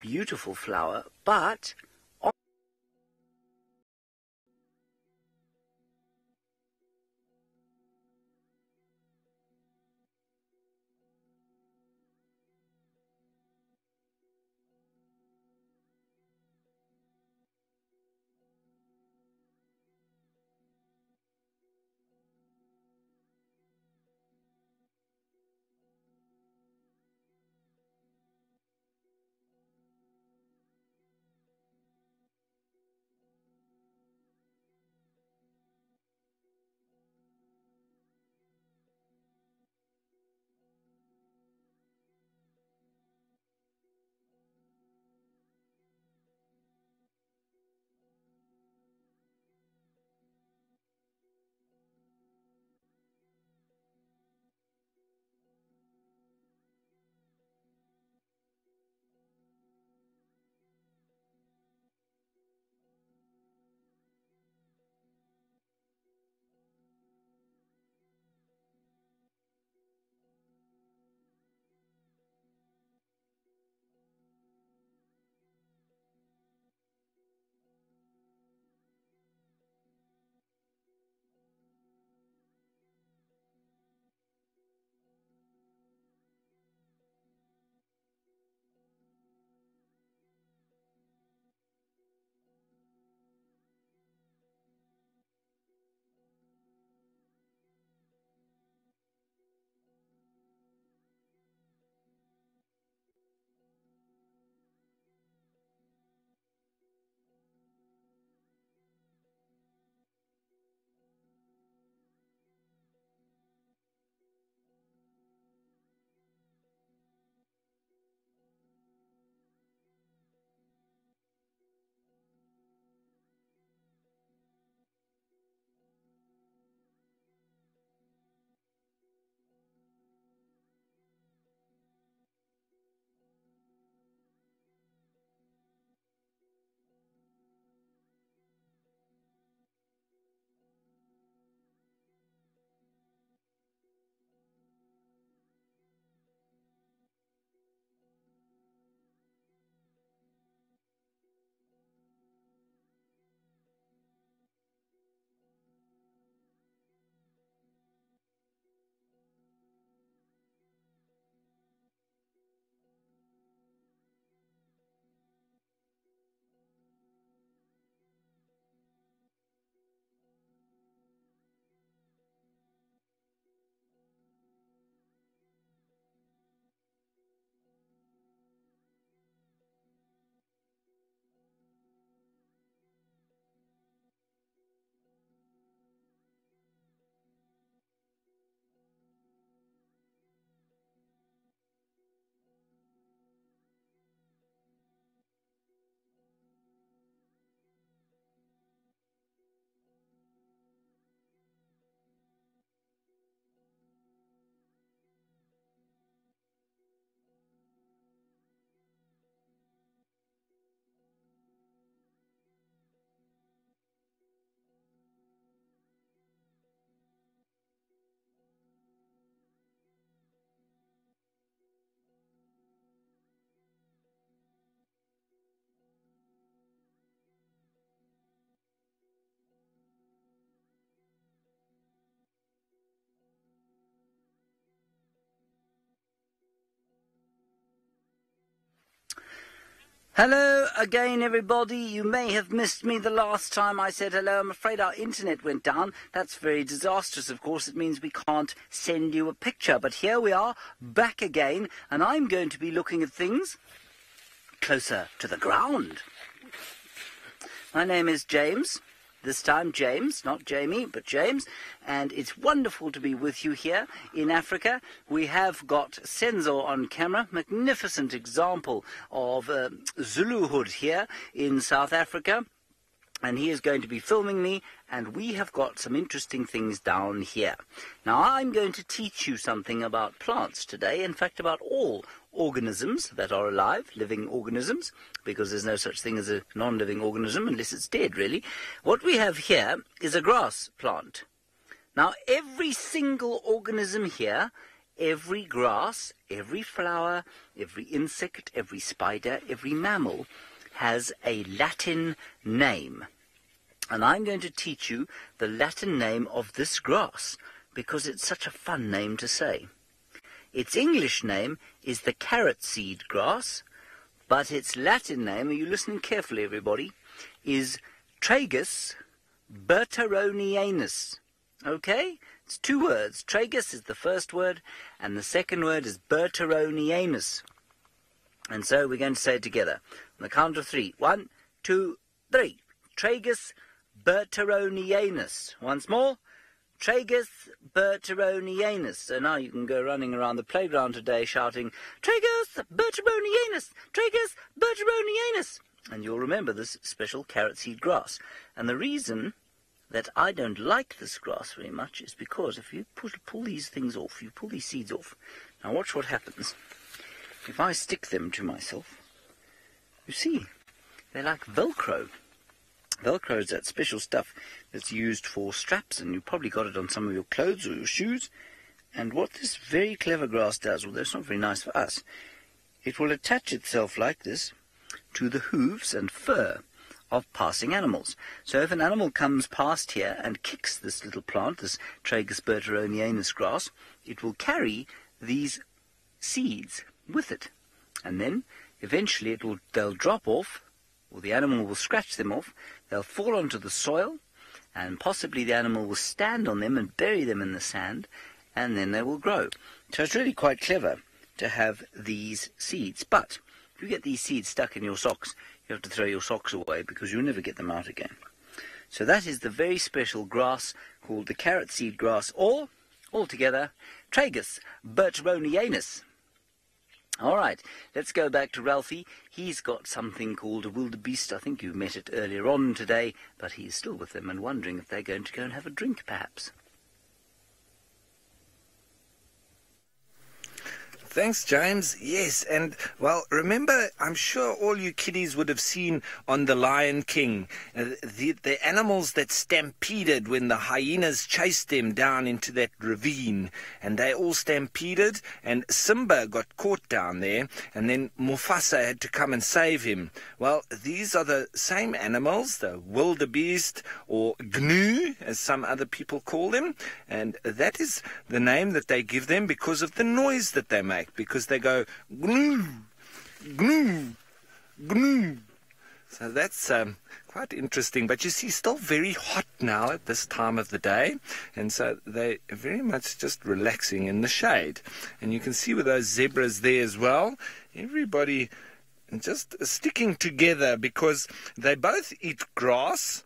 beautiful flower, but Hello again, everybody. You may have missed me the last time I said hello. I'm afraid our internet went down. That's very disastrous, of course. It means we can't send you a picture. But here we are, back again, and I'm going to be looking at things closer to the ground. My name is James. This time, James, not Jamie, but James. And it's wonderful to be with you here in Africa. We have got Senzo on camera, magnificent example of uh, Zuluhood here in South Africa and he is going to be filming me, and we have got some interesting things down here. Now, I'm going to teach you something about plants today, in fact, about all organisms that are alive, living organisms, because there's no such thing as a non-living organism unless it's dead, really. What we have here is a grass plant. Now, every single organism here every grass, every flower, every insect, every spider, every mammal has a Latin name. And I'm going to teach you the Latin name of this grass because it's such a fun name to say. Its English name is the carrot seed grass, but its Latin name, are you listening carefully everybody, is Tragus berteronianus. Okay? It's two words. Tragus is the first word, and the second word is berteronianus. And so we're going to say it together. On the count of three. One, two, three. Tragus berteronianus. Once more. Tragus berteronianus. So now you can go running around the playground today shouting, Tragus berteronianus! Tragus berteronianus! And you'll remember this special carrot seed grass. And the reason that I don't like this grass very much is because if you pull, pull these things off, you pull these seeds off. Now watch what happens. If I stick them to myself, you see, they're like Velcro. Velcro is that special stuff that's used for straps, and you probably got it on some of your clothes or your shoes. And what this very clever grass does, although it's not very nice for us, it will attach itself like this to the hooves and fur of passing animals. So if an animal comes past here and kicks this little plant, this Tragus berteronianus grass, it will carry these seeds with it. And then eventually it will they'll drop off, or the animal will scratch them off, they'll fall onto the soil, and possibly the animal will stand on them and bury them in the sand, and then they will grow. So it's really quite clever to have these seeds. But if you get these seeds stuck in your socks, you have to throw your socks away because you'll never get them out again. So that is the very special grass called the carrot seed grass, or, altogether, Tragus berteronianus. All right, let's go back to Ralphie. He's got something called a wildebeest. I think you met it earlier on today, but he's still with them and wondering if they're going to go and have a drink, perhaps. Thanks, James. Yes, and well, remember, I'm sure all you kiddies would have seen on The Lion King uh, the, the animals that stampeded when the hyenas chased them down into that ravine, and they all stampeded, and Simba got caught down there, and then Mufasa had to come and save him. Well, these are the same animals, the wildebeest or gnu, as some other people call them, and that is the name that they give them because of the noise that they make because they go glue, glue. So that's um, quite interesting. But you see, still very hot now at this time of the day. And so they're very much just relaxing in the shade. And you can see with those zebras there as well, everybody just sticking together because they both eat grass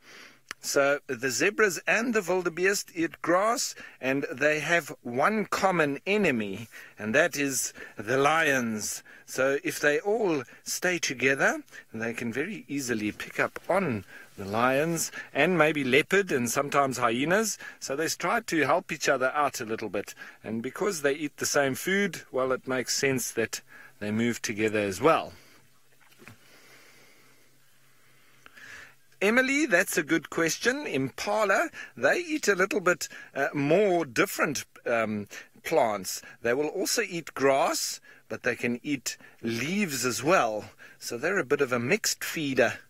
so the zebras and the wildebeest eat grass, and they have one common enemy, and that is the lions. So if they all stay together, they can very easily pick up on the lions and maybe leopard and sometimes hyenas. So they try to help each other out a little bit. And because they eat the same food, well, it makes sense that they move together as well. Emily, that's a good question. Impala, they eat a little bit uh, more different um, plants. They will also eat grass, but they can eat leaves as well. So they're a bit of a mixed feeder.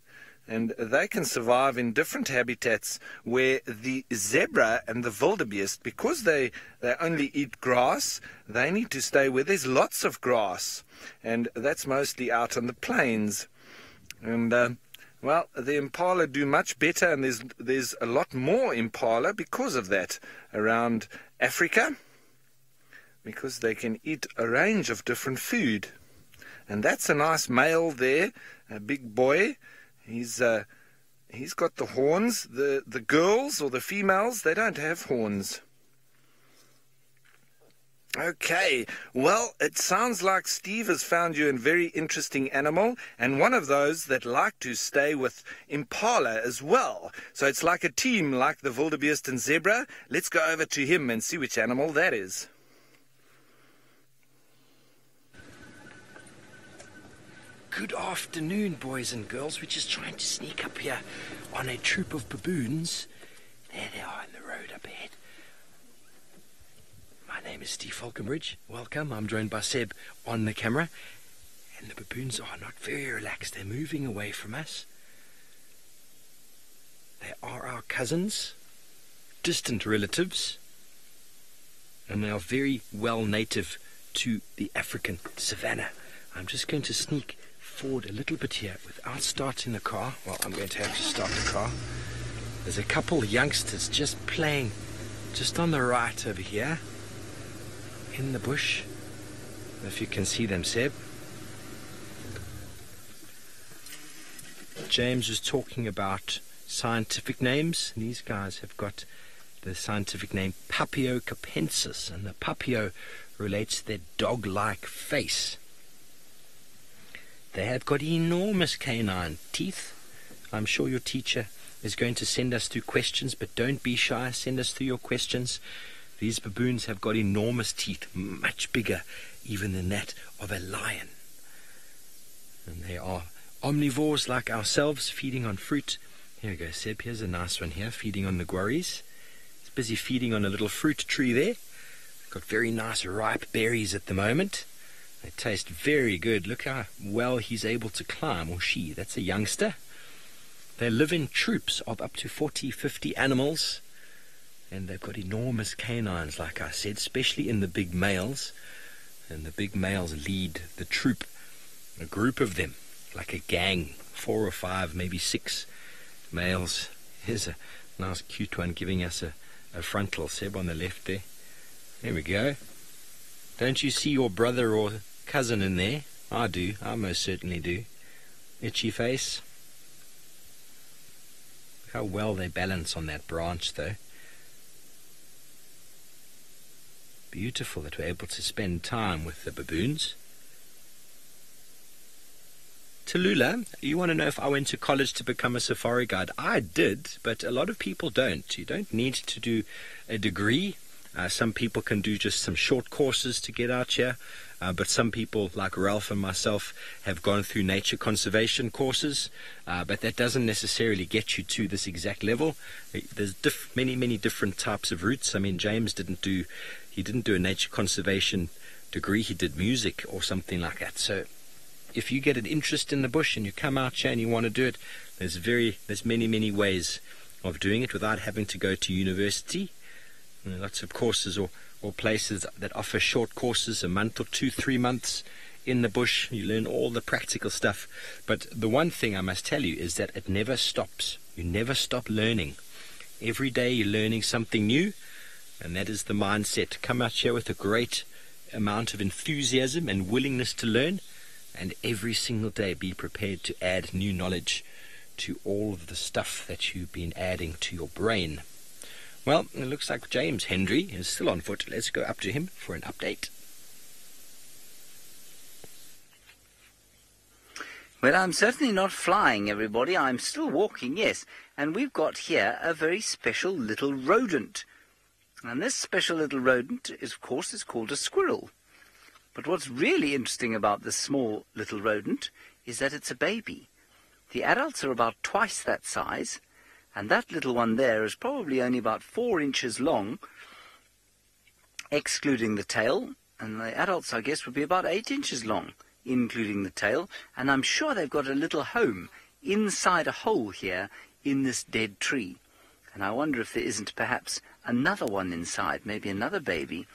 And they can survive in different habitats where the zebra and the wildebeest, because they, they only eat grass, they need to stay where there's lots of grass. And that's mostly out on the plains. And uh, well, the impala do much better, and there's there's a lot more impala because of that around Africa, because they can eat a range of different food, and that's a nice male there, a big boy. He's uh, he's got the horns. The the girls or the females they don't have horns. Okay, well, it sounds like Steve has found you a very interesting animal, and one of those that like to stay with impala as well. So it's like a team, like the wildebeest and zebra. Let's go over to him and see which animal that is. Good afternoon, boys and girls. We're just trying to sneak up here on a troop of baboons. There they are in the road up ahead name is Steve Falconbridge. Welcome. I'm joined by Seb on the camera. And the baboons are not very relaxed. They're moving away from us. They are our cousins, distant relatives, and they are very well native to the African savannah. I'm just going to sneak forward a little bit here without starting the car. Well, I'm going to have to start the car. There's a couple of youngsters just playing just on the right over here in the bush. If you can see them, Seb. James was talking about scientific names. These guys have got the scientific name Papio capensis, and the papio relates to their dog like face. They have got enormous canine teeth. I'm sure your teacher is going to send us through questions, but don't be shy. Send us through your questions. These baboons have got enormous teeth, much bigger even than that of a lion. And they are omnivores like ourselves, feeding on fruit. Here we go, Seb. Here's a nice one here, feeding on the guarries. It's busy feeding on a little fruit tree there. Got very nice ripe berries at the moment. They taste very good. Look how well he's able to climb, or she. That's a youngster. They live in troops of up to 40, 50 animals. And they've got enormous canines, like I said, especially in the big males. And the big males lead the troop, a group of them, like a gang, four or five, maybe six males. Here's a nice, cute one giving us a, a frontal seb on the left there. There we go. Don't you see your brother or cousin in there? I do. I most certainly do. Itchy face. How well they balance on that branch, though. Beautiful that we're able to spend time with the baboons. Tallulah, you want to know if I went to college to become a safari guide? I did, but a lot of people don't. You don't need to do a degree. Uh, some people can do just some short courses to get out here. Uh, but some people, like Ralph and myself, have gone through nature conservation courses, uh, but that doesn't necessarily get you to this exact level. There's diff- many, many different types of routes. I mean, James didn't do he didn't do a nature conservation degree. He did music or something like that. So, if you get an interest in the bush and you come out here and you want to do it, there's very there's many, many ways of doing it without having to go to university. lots of courses or or places that offer short courses, a month or two, three months in the bush. You learn all the practical stuff. But the one thing I must tell you is that it never stops. You never stop learning. Every day you're learning something new, and that is the mindset. Come out here with a great amount of enthusiasm and willingness to learn, and every single day be prepared to add new knowledge to all of the stuff that you've been adding to your brain. Well, it looks like James Hendry is still on foot. Let's go up to him for an update. Well, I'm certainly not flying, everybody. I'm still walking, yes. And we've got here a very special little rodent. And this special little rodent, is, of course, is called a squirrel. But what's really interesting about this small little rodent is that it's a baby. The adults are about twice that size, and that little one there is probably only about four inches long, excluding the tail, and the adults, I guess, would be about eight inches long, including the tail, and I'm sure they've got a little home inside a hole here in this dead tree. And I wonder if there isn't perhaps another one inside, maybe another baby,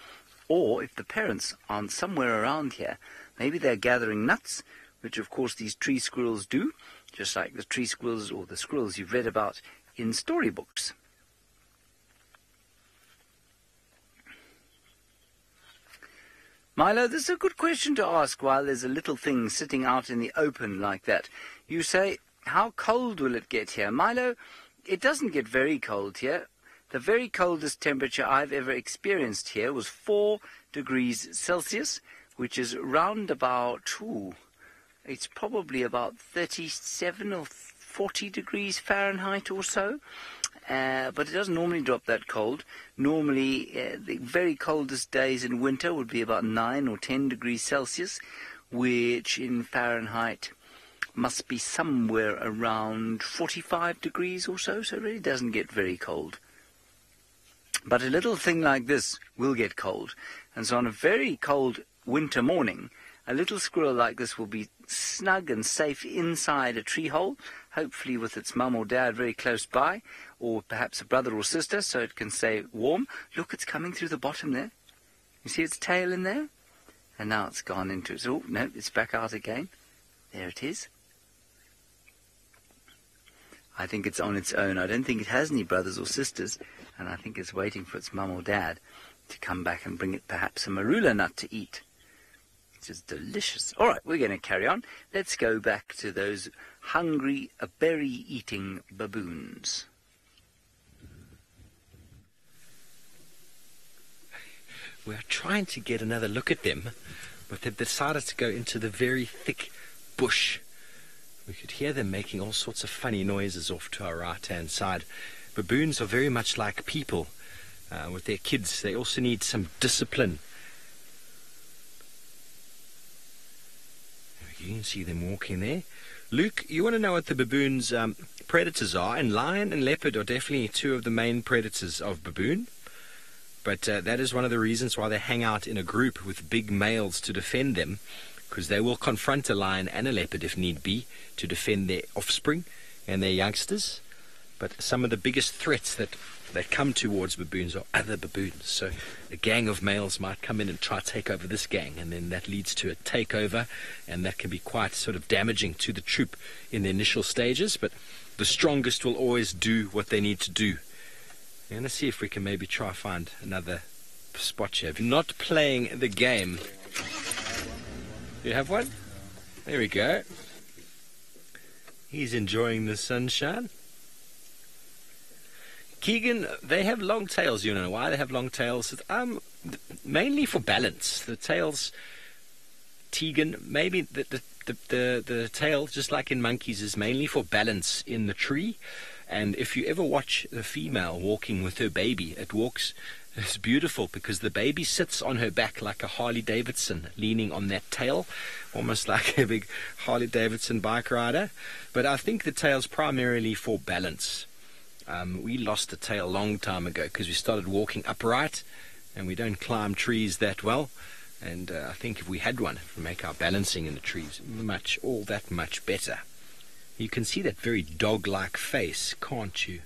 or if the parents aren't somewhere around here. Maybe they're gathering nuts, which of course these tree squirrels do, just like the tree squirrels or the squirrels you've read about in storybooks. Milo, this is a good question to ask while there's a little thing sitting out in the open like that. You say, how cold will it get here? Milo, it doesn't get very cold here. The very coldest temperature I've ever experienced here was 4 degrees Celsius, which is round about, ooh, it's probably about 37 or 40 degrees Fahrenheit or so. Uh, but it doesn't normally drop that cold. Normally, uh, the very coldest days in winter would be about 9 or 10 degrees Celsius, which in Fahrenheit must be somewhere around 45 degrees or so, so it really doesn't get very cold. But a little thing like this will get cold. And so on a very cold winter morning, a little squirrel like this will be snug and safe inside a tree hole, hopefully with its mum or dad very close by, or perhaps a brother or sister so it can stay warm. Look, it's coming through the bottom there. You see its tail in there? And now it's gone into its... Oh, no, it's back out again. There it is. I think it's on its own. I don't think it has any brothers or sisters, and I think it's waiting for its mum or dad to come back and bring it perhaps a marula nut to eat. Which is delicious. All right, we're going to carry on. Let's go back to those hungry, berry-eating baboons. We're trying to get another look at them, but they've decided to go into the very thick bush. We could hear them making all sorts of funny noises off to our right hand side. Baboons are very much like people uh, with their kids, they also need some discipline. You can see them walking there. Luke, you want to know what the baboon's um, predators are? And lion and leopard are definitely two of the main predators of baboon. But uh, that is one of the reasons why they hang out in a group with big males to defend them, because they will confront a lion and a leopard if need be to defend their offspring and their youngsters. But some of the biggest threats that that come towards baboons are other baboons. So a gang of males might come in and try to take over this gang, and then that leads to a takeover, and that can be quite sort of damaging to the troop in the initial stages. But the strongest will always do what they need to do going to see if we can maybe try to find another spot here. If you're not playing the game, you have one? There we go. He's enjoying the sunshine. Keegan, they have long tails. You know why they have long tails? Um, mainly for balance. The tails, Tegan, maybe the the, the the the tail, just like in monkeys, is mainly for balance in the tree. And if you ever watch a female walking with her baby, it walks it's beautiful because the baby sits on her back like a Harley Davidson, leaning on that tail, almost like a big Harley Davidson bike rider. But I think the tail's primarily for balance. Um, we lost the tail a long time ago because we started walking upright and we don't climb trees that well. And uh, I think if we had one, it would make our balancing in the trees much, all that much better. You can see that very dog-like face, can't you?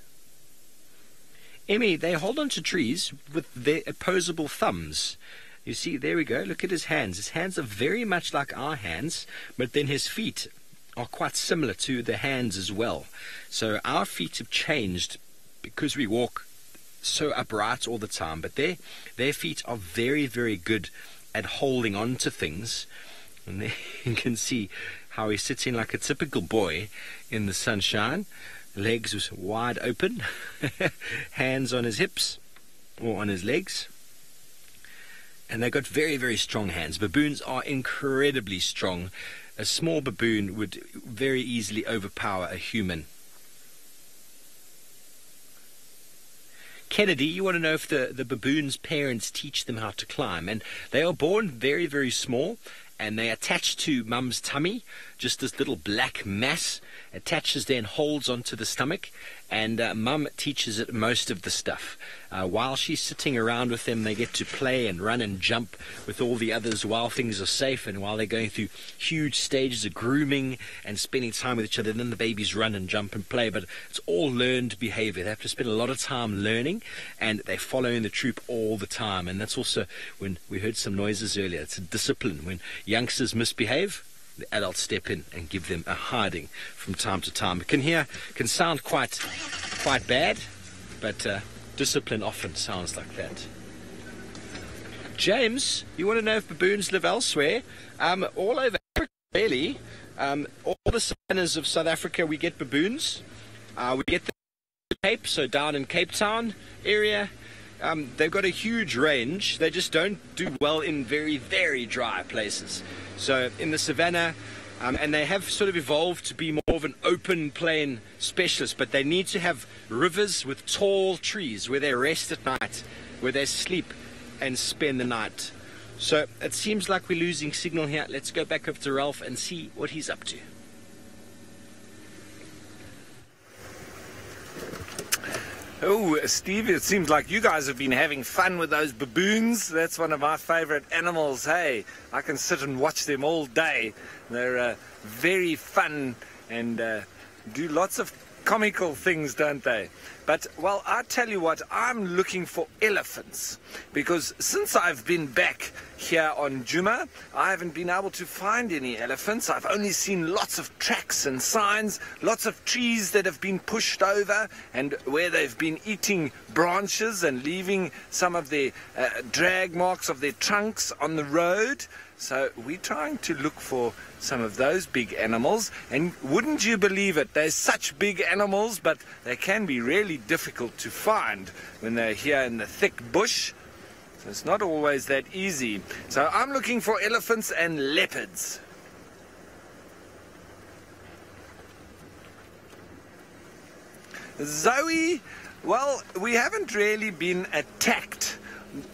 Emmy, they hold on to trees with their opposable thumbs. You see, there we go. Look at his hands. His hands are very much like our hands, but then his feet are quite similar to the hands as well. So our feet have changed because we walk so upright all the time, but their their feet are very, very good at holding on to things. And there you can see how he's sitting like a typical boy in the sunshine, legs wide open, hands on his hips or on his legs. And they've got very, very strong hands. Baboons are incredibly strong. A small baboon would very easily overpower a human. Kennedy, you want to know if the, the baboon's parents teach them how to climb. And they are born very, very small and they attach to mum's tummy, just this little black mass attaches there and holds onto the stomach, and uh, mum teaches it most of the stuff. Uh, while she's sitting around with them, they get to play and run and jump with all the others while things are safe and while they're going through huge stages of grooming and spending time with each other. And Then the babies run and jump and play, but it's all learned behavior. They have to spend a lot of time learning and they're following the troop all the time. And that's also when we heard some noises earlier. It's a discipline. When youngsters misbehave, the adults step in and give them a hiding from time to time. It can hear, can sound quite, quite bad, but uh, discipline often sounds like that. James, you want to know if baboons live elsewhere? Um, all over Africa, really. Um, all the savannas of South Africa, we get baboons. Uh, we get the Cape, so down in Cape Town area. Um, they've got a huge range. They just don't do well in very, very dry places. So in the savannah, um, and they have sort of evolved to be more of an open plain specialist, but they need to have rivers with tall trees where they rest at night, where they sleep and spend the night. So it seems like we're losing signal here. Let's go back up to Ralph and see what he's up to. Oh, Steve, it seems like you guys have been having fun with those baboons. That's one of my favorite animals. Hey, I can sit and watch them all day. They're uh, very fun and uh, do lots of comical things, don't they? But, well, I tell you what, I'm looking for elephants because since I've been back here on Djuma, I haven't been able to find any elephants. I've only seen lots of tracks and signs, lots of trees that have been pushed over and where they've been eating branches and leaving some of their uh, drag marks of their trunks on the road. So we're trying to look for some of those big animals. And wouldn't you believe it? They're such big animals, but they can be really difficult to find when they're here in the thick bush. So it's not always that easy. So I'm looking for elephants and leopards. Zoe, well, we haven't really been attacked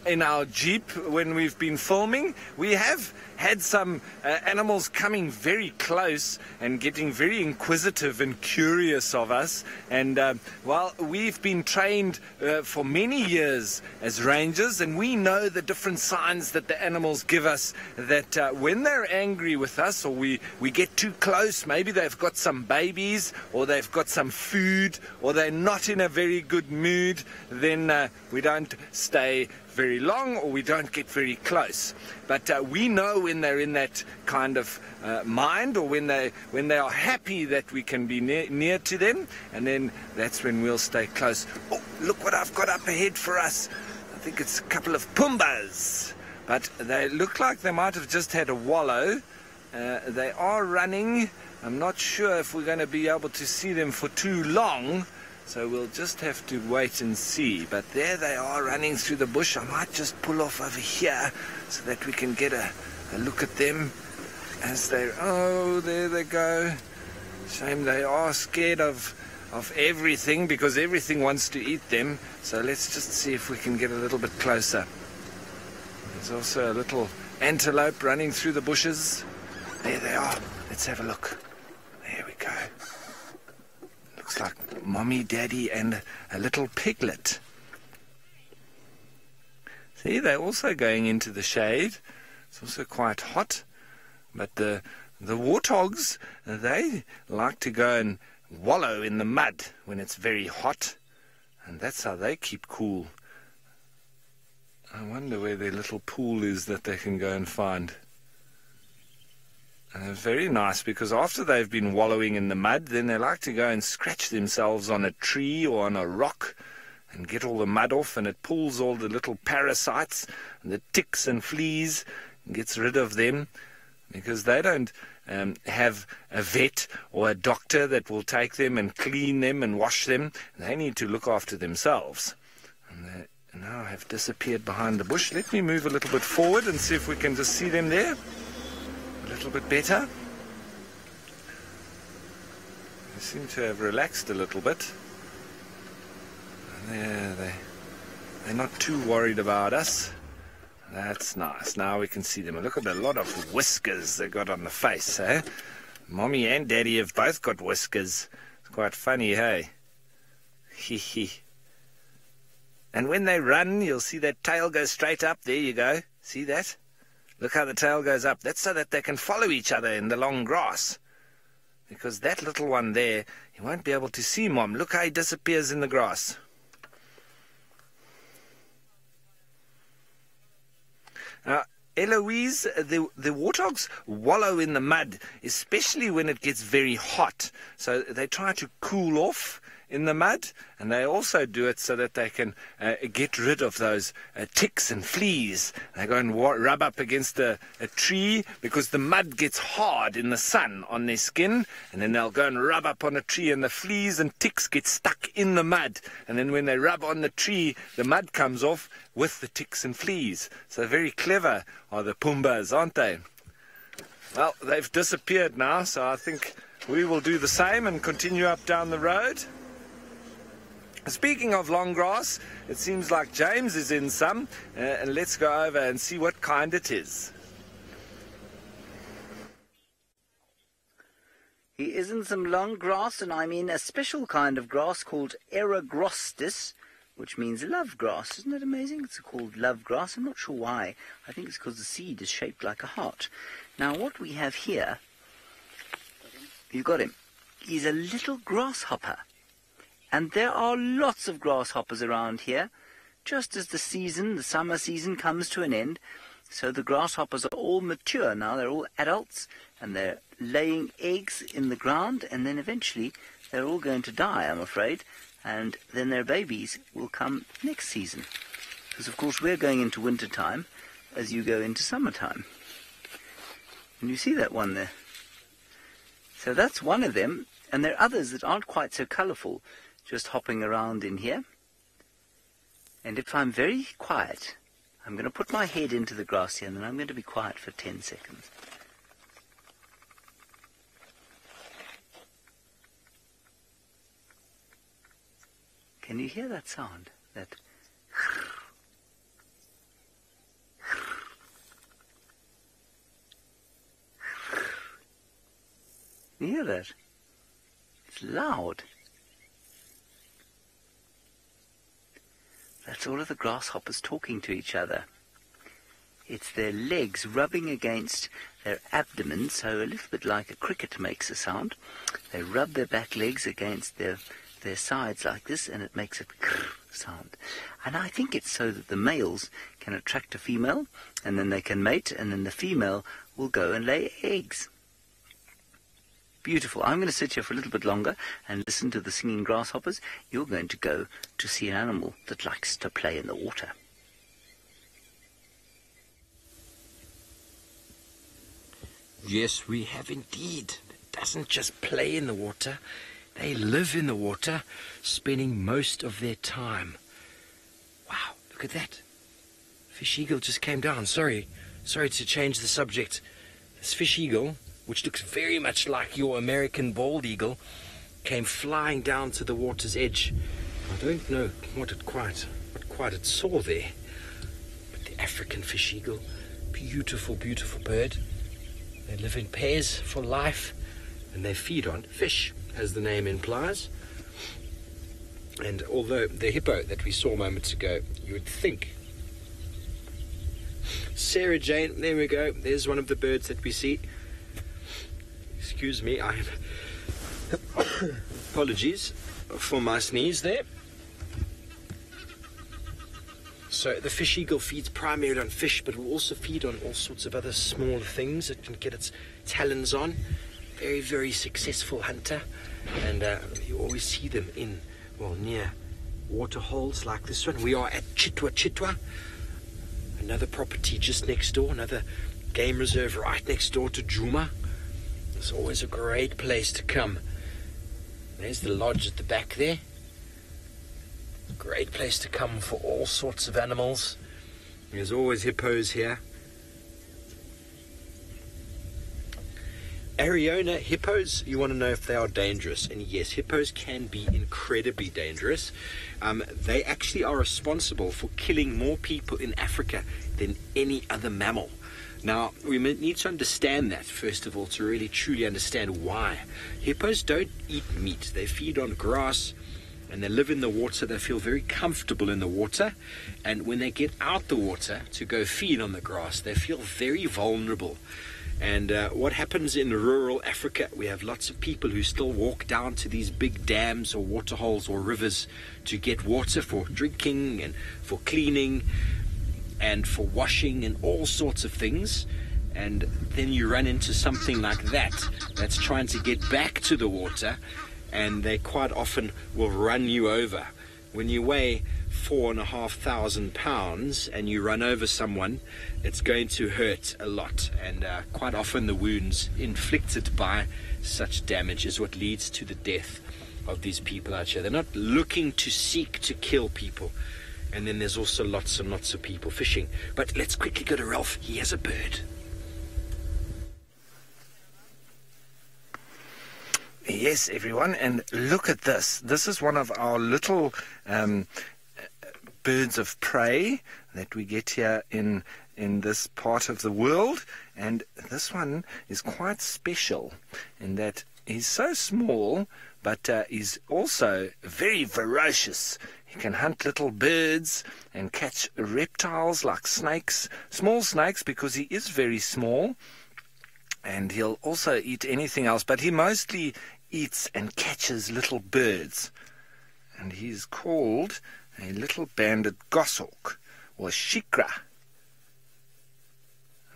in our Jeep when we've been filming. We have had some uh, animals coming very close and getting very inquisitive and curious of us. And uh, well, we've been trained uh, for many years as rangers, and we know the different signs that the animals give us that uh, when they're angry with us or we, we get too close, maybe they've got some babies or they've got some food or they're not in a very good mood, then uh, we don't stay very long or we don't get very close. But uh, we know when they're in that kind of uh, mind or when they when they are happy that we can be near, near to them, and then that's when we'll stay close. Oh, look what I've got up ahead for us. I think it's a couple of pumbas, but they look like they might have just had a wallow. Uh, they are running. I'm not sure if we're going to be able to see them for too long. So we'll just have to wait and see. But there they are running through the bush. I might just pull off over here so that we can get a, a look at them as they oh there they go. Shame they are scared of of everything because everything wants to eat them. So let's just see if we can get a little bit closer. There's also a little antelope running through the bushes. There they are. Let's have a look. Looks like mommy, daddy, and a little piglet. See, they're also going into the shade. It's also quite hot. But the the warthogs, they like to go and wallow in the mud when it's very hot. And that's how they keep cool. I wonder where their little pool is that they can go and find. They're very nice because after they've been wallowing in the mud, then they like to go and scratch themselves on a tree or on a rock and get all the mud off, and it pulls all the little parasites and the ticks and fleas and gets rid of them because they don't um, have a vet or a doctor that will take them and clean them and wash them. They need to look after themselves. And they now have disappeared behind the bush. Let me move a little bit forward and see if we can just see them there a little bit better. They seem to have relaxed a little bit. There, they, they're not too worried about us. That's nice. Now we can see them. Look at the lot of whiskers they got on the face, eh? Mommy and Daddy have both got whiskers. It's quite funny, hey? Hee hee. And when they run, you'll see that tail go straight up. There you go. See that? Look how the tail goes up. That's so that they can follow each other in the long grass. Because that little one there, he won't be able to see Mom. Look how he disappears in the grass. Now, Eloise, the, the warthogs wallow in the mud, especially when it gets very hot. So they try to cool off in the mud, and they also do it so that they can uh, get rid of those uh, ticks and fleas. They go and rub up against a, a tree because the mud gets hard in the sun on their skin, and then they'll go and rub up on a tree, and the fleas and ticks get stuck in the mud. And then when they rub on the tree, the mud comes off with the ticks and fleas. So very clever are the Pumbas, aren't they? Well, they've disappeared now, so I think we will do the same and continue up down the road. Speaking of long grass, it seems like James is in some, uh, and let's go over and see what kind it is. He is in some long grass, and I mean a special kind of grass called Eragrostis, which means love grass. Isn't that amazing? It's called love grass. I'm not sure why. I think it's because the seed is shaped like a heart. Now, what we have here, you've got him. He's a little grasshopper. And there are lots of grasshoppers around here. Just as the season, the summer season, comes to an end, so the grasshoppers are all mature now. They're all adults, and they're laying eggs in the ground, and then eventually they're all going to die, I'm afraid, and then their babies will come next season. Because, of course, we're going into winter time as you go into summertime. And you see that one there. So that's one of them, and there are others that aren't quite so colourful, just hopping around in here. And if I'm very quiet, I'm going to put my head into the grass here, and then I'm going to be quiet for 10 seconds. Can you hear that sound? That. You hear that? It's loud. That's all of the grasshoppers talking to each other. It's their legs rubbing against their abdomen, so a little bit like a cricket makes a sound. They rub their back legs against their their sides like this, and it makes a sound. And I think it's so that the males can attract a female, and then they can mate, and then the female will go and lay eggs. Beautiful. I'm going to sit here for a little bit longer and listen to the singing grasshoppers. You're going to go to see an animal that likes to play in the water. Yes, we have indeed. It doesn't just play in the water, they live in the water, spending most of their time. Wow, look at that. Fish eagle just came down. Sorry, sorry to change the subject. This fish eagle, which looks very much like your American bald eagle, came flying down to the water's edge. I don't know what it quite, what quite it saw there, but the African fish eagle, beautiful, beautiful bird. They live in pairs for life, and they feed on fish as the name implies. And although the hippo that we saw moments ago, you would think. Sarah Jane, there we go. There's one of the birds that we see. Excuse me, I have apologies for my sneeze there. So the fish eagle feeds primarily on fish, but will also feed on all sorts of other small things it can get its talons on. Very, very successful hunter and uh, you always see them in, well, near water holes like this one. We are at Chitwa Chitwa, another property just next door, another game reserve right next door to Djuma. It's always a great place to come. There's the lodge at the back there. Great place to come for all sorts of animals. There's always hippos here. Ariona hippos, you want to know if they are dangerous. And yes, hippos can be incredibly dangerous. Um, they actually are responsible for killing more people in Africa than any other mammal. Now, we need to understand that, first of all, to really truly understand why. Hippos don't eat meat, they feed on grass and they live in the water. They feel very comfortable in the water. And when they get out the water to go feed on the grass, they feel very vulnerable. And uh, what happens in rural Africa, we have lots of people who still walk down to these big dams or waterholes or rivers to get water for drinking and for cleaning and for washing and all sorts of things. And then you run into something like that that's trying to get back to the water, and they quite often will run you over. When you weigh four and a half thousand pounds and you run over someone, it's going to hurt a lot. And uh, quite often, the wounds inflicted by such damage is what leads to the death of these people out here. They're not looking to seek to kill people. And then there's also lots and lots of people fishing. But let's quickly go to Ralph. He has a bird. Yes, everyone, and look at this. This is one of our little um, birds of prey that we get here in in this part of the world, and this one is quite special in that he's so small, but uh, he's also very ferocious. He can hunt little birds and catch reptiles like snakes, small snakes, because he is very small. And he'll also eat anything else, but he mostly eats and catches little birds. And he's called a little banded goshawk, or shikra.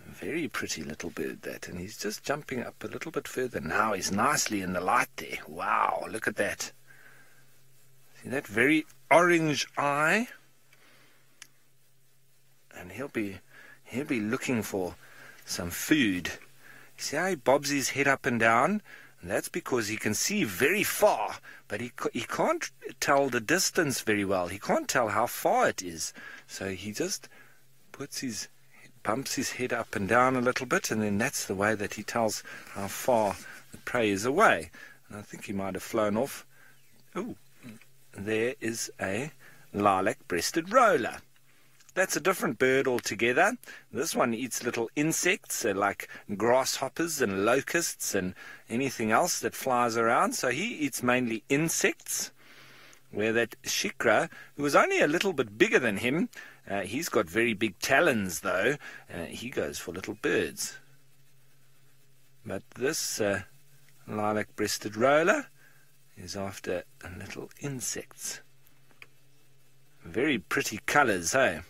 Very pretty little bird that, and he's just jumping up a little bit further. Now he's nicely in the light there. Wow, look at that. See that very orange eye? And he'll be he'll be looking for some food. See how he bobs his head up and down? And that's because he can see very far, but he, he can't tell the distance very well. He can't tell how far it is. So he just puts his bumps his head up and down a little bit, and then that's the way that he tells how far the prey is away. And I think he might have flown off. Oh, there is a lilac-breasted roller. That's a different bird altogether. This one eats little insects uh, like grasshoppers and locusts and anything else that flies around. So he eats mainly insects. Where that shikra, who was only a little bit bigger than him, uh, he's got very big talons, though. Uh, he goes for little birds. But this uh, lilac-breasted roller is after little insects. Very pretty colours, hey?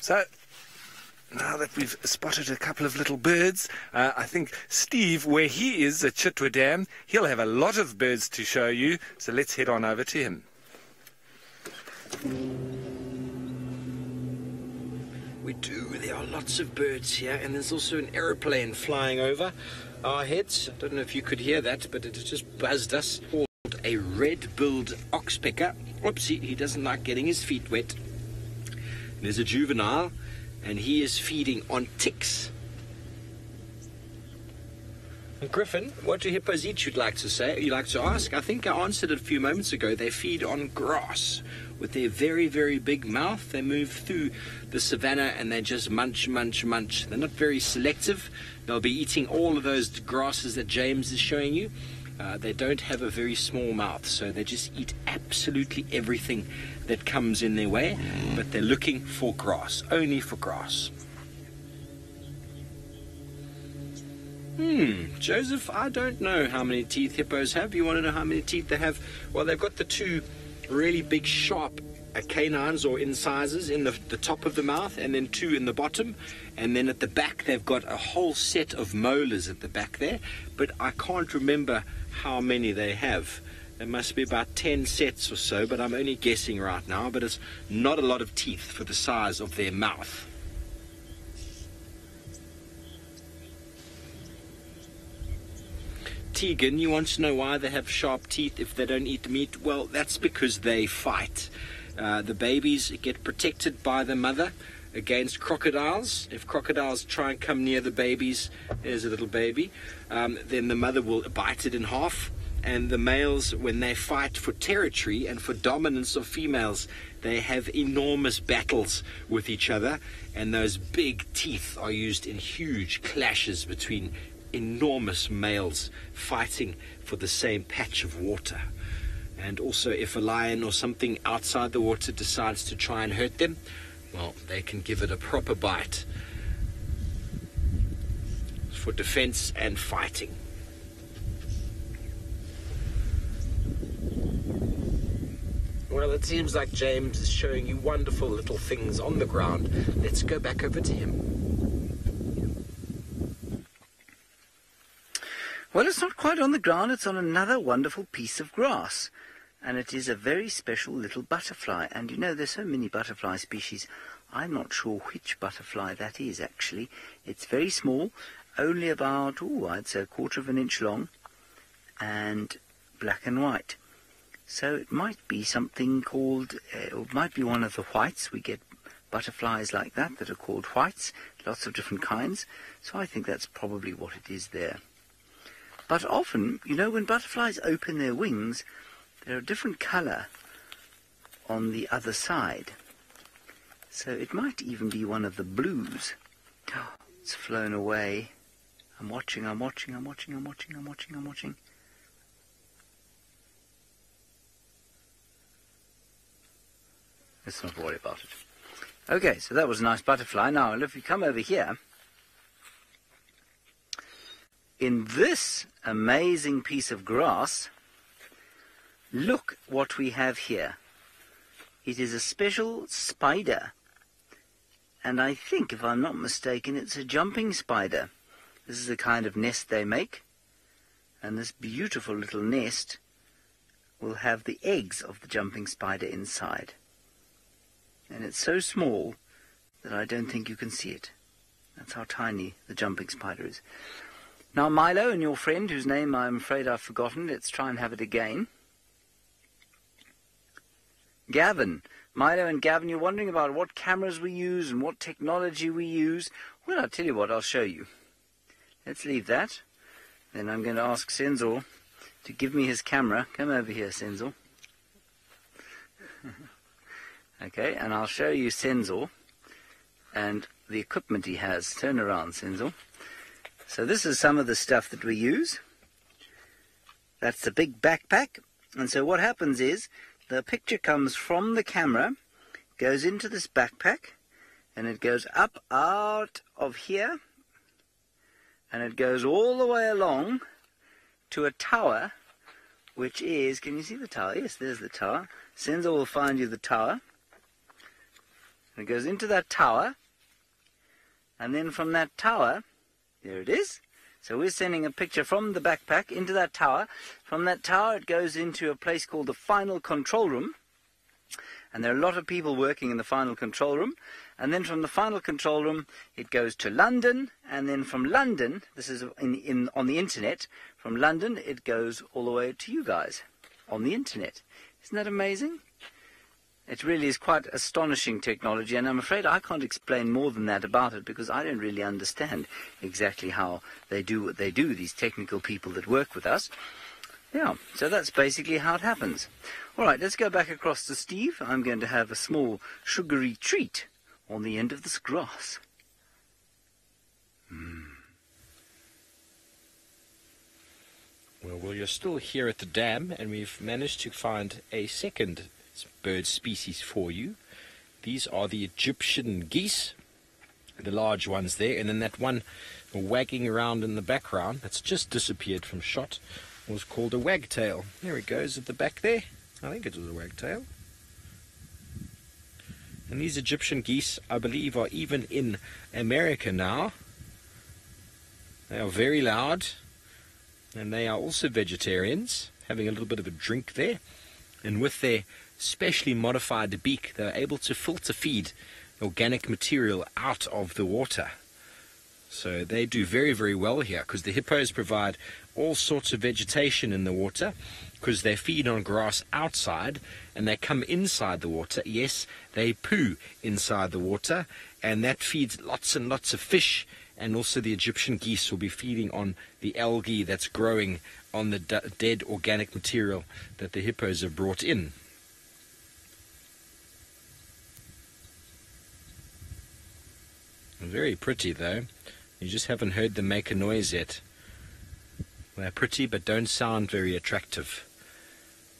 So, now that we've spotted a couple of little birds, uh, I think Steve, where he is at Chitwa Dam, he'll have a lot of birds to show you. So let's head on over to him. We do. There are lots of birds here, and there's also an aeroplane flying over our heads. I don't know if you could hear that, but it just buzzed us. Called a red-billed oxpecker. Oopsie, he doesn't like getting his feet wet. There's a juvenile, and he is feeding on ticks. Griffin, what do hippos eat, you'd like to say? You'd like to ask? I think I answered it a few moments ago. They feed on grass. With their very, very big mouth, they move through the savannah and they just munch, munch, munch. They're not very selective. They'll be eating all of those grasses that James is showing you. Uh, they don't have a very small mouth, so they just eat absolutely everything that comes in their way, but they're looking for grass, only for grass. Hmm, Joseph, I don't know how many teeth hippos have. You want to know how many teeth they have? Well, they've got the two really big, sharp uh, canines or incisors in the, the top of the mouth, and then two in the bottom. And then at the back, they've got a whole set of molars at the back there. But I can't remember how many they have. There must be about 10 sets or so, but I'm only guessing right now. But it's not a lot of teeth for the size of their mouth. Tegan, you want to know why they have sharp teeth if they don't eat meat? Well, that's because they fight. Uh, the babies get protected by the mother against crocodiles. If crocodiles try and come near the babies, there's a little baby, um, then the mother will bite it in half. And the males, when they fight for territory and for dominance of females, they have enormous battles with each other. And those big teeth are used in huge clashes between enormous males fighting for the same patch of water. And also, if a lion or something outside the water decides to try and hurt them, well, they can give it a proper bite for defense and fighting. Well, it seems like James is showing you wonderful little things on the ground. Let's go back over to him. Well, it's not quite on the ground, it's on another wonderful piece of grass. And it is a very special little butterfly. And you know, there's so many butterfly species, I'm not sure which butterfly that is actually. It's very small, only about, oh, I'd say a quarter of an inch long, and black and white. So it might be something called, uh, it might be one of the whites. We get butterflies like that that are called whites, lots of different kinds. So I think that's probably what it is there. But often, you know, when butterflies open their wings, they're a different colour on the other side. So it might even be one of the blues. Oh, it's flown away. I'm watching, I'm watching, I'm watching, I'm watching, I'm watching, I'm watching. Let's not worry about it. Okay, so that was a nice butterfly. Now, if you come over here, in this amazing piece of grass, look what we have here. It is a special spider. And I think, if I'm not mistaken, it's a jumping spider. This is the kind of nest they make. And this beautiful little nest will have the eggs of the jumping spider inside and it's so small that I don't think you can see it. That's how tiny the jumping spider is. Now, Milo and your friend, whose name I'm afraid I've forgotten, let's try and have it again. Gavin. Milo and Gavin, you're wondering about what cameras we use and what technology we use. Well, I'll tell you what, I'll show you. Let's leave that. Then I'm going to ask Senzo to give me his camera. Come over here, Senzo. Okay, and I'll show you Senzo and the equipment he has. Turn around, Senzo. So this is some of the stuff that we use. That's the big backpack. And so what happens is the picture comes from the camera, goes into this backpack, and it goes up out of here, and it goes all the way along to a tower, which is, can you see the tower? Yes, there's the tower. Senzo will find you the tower. It goes into that tower, and then from that tower, there it is. So we're sending a picture from the backpack into that tower. From that tower, it goes into a place called the final control room. And there are a lot of people working in the final control room. And then from the final control room, it goes to London. And then from London, this is in, in, on the internet, from London, it goes all the way to you guys on the internet. Isn't that amazing? It really is quite astonishing technology, and I'm afraid I can't explain more than that about it because I don't really understand exactly how they do what they do, these technical people that work with us. Yeah, so that's basically how it happens. All right, let's go back across to Steve. I'm going to have a small sugary treat on the end of this grass. Mm. Well, well, you're still here at the dam, and we've managed to find a second bird species for you. These are the Egyptian geese, the large ones there, and then that one wagging around in the background that's just disappeared from shot was called a wagtail. There it goes at the back there. I think it was a wagtail. And these Egyptian geese, I believe, are even in America now. They are very loud, and they are also vegetarians, having a little bit of a drink there. And with their specially modified beak, they're able to filter feed organic material out of the water. So they do very, very well here because the hippos provide all sorts of vegetation in the water because they feed on grass outside and they come inside the water. Yes, they poo inside the water and that feeds lots and lots of fish. And also, the Egyptian geese will be feeding on the algae that's growing on the dead organic material that the hippos have brought in. Very pretty though. You just haven't heard them make a noise yet. They're pretty but don't sound very attractive.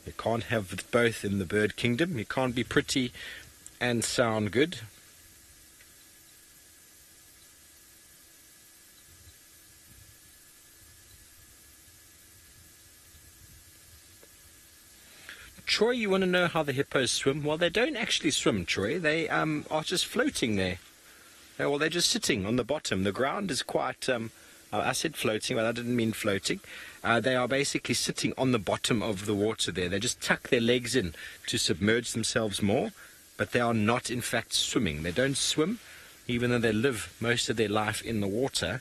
You can't have both in the bird kingdom. You can't be pretty and sound good. Troy, you want to know how the hippos swim? Well, they don't actually swim, Troy. They um, are just floating there. Uh, well, they're just sitting on the bottom. The ground is quite. Um, I said floating, but I didn't mean floating. Uh, they are basically sitting on the bottom of the water there. They just tuck their legs in to submerge themselves more, but they are not, in fact, swimming. They don't swim, even though they live most of their life in the water.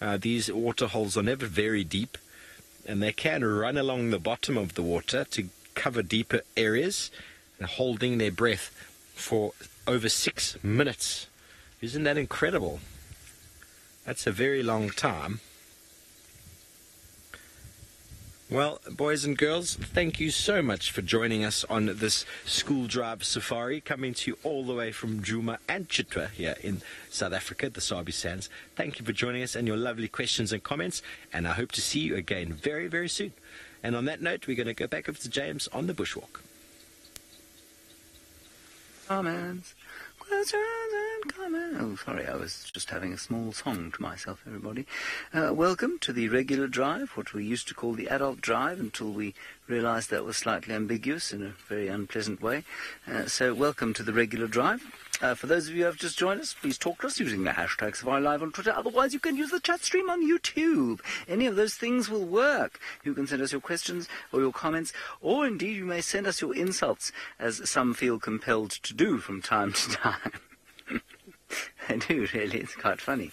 Uh, these water holes are never very deep, and they can run along the bottom of the water to cover deeper areas, holding their breath for over six minutes. Isn't that incredible? That's a very long time. Well, boys and girls, thank you so much for joining us on this school drive safari, coming to you all the way from Djuma and Chitwa here in South Africa, the Sabi Sands. Thank you for joining us and your lovely questions and comments, and I hope to see you again very, very soon. And on that note, we're going to go back over to James on the bushwalk. Comments. Oh, sorry, I was just having a small song to myself, everybody. Uh, welcome to the regular drive, what we used to call the adult drive until we realized that was slightly ambiguous in a very unpleasant way. Uh, so, welcome to the regular drive. Uh, for those of you who have just joined us, please talk to us using the hashtag Safari Live on Twitter. Otherwise, you can use the chat stream on YouTube. Any of those things will work. You can send us your questions or your comments, or indeed you may send us your insults, as some feel compelled to do from time to time. I do, really. It's quite funny.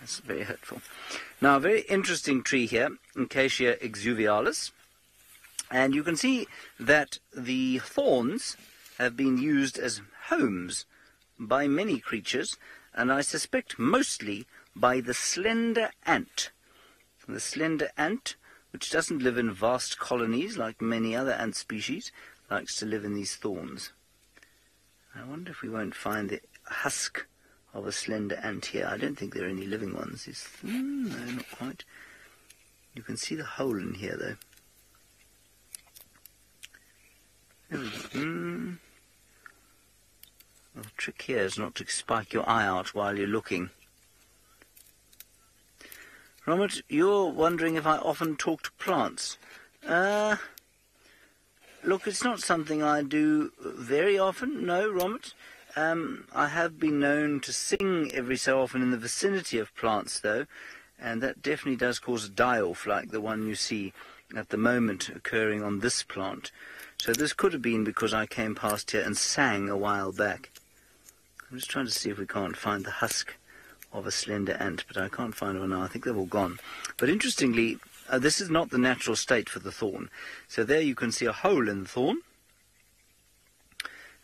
That's very hurtful. Now, a very interesting tree here, Acacia exuvialis. And you can see that the thorns have been used as homes by many creatures, and I suspect mostly by the slender ant. The slender ant, which doesn't live in vast colonies like many other ant species, likes to live in these thorns. I wonder if we won't find the husk of a slender ant here. I don't think there are any living ones. It's, mm, no, not quite. You can see the hole in here, though. Mm. The trick here is not to spike your eye out while you're looking. Robert, you're wondering if I often talk to plants. Uh, look, it's not something I do very often, no, Robert. Um, I have been known to sing every so often in the vicinity of plants, though, and that definitely does cause a die-off like the one you see at the moment occurring on this plant. So this could have been because I came past here and sang a while back. I'm just trying to see if we can't find the husk of a slender ant, but I can't find one now. I think they've all gone. But interestingly, uh, this is not the natural state for the thorn. So there you can see a hole in the thorn,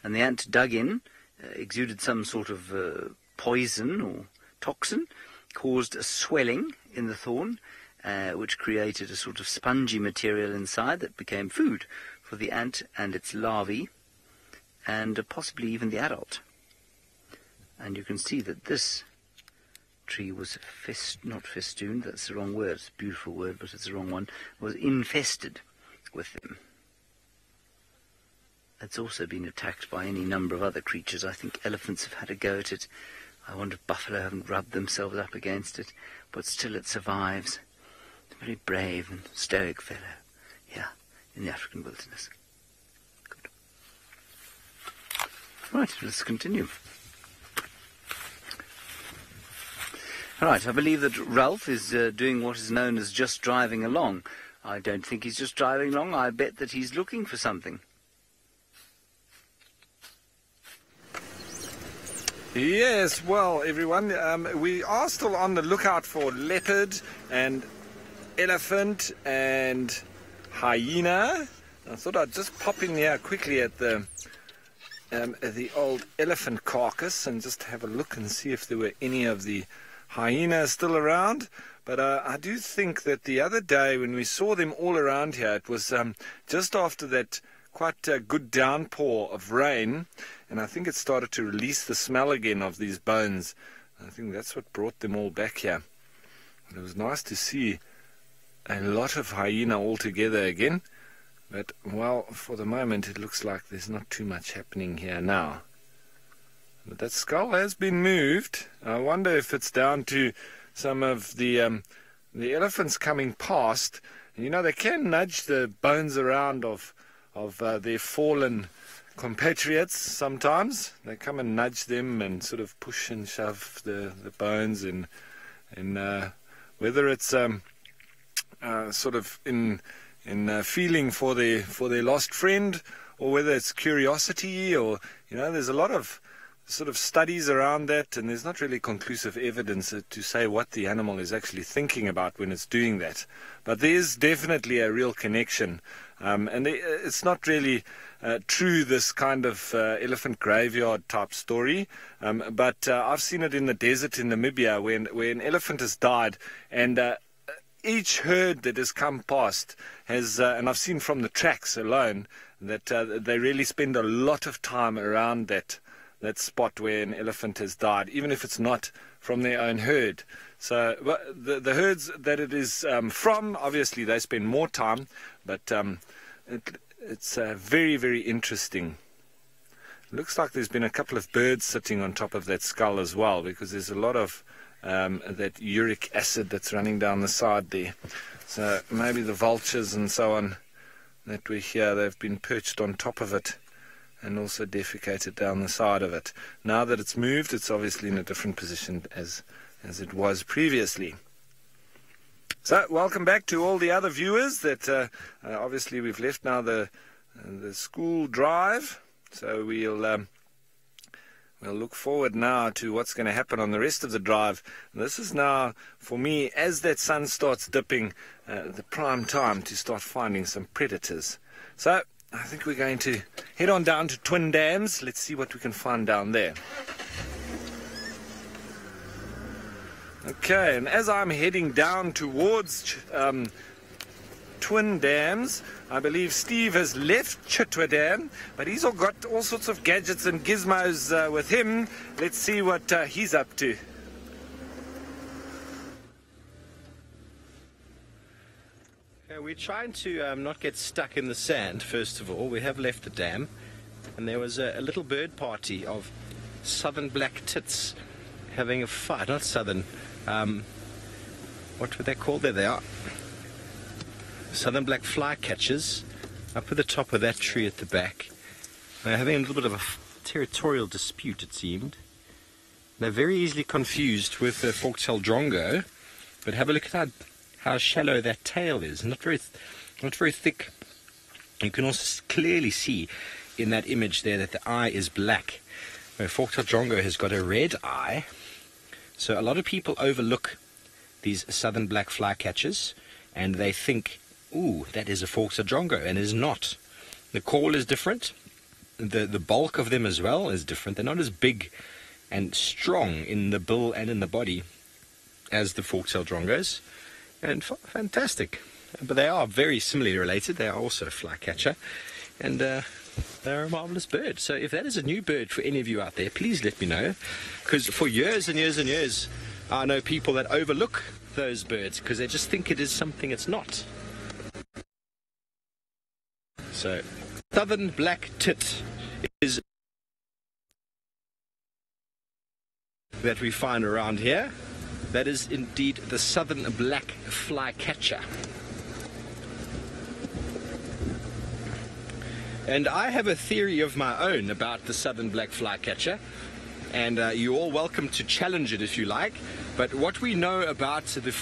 and the ant dug in, uh, exuded some sort of uh, poison or toxin, caused a swelling in the thorn, uh, which created a sort of spongy material inside that became food for the ant and its larvae, and uh, possibly even the adult. And you can see that this tree was not festooned, that's the wrong word, it's a beautiful word, but it's the wrong one, was infested with them. It's also been attacked by any number of other creatures. I think elephants have had a go at it. I wonder if buffalo haven't rubbed themselves up against it, but still it survives. It's a very brave and stoic fellow here in the African wilderness. Good. Right, let's continue. Right, I believe that Ralph is uh, doing what is known as just driving along. I don't think he's just driving along. I bet that he's looking for something. Yes, well, everyone, um, we are still on the lookout for leopard and elephant and hyena. I thought I'd just pop in here quickly at the um, the old elephant carcass and just have a look and see if there were any of the hyenas still around. But uh, I do think that the other day when we saw them all around here, it was um, just after that quite a good downpour of rain, and I think it started to release the smell again of these bones. I think that's what brought them all back here. it was nice to see a lot of hyena all together again. But, well, for the moment it looks like there's not too much happening here now. But that skull has been moved. I wonder if it's down to some of the um, the elephants coming past. You know, they can nudge the bones around of of uh, their fallen compatriots sometimes. They come and nudge them and sort of push and shove the, the bones and and uh, whether it's um, uh, sort of in in uh, feeling for their for their lost friend or whether it's curiosity or you know there's a lot of sort of studies around that, and there's not really conclusive evidence to say what the animal is actually thinking about when it's doing that. But there is definitely a real connection, um, and it's not really uh, true this kind of uh, elephant graveyard type story. Um, but uh, I've seen it in the desert in Namibia when where an elephant has died, and uh, each herd that has come past has, uh, and I've seen from the tracks alone, that uh, they really spend a lot of time around that that spot where an elephant has died, even if it's not from their own herd. So the, the herds that it is um, from, obviously, they spend more time, but um, it, it's uh, very, very interesting. Looks like there's been a couple of birds sitting on top of that skull as well, because there's a lot of um, that uric acid that's running down the side there. So maybe the vultures and so on that we hear, they've been perched on top of it and also defecated down the side of it. Now that it's moved, it's obviously in a different position as, as it was previously. So, welcome back to all the other viewers that uh, uh, obviously we've left now the, uh, the school drive. So we'll um, we'll look forward now to what's going to happen on the rest of the drive. This is now, for me, as that sun starts dipping, uh, the prime time to start finding some predators. So I think we're going to head on down to Twin Dams. Let's see what we can find down there. Okay, and as I'm heading down towards um, Twin Dams, I believe Steve has left Chitwa Dam, but he's all got all sorts of gadgets and gizmos uh, with him. Let's see what uh, he's up to. We're trying to um, not get stuck in the sand, first of all. We have left the dam, and there was a, a little bird party of southern black tits having a fight. Not southern. Um, what were they called? There they are. Southern black flycatchers up at the top of that tree at the back. They're having a little bit of a territorial dispute, it seemed. They're very easily confused with the fork-tailed drongo, but have a look at how how shallow that tail is, not very, not very thick. You can also clearly see in that image there that the eye is black. Where fork-tailed drongo has got a red eye. So a lot of people overlook these southern black flycatchers and they think, ooh, that is a fork-tailed drongo, and it is not. The call is different. The, the bulk of them as well is different. They're not as big and strong in the bill and in the body as the fork-tailed drongos and fantastic. But they are very similarly related. They are also flycatcher, and uh, they're a marvelous bird. So if that is a new bird for any of you out there, please let me know, because for years and years and years, I know people that overlook those birds because they just think it is something it's not. So, southern black tit is that we find around here. That is indeed the southern black flycatcher. And I have a theory of my own about the southern black flycatcher, and uh, you're all welcome to challenge it if you like. But what we know about the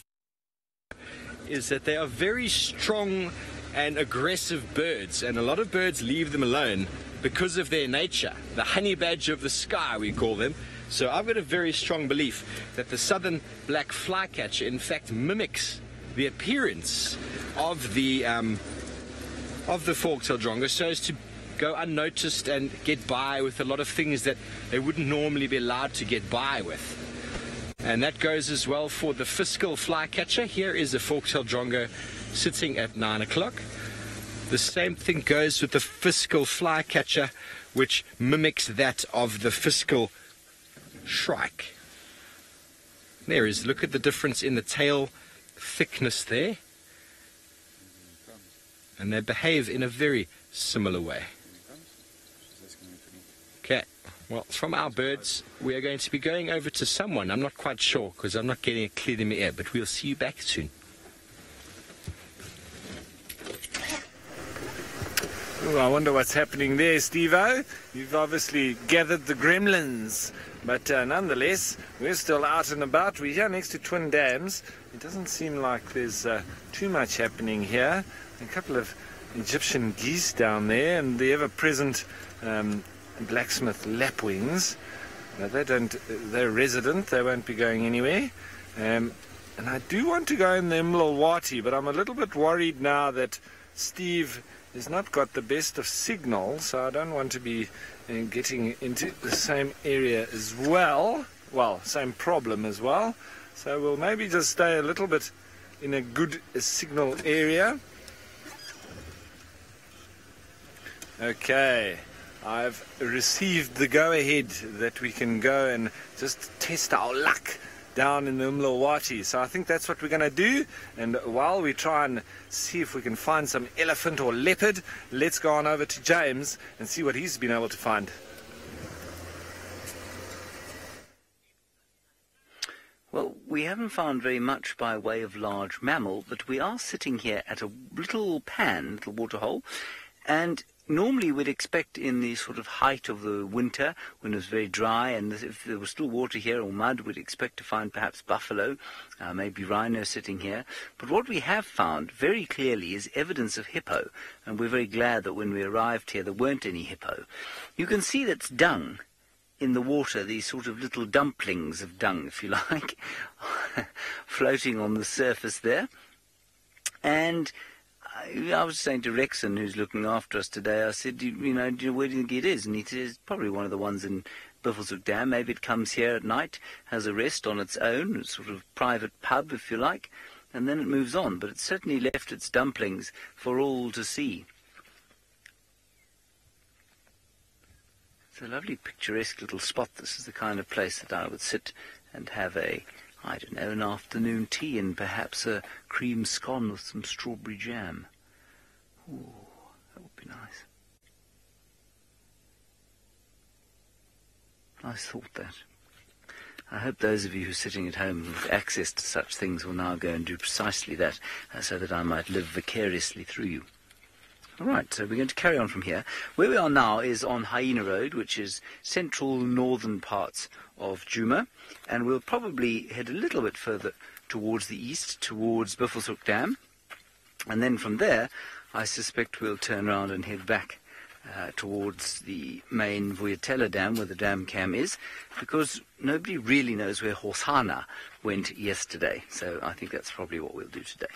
is that they are very strong and aggressive birds, and a lot of birds leave them alone because of their nature. The honey badger of the sky, we call them. So I've got a very strong belief that the southern black flycatcher, in fact, mimics the appearance of the um, of the fork-tailed drongo, so as to go unnoticed and get by with a lot of things that they wouldn't normally be allowed to get by with. And that goes as well for the fiscal flycatcher. Here is the fork-tailed drongo sitting at nine o'clock. The same thing goes with the fiscal flycatcher, which mimics that of the fiscal shrike. There is, look at the difference in the tail thickness there. And they behave in a very similar way. Okay, well, from our birds, we are going to be going over to someone. I'm not quite sure because I'm not getting it clear in my ear, but we'll see you back soon. Ooh, I wonder what's happening there, Steve-O. You've obviously gathered the gremlins. But uh, nonetheless, we're still out and about. We're here next to Twin Dams. It doesn't seem like there's uh, too much happening here. A couple of Egyptian geese down there and the ever-present um, blacksmith lapwings. Uh, they don't, they're resident, they won't be going anywhere. Um, and I do want to go in the Mlowathi, but I'm a little bit worried now that Steve has not got the best of signal, so I don't want to be and getting into the same area as well. Well, same problem as well. So we'll maybe just stay a little bit in a good signal area. Okay, I've received the go ahead that we can go and just test our luck down in the Umlawati. So I think that's what we're going to do. And while we try and see if we can find some elephant or leopard, let's go on over to James and see what he's been able to find. Well, we haven't found very much by way of large mammal, but we are sitting here at a little pan, little waterhole, and normally we'd expect in the sort of height of the winter, when it was very dry, and if there was still water here or mud, we'd expect to find perhaps buffalo, uh, maybe rhino sitting here. But what we have found very clearly is evidence of hippo, and we're very glad that when we arrived here there weren't any hippo. You can see that's dung in the water, these sort of little dumplings of dung, if you like, floating on the surface there. And I, was saying to Rexon, who's looking after us today, I said, you, you know, do you where do you think it is? And he said, it's probably one of the ones in Buffelshoek Dam. Maybe it comes here at night, has a rest on its own, a sort of private pub, if you like, and then it moves on. But it certainly left its dumplings for all to see. It's a lovely picturesque little spot. This is the kind of place that I would sit and have a, I don't know, an afternoon tea and perhaps a cream scone with some strawberry jam. Ooh, that would be nice. Nice thought that. I hope those of you who are sitting at home with access to such things will now go and do precisely that, uh, so that I might live vicariously through you. All right, so we're going to carry on from here. Where we are now is on Hyena Road, which is central northern parts of Djuma, and we'll probably head a little bit further towards the east, towards Buffelshoek Dam, and then from there, I suspect we'll turn around and head back uh, towards the main Vuyatela Dam, where the dam cam is, because nobody really knows where Hosana went yesterday. So I think that's probably what we'll do today.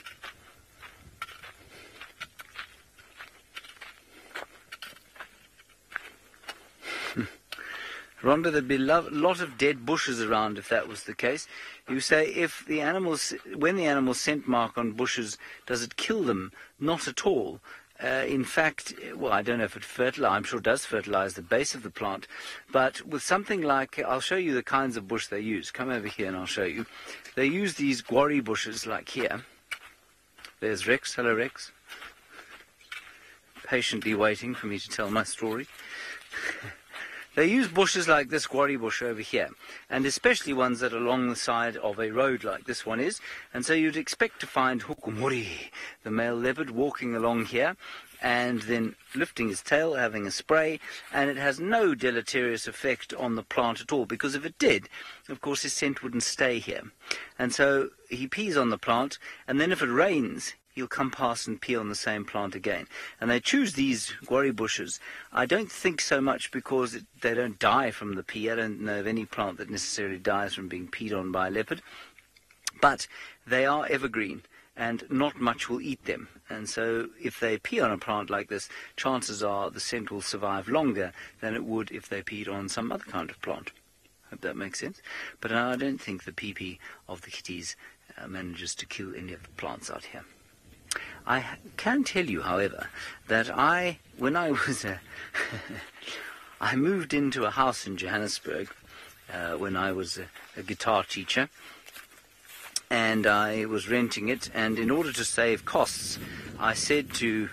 Rhonda, there'd be a lo- lot of dead bushes around if that was the case. You say if the animals, when the animals scent mark on bushes, does it kill them? Not at all. Uh, in fact, well, I don't know if it fertilizes. I'm sure it does fertilize the base of the plant. But with something like, I'll show you the kinds of bush they use. Come over here and I'll show you. They use these guarri bushes like here. There's Rex. Hello, Rex. Patiently waiting for me to tell my story. They use bushes like this guarri bush over here, and especially ones that are along the side of a road like this one is. And so you'd expect to find hukumuri, the male leopard, walking along here, and then lifting his tail, having a spray, and it has no deleterious effect on the plant at all, because if it did, of course his scent wouldn't stay here. And so he pees on the plant, and then if it rains, he'll come past and pee on the same plant again. And they choose these guarri bushes. I don't think so much because it, they don't die from the pee. I don't know of any plant that necessarily dies from being peed on by a leopard. But they are evergreen and not much will eat them. And so if they pee on a plant like this, chances are the scent will survive longer than it would if they peed on some other kind of plant. Hope that makes sense. But I don't think the pee-pee of the kitties uh, manages to kill any of the plants out here. I can tell you, however, that I, when I was I moved into a house in Johannesburg uh, when I was a, a guitar teacher, and I was renting it. And in order to save costs, I said to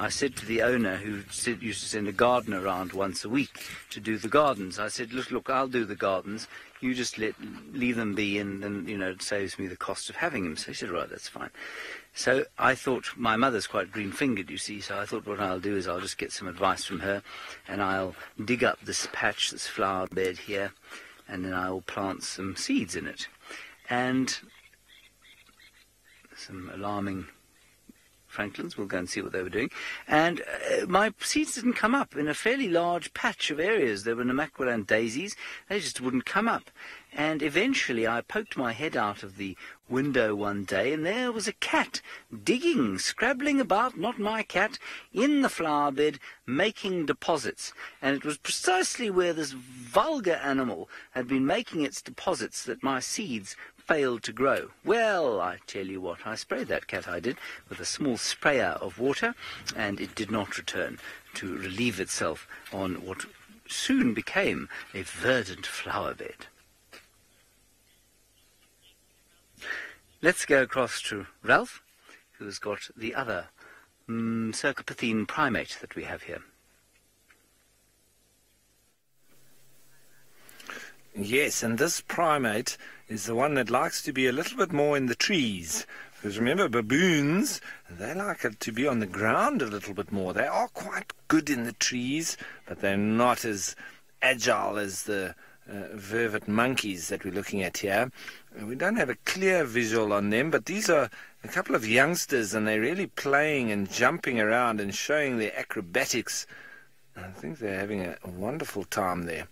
I said to the owner, who said, used to send a gardener around once a week to do the gardens, I said, look, look, I'll do the gardens. You just let leave them be, and then you know it saves me the cost of having them. So he said, right, that's fine. So I thought my mother's quite green-fingered, you see. So I thought what I'll do is I'll just get some advice from her, and I'll dig up this patch, this flower bed here, and then I'll plant some seeds in it, and some alarming Franklins. We'll go and see what they were doing. And uh, my seeds didn't come up in a fairly large patch of areas. There were Namaqualand daisies. They just wouldn't come up. And eventually I poked my head out of the window one day and there was a cat digging, scrabbling about, not my cat, in the flower bed, making deposits. And it was precisely where this vulgar animal had been making its deposits that my seeds failed to grow. Well, I tell you what, I sprayed that cat, I did, with a small sprayer of water, and it did not return to relieve itself on what soon became a verdant flower bed. Let's go across to Ralph, who's got the other mm, Cercopithecine primate that we have here. Yes, and this primate is the one that likes to be a little bit more in the trees. Because remember, baboons, they like it to be on the ground a little bit more. They are quite good in the trees, but they're not as agile as the uh, vervet monkeys that we're looking at here. We don't have a clear visual on them, but these are a couple of youngsters, and they're really playing and jumping around and showing their acrobatics. I think they're having a, a wonderful time there.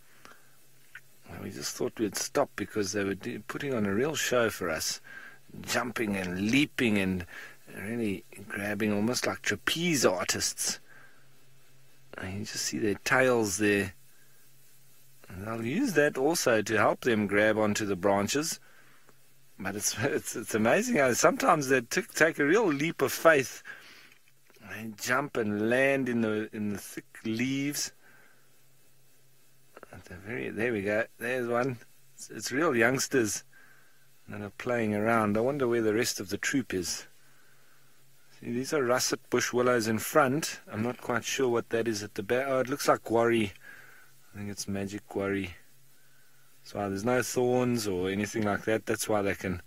We just thought we'd stop because they were putting on a real show for us, jumping and leaping and really grabbing almost like trapeze artists. And you just see their tails there. They'll use that also to help them grab onto the branches. But it's it's, it's amazing how sometimes they t- take a real leap of faith. They jump and land in the in the thick leaves. The very, there we go. There's one. It's, it's real youngsters that are playing around. I wonder where the rest of the troop is. See, these are russet bush willows in front. I'm not quite sure what that is at the back. Oh, it looks like guarri. I think it's magic guarri. So there's no thorns or anything like that. That's why they can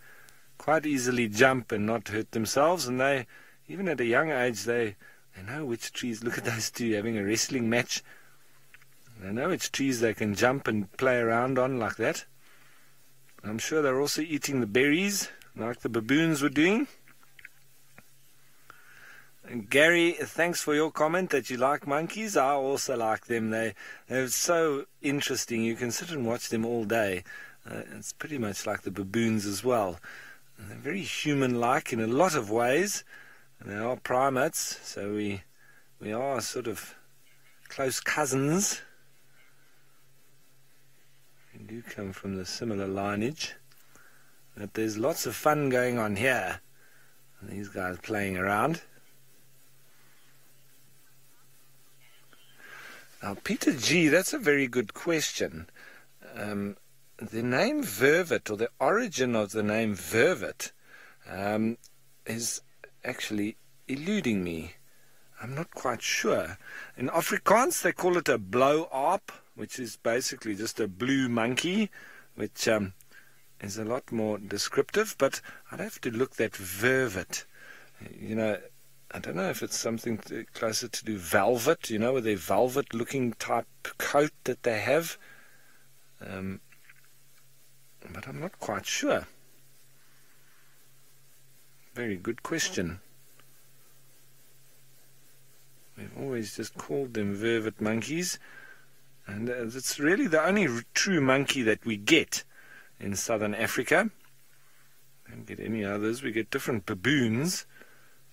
quite easily jump and not hurt themselves. And they, even at a young age, they they know which trees. Look at those two having a wrestling match. They know which trees they can jump and play around on like that. I'm sure they're also eating the berries like the baboons were doing. Gary, thanks for your comment that you like monkeys. I also like them. They, they're so interesting. You can sit and watch them all day. Uh, it's pretty much like the baboons as well. They're very human-like in a lot of ways. They are primates, so we we are sort of close cousins We do come from the similar lineage. But there's lots of fun going on here. These guys playing around. Now, Peter G., that's a very good question. Um, the name vervet, or the origin of the name vervet, um, is actually eluding me. I'm not quite sure. In Afrikaans, they call it a blouaap which is basically just a blue monkey, which um, is a lot more descriptive, but I'd have to look that vervet. You know, I don't know if it's something closer to do velvet, you know, with their velvet looking type coat that they have. Um, but I'm not quite sure. Very good question. We've always just called them vervet monkeys. And uh, it's really the only true monkey that we get in southern Africa. We don't get any others. We get different baboons.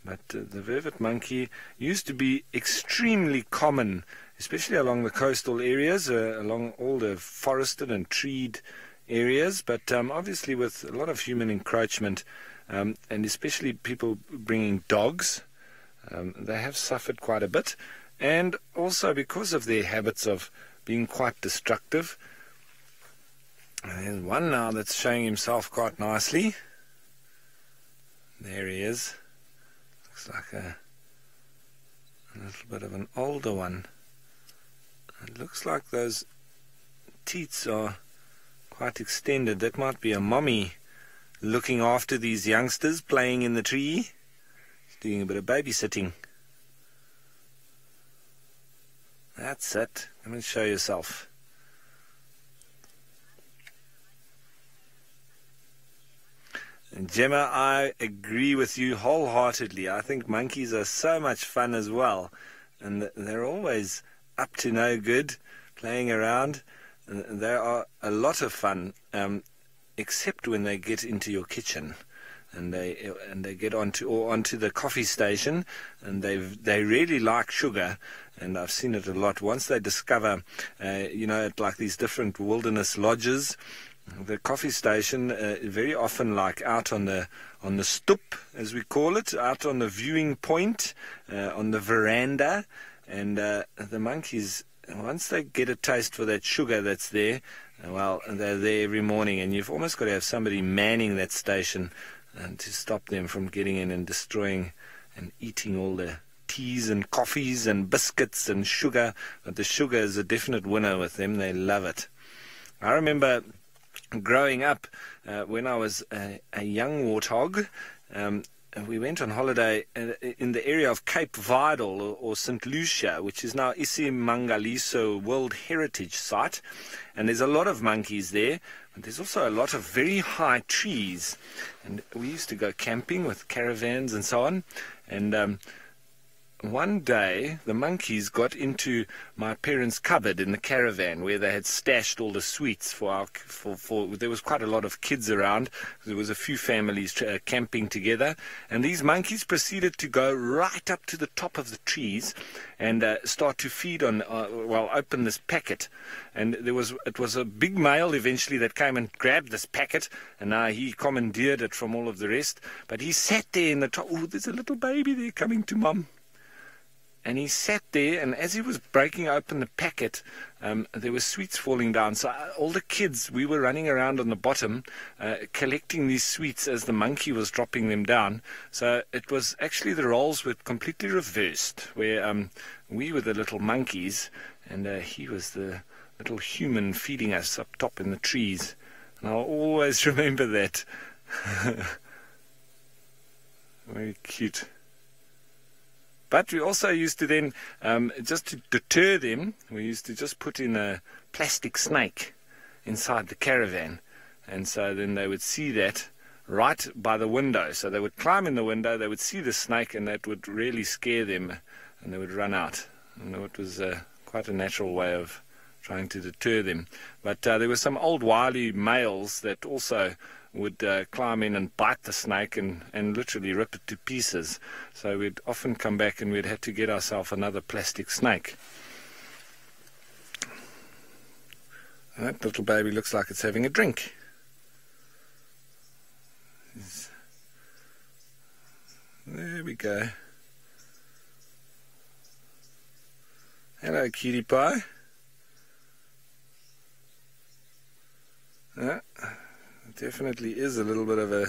But uh, the vervet monkey used to be extremely common, especially along the coastal areas, uh, along all the forested and treed areas. But um, obviously, with a lot of human encroachment, um, and especially people bringing dogs, um, they have suffered quite a bit. And also because of their habits of being quite destructive. There's one now that's showing himself quite nicely. There he is. Looks like a, a little bit of an older one. It looks like those teats are quite extended. That might be a mommy looking after these youngsters playing in the tree. doing a bit of babysitting. That's it. Come and show yourself. Gemma, I agree with you wholeheartedly. I think monkeys are so much fun as well. And they're always up to no good, playing around. They are a lot of fun, um, except when they get into your kitchen and they and they get onto or onto the coffee station, and they they really like sugar, and I've seen it a lot. Once they discover, uh, you know, like these different wilderness lodges, the coffee station uh, very often like out on the on the stoep as we call it out on the viewing point uh, on the veranda. And uh, the monkeys once they get a taste for that sugar that's there well they're there every morning. And you've almost got to have somebody manning that station and to stop them from getting in and destroying and eating all the teas and coffees and biscuits and sugar. But the sugar is a definite winner with them. They love it. I remember growing up, uh, when I was a, a young warthog, um, we went on holiday uh, in the area of Cape Vidal or, St. Lucia, which is now Isimangaliso World Heritage Site. And there's a lot of monkeys there, but there's also a lot of very high trees. And we used to go camping with caravans and so on. And um, one day the monkeys got into my parents' cupboard in the caravan where they had stashed all the sweets for our for, for there was quite a lot of kids around. There was a few families uh, camping together. And these monkeys proceeded to go right up to the top of the trees and uh, start to feed on uh, well open this packet. And there was it was a big male eventually that came and grabbed this packet. And now he commandeered it from all of the rest. But he sat there in the top. Oh there's a little baby there coming to mum and he sat there, and as he was breaking open the packet, um, there were sweets falling down. So uh, all the kids, we were running around on the bottom, uh, collecting these sweets as the monkey was dropping them down. So it was actually the roles were completely reversed, where um, we were the little monkeys, and uh, he was the little human feeding us up top in the trees. And I'll always remember that. Very cute. But we also used to then, um, just to deter them, we used to just put in a plastic snake inside the caravan. And so then they would see that right by the window. So they would climb in the window, they would see the snake, and that would really scare them, and they would run out. And it was uh, quite a natural way of trying to deter them. But uh, there were some old wily males that also would uh, climb in and bite the snake and, and literally rip it to pieces. So we'd often come back and we'd have to get ourselves another plastic snake. And that little baby looks like it's having a drink. There we go. Hello, cutie pie. Yeah definitely is a little bit of a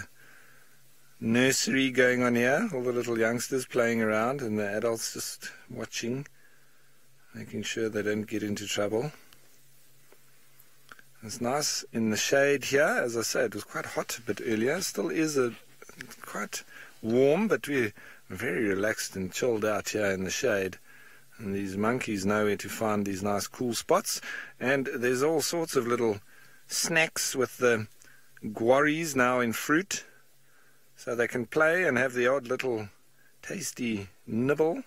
nursery going on here. All the little youngsters playing around and the adults just watching, making sure they don't get into trouble. It's nice in the shade here. As I said, it was quite hot a bit earlier. Still is a quite warm, but we're very relaxed and chilled out here in the shade. And these monkeys know where to find these nice cool spots. And there's all sorts of little snacks with the guarries now in fruit, so they can play and have the odd little tasty nibble.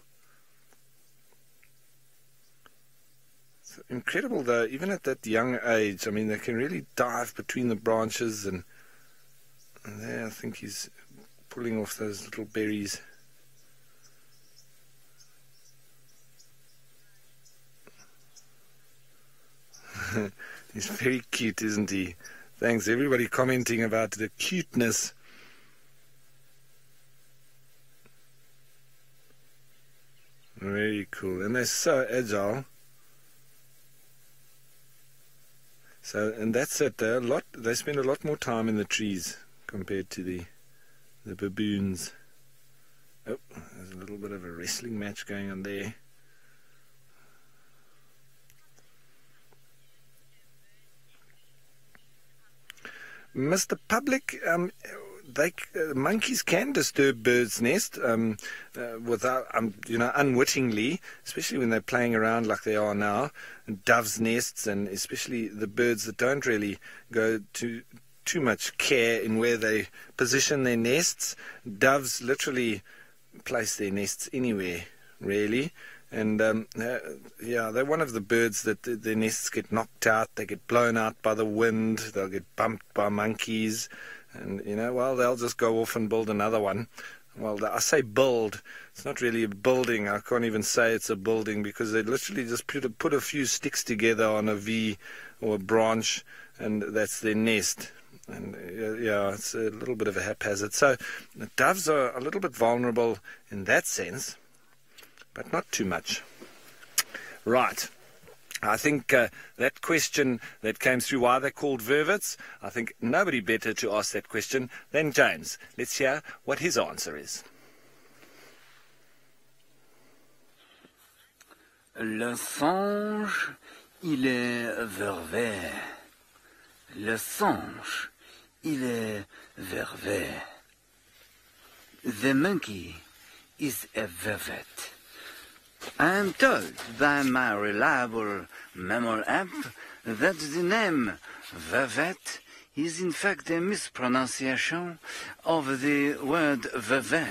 It's incredible though, even at that young age, I mean, they can really dive between the branches and, and there I think he's pulling off those little berries. he's very cute, isn't he? Thanks, everybody commenting about the cuteness. Very cool. And they're so agile. So, and that's it. They're a lot. They spend a lot more time in the trees compared to the the baboons. Oh, there's a little bit of a wrestling match going on there. Mr. Public, um, they uh, monkeys can disturb birds' nest um, uh, without, um, you know, unwittingly, especially when they're playing around like they are now. and Doves' nests, and especially the birds that don't really go to too much care in where they position their nests. Doves literally place their nests anywhere, really. And um, uh, yeah, they're one of the birds that their nests get knocked out, they get blown out by the wind, they'll get bumped by monkeys, and you know, well, they'll just go off and build another one. well, I say build. It's not really a building. I can't even say it's a building because they literally just put a, put a few sticks together on a V or a branch, and that's their nest. And uh, yeah, it's a little bit of a haphazard. So doves are a little bit vulnerable in that sense, but not too much. Right. I think uh, that question that came through, why they're called vervets, I think nobody better to ask that question than James. Let's hear what his answer is. Le songe, il est vervet. Le songe, il est vervet. The monkey is a vervet. I am told by my reliable memory app that the name Vervet is in fact a mispronunciation of the word Vervet,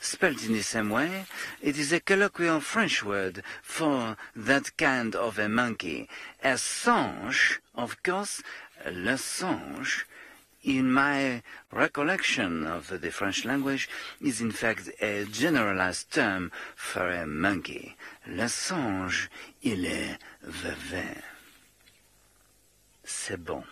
spelled in the same way. It is a colloquial French word for that kind of a monkey. A songe, of course, le songe, in my recollection of the French language, is in fact a generalized term for a monkey. Le songe, il est vevin. C'est bon.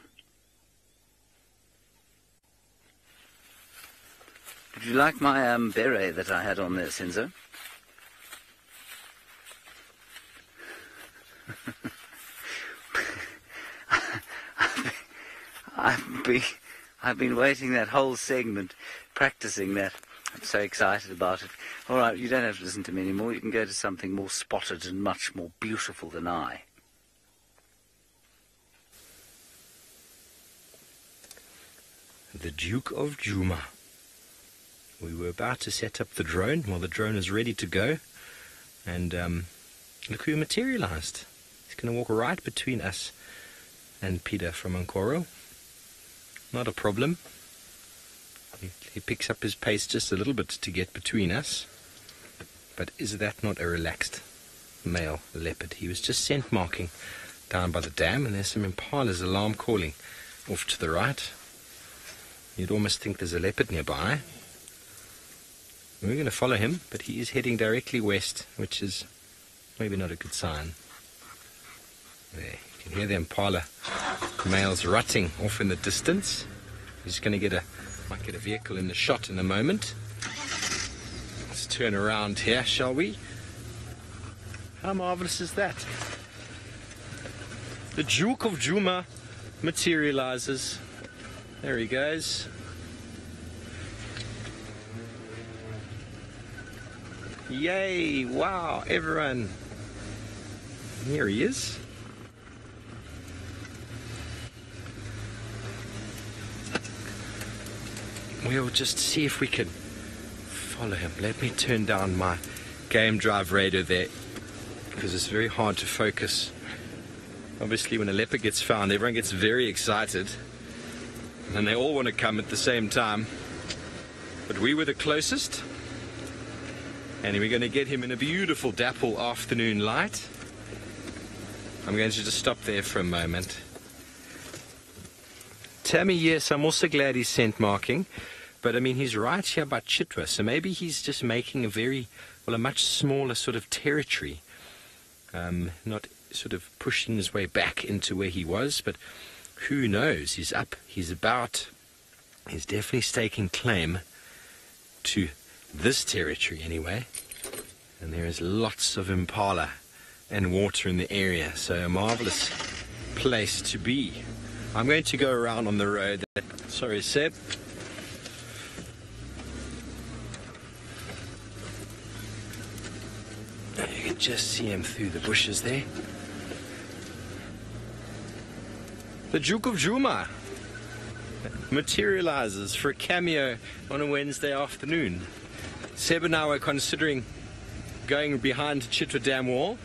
Did you like my um, beret that I had on there, Senzo? I've been, I've been waiting that whole segment, practicing that. I'm so excited about it. All right, you don't have to listen to me anymore. You can go to something more spotted and much more beautiful than I. The Duke of Djuma. We were about to set up the drone. Well, the drone is ready to go. And um, look who materialized. He's going to walk right between us and Peter from Nkoro. Not a problem. He, he picks up his pace just a little bit to get between us. But is that not a relaxed male leopard? He was just scent marking down by the dam, and there's some impalas alarm calling off to the right. You'd almost think there's a leopard nearby. We're going to follow him, but he is heading directly west, which is maybe not a good sign. There, can hear the impala males rutting off in the distance. He's going to get a might get a vehicle in the shot in a moment. Let's turn around here, shall we? How marvelous is that? The Duke of Djuma materializes. There he goes. Yay! Wow, everyone. Here he is. We'll just see if we can follow him. Let me turn down my game drive radar there because it's very hard to focus. Obviously, when a leopard gets found, everyone gets very excited and they all want to come at the same time. But we were the closest, and we're going to get him in a beautiful dapple afternoon light. I'm going to just stop there for a moment. Tammy, yes, I'm also glad he's scent marking, but I mean, he's right here by Chitwa, so maybe he's just making a very, well, a much smaller sort of territory. Um, not sort of pushing his way back into where he was, but who knows? He's up, he's about, he's definitely staking claim to this territory anyway. And there is lots of impala and water in the area, so a marvelous place to be. I'm going to go around on the road. Sorry, Seb. You can just see him through the bushes there. The Duke of Djuma materializes for a cameo on a Wednesday afternoon. Seb and I were considering going behind Chitwa Dam Wall,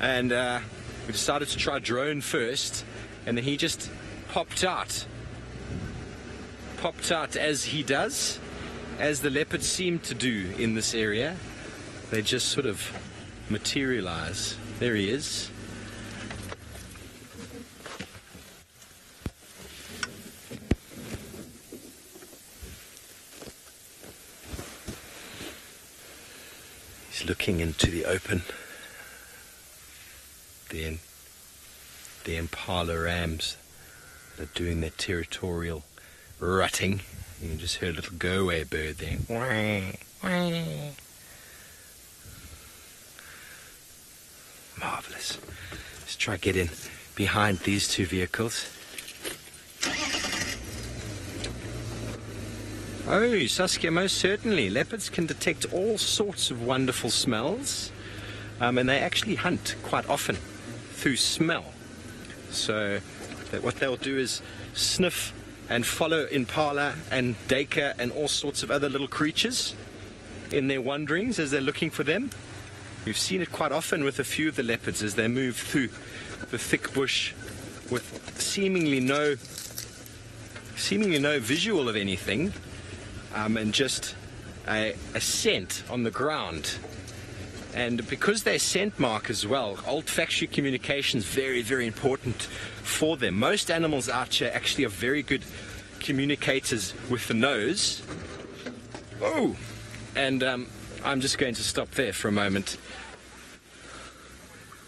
and uh, we decided to try drone first, and then he just popped out. Popped out as he does, as the leopards seem to do in this area. They just sort of materialize. There he is. He's looking into the open. The, the impala rams are doing their territorial rutting. You just heard a little go-away bird there. Marvelous. Let's try get in behind these two vehicles. Oh, Saskia, most certainly. Leopards can detect all sorts of wonderful smells, um, and they actually hunt quite often through smell. So, what they'll do is sniff and follow impala and duiker and all sorts of other little creatures in their wanderings as they're looking for them. We've seen it quite often with a few of the leopards as they move through the thick bush with seemingly no seemingly no visual of anything um, and just a, a scent on the ground. And because they're scent mark as well, olfactory communication is very, very important for them. Most animals out here actually are very good communicators with the nose. Oh! And um, I'm just going to stop there for a moment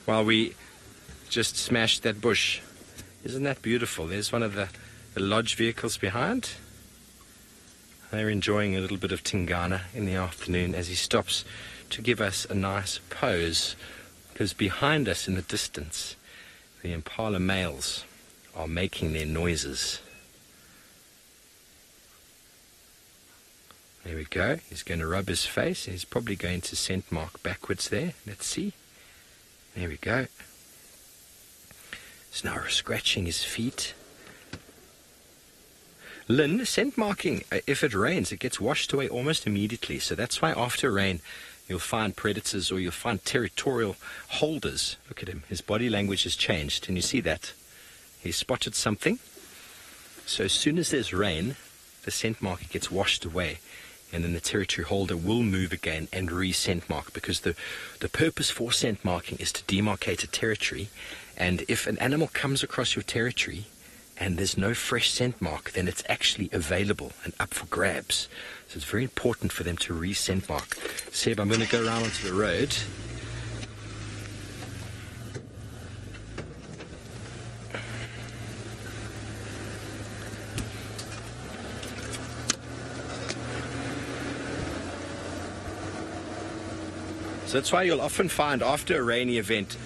while we just smash that bush. Isn't that beautiful? There's one of the, the lodge vehicles behind. They're enjoying a little bit of Tingana in the afternoon as he stops to give us a nice pose because behind us in the distance, the impala males are making their noises. There we go. He's going to rub his face. He's probably going to scent mark backwards there. Let's see. There we go. He's now scratching his feet. Lynn, scent marking, uh, if it rains, it gets washed away almost immediately. So that's why after rain, you'll find predators or you'll find territorial holders. Look at him. His body language has changed. Can you see that? He spotted something. So as soon as there's rain, the scent marker gets washed away. And then the territory holder will move again and re-scent mark because the, the purpose for scent marking is to demarcate a territory. And if an animal comes across your territory, and there's no fresh scent mark, then it's actually available and up for grabs. So it's very important for them to re-scent mark. Seb, I'm going to go around onto the road. So that's why you'll often find after a rainy event,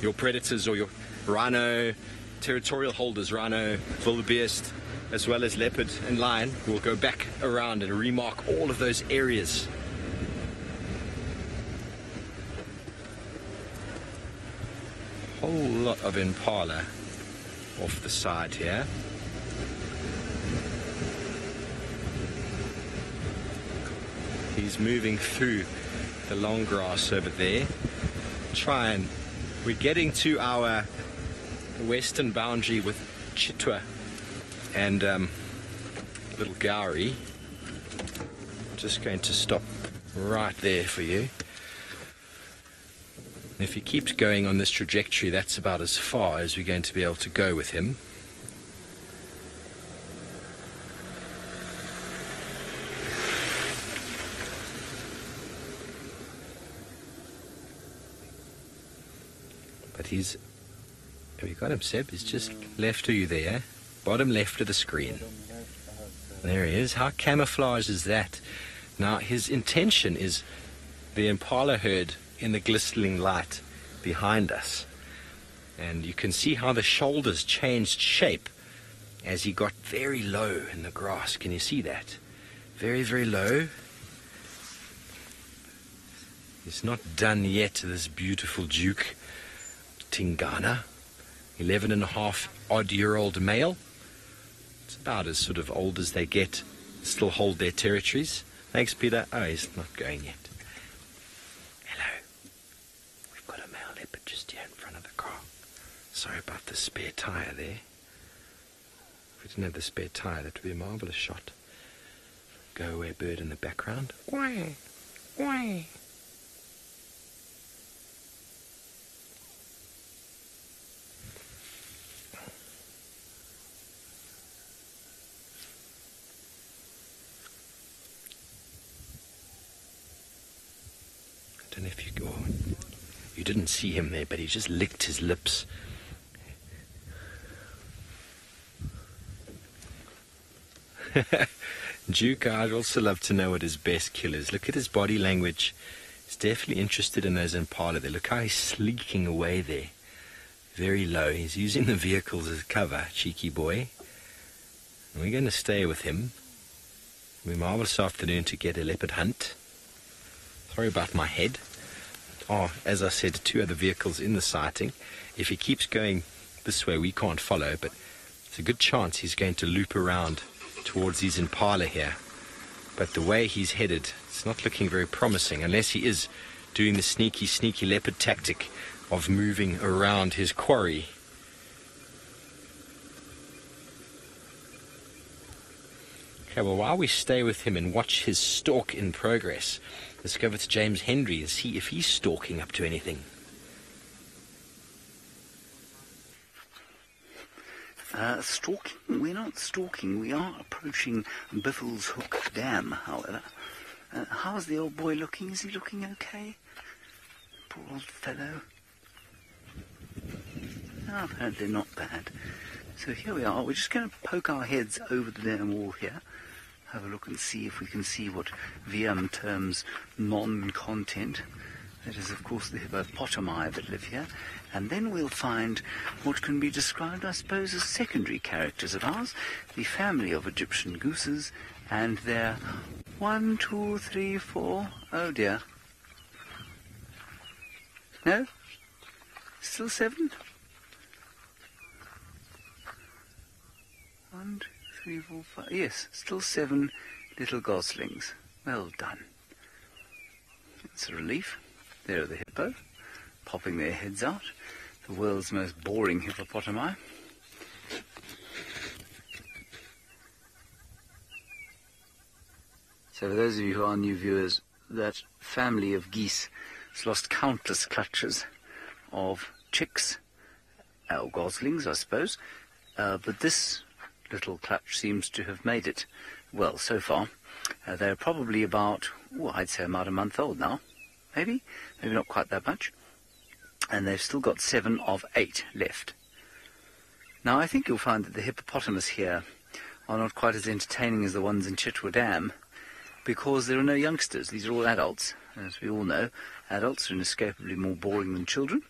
your predators or your rhino, territorial holders, rhino, wildebeest, as well as leopard and lion, will go back around and remark all of those areas. Whole lot of impala off the side here. He's moving through the long grass over there. Try and we're getting to our western boundary with Chitwa and um, Little Gowrie. Just going to stop right there for you. If he keeps going on this trajectory, that's about as far as we're going to be able to go with him. He's have you got him, Seb? He's just left of you there. Bottom left of the screen. There he is. How camouflage is that? Now, his intention is the impala herd in the glistening light behind us. And you can see how the shoulders changed shape as he got very low in the grass. Can you see that? Very, very low. It's not done yet, this beautiful Duke Tingana. 11 and a half odd year old male. It's about as sort of old as they get, still hold their territories. Thanks, Peter. Oh, he's not going yet. Hello. We've got a male leopard just here in front of the car. Sorry about the spare tyre there. If we didn't have the spare tyre, that would be a marvellous shot. Go away bird in the background. Why? Why? And if you go, you didn't see him there, but he just licked his lips. Duke, I'd also love to know what his best kill is. Look at his body language. He's definitely interested in those impala there. Look how he's sleeking away there. Very low. He's using the vehicles as cover, cheeky boy. And we're going to stay with him. We marvellous afternoon to get a leopard hunt. Sorry about my head. Oh, as I said, two other vehicles in the sighting. If he keeps going this way, we can't follow, but it's a good chance he's going to loop around towards these impala here. But the way he's headed, it's not looking very promising, unless he is doing the sneaky, sneaky leopard tactic of moving around his quarry. Okay, well, while we stay with him and watch his stalk in progress, let's go over to James Henry and see if he's stalking up to anything. Uh, stalking? We're not stalking. We are approaching Buffelshoek Dam, however. Uh, how's the old boy looking? Is he looking okay? Poor old fellow. Apparently not bad. So here we are. We're just going to poke our heads over the dam wall here. Have a look and see if we can see what VM terms non-content. That is, of course, the hippopotami that live here. And then we'll find what can be described, I suppose, as secondary characters of ours, the family of Egyptian gooses, and their one, two, three, four, oh dear. No? Still seven? One, two, three, four, five. Yes, still seven little goslings. Well done. It's a relief. There are the hippo, popping their heads out. The world's most boring hippopotami. So for those of you who are new viewers, that family of geese has lost countless clutches of chicks, or goslings, I suppose. Uh, but this little clutch seems to have made it well so far. Uh, they're probably about, oh, I'd say about a month old now. Maybe, maybe not quite that much. And they've still got seven of eight left. Now I think you'll find that the hippopotamus here are not quite as entertaining as the ones in Chitwa Dam because there are no youngsters. These are all adults. As we all know, adults are inescapably more boring than children.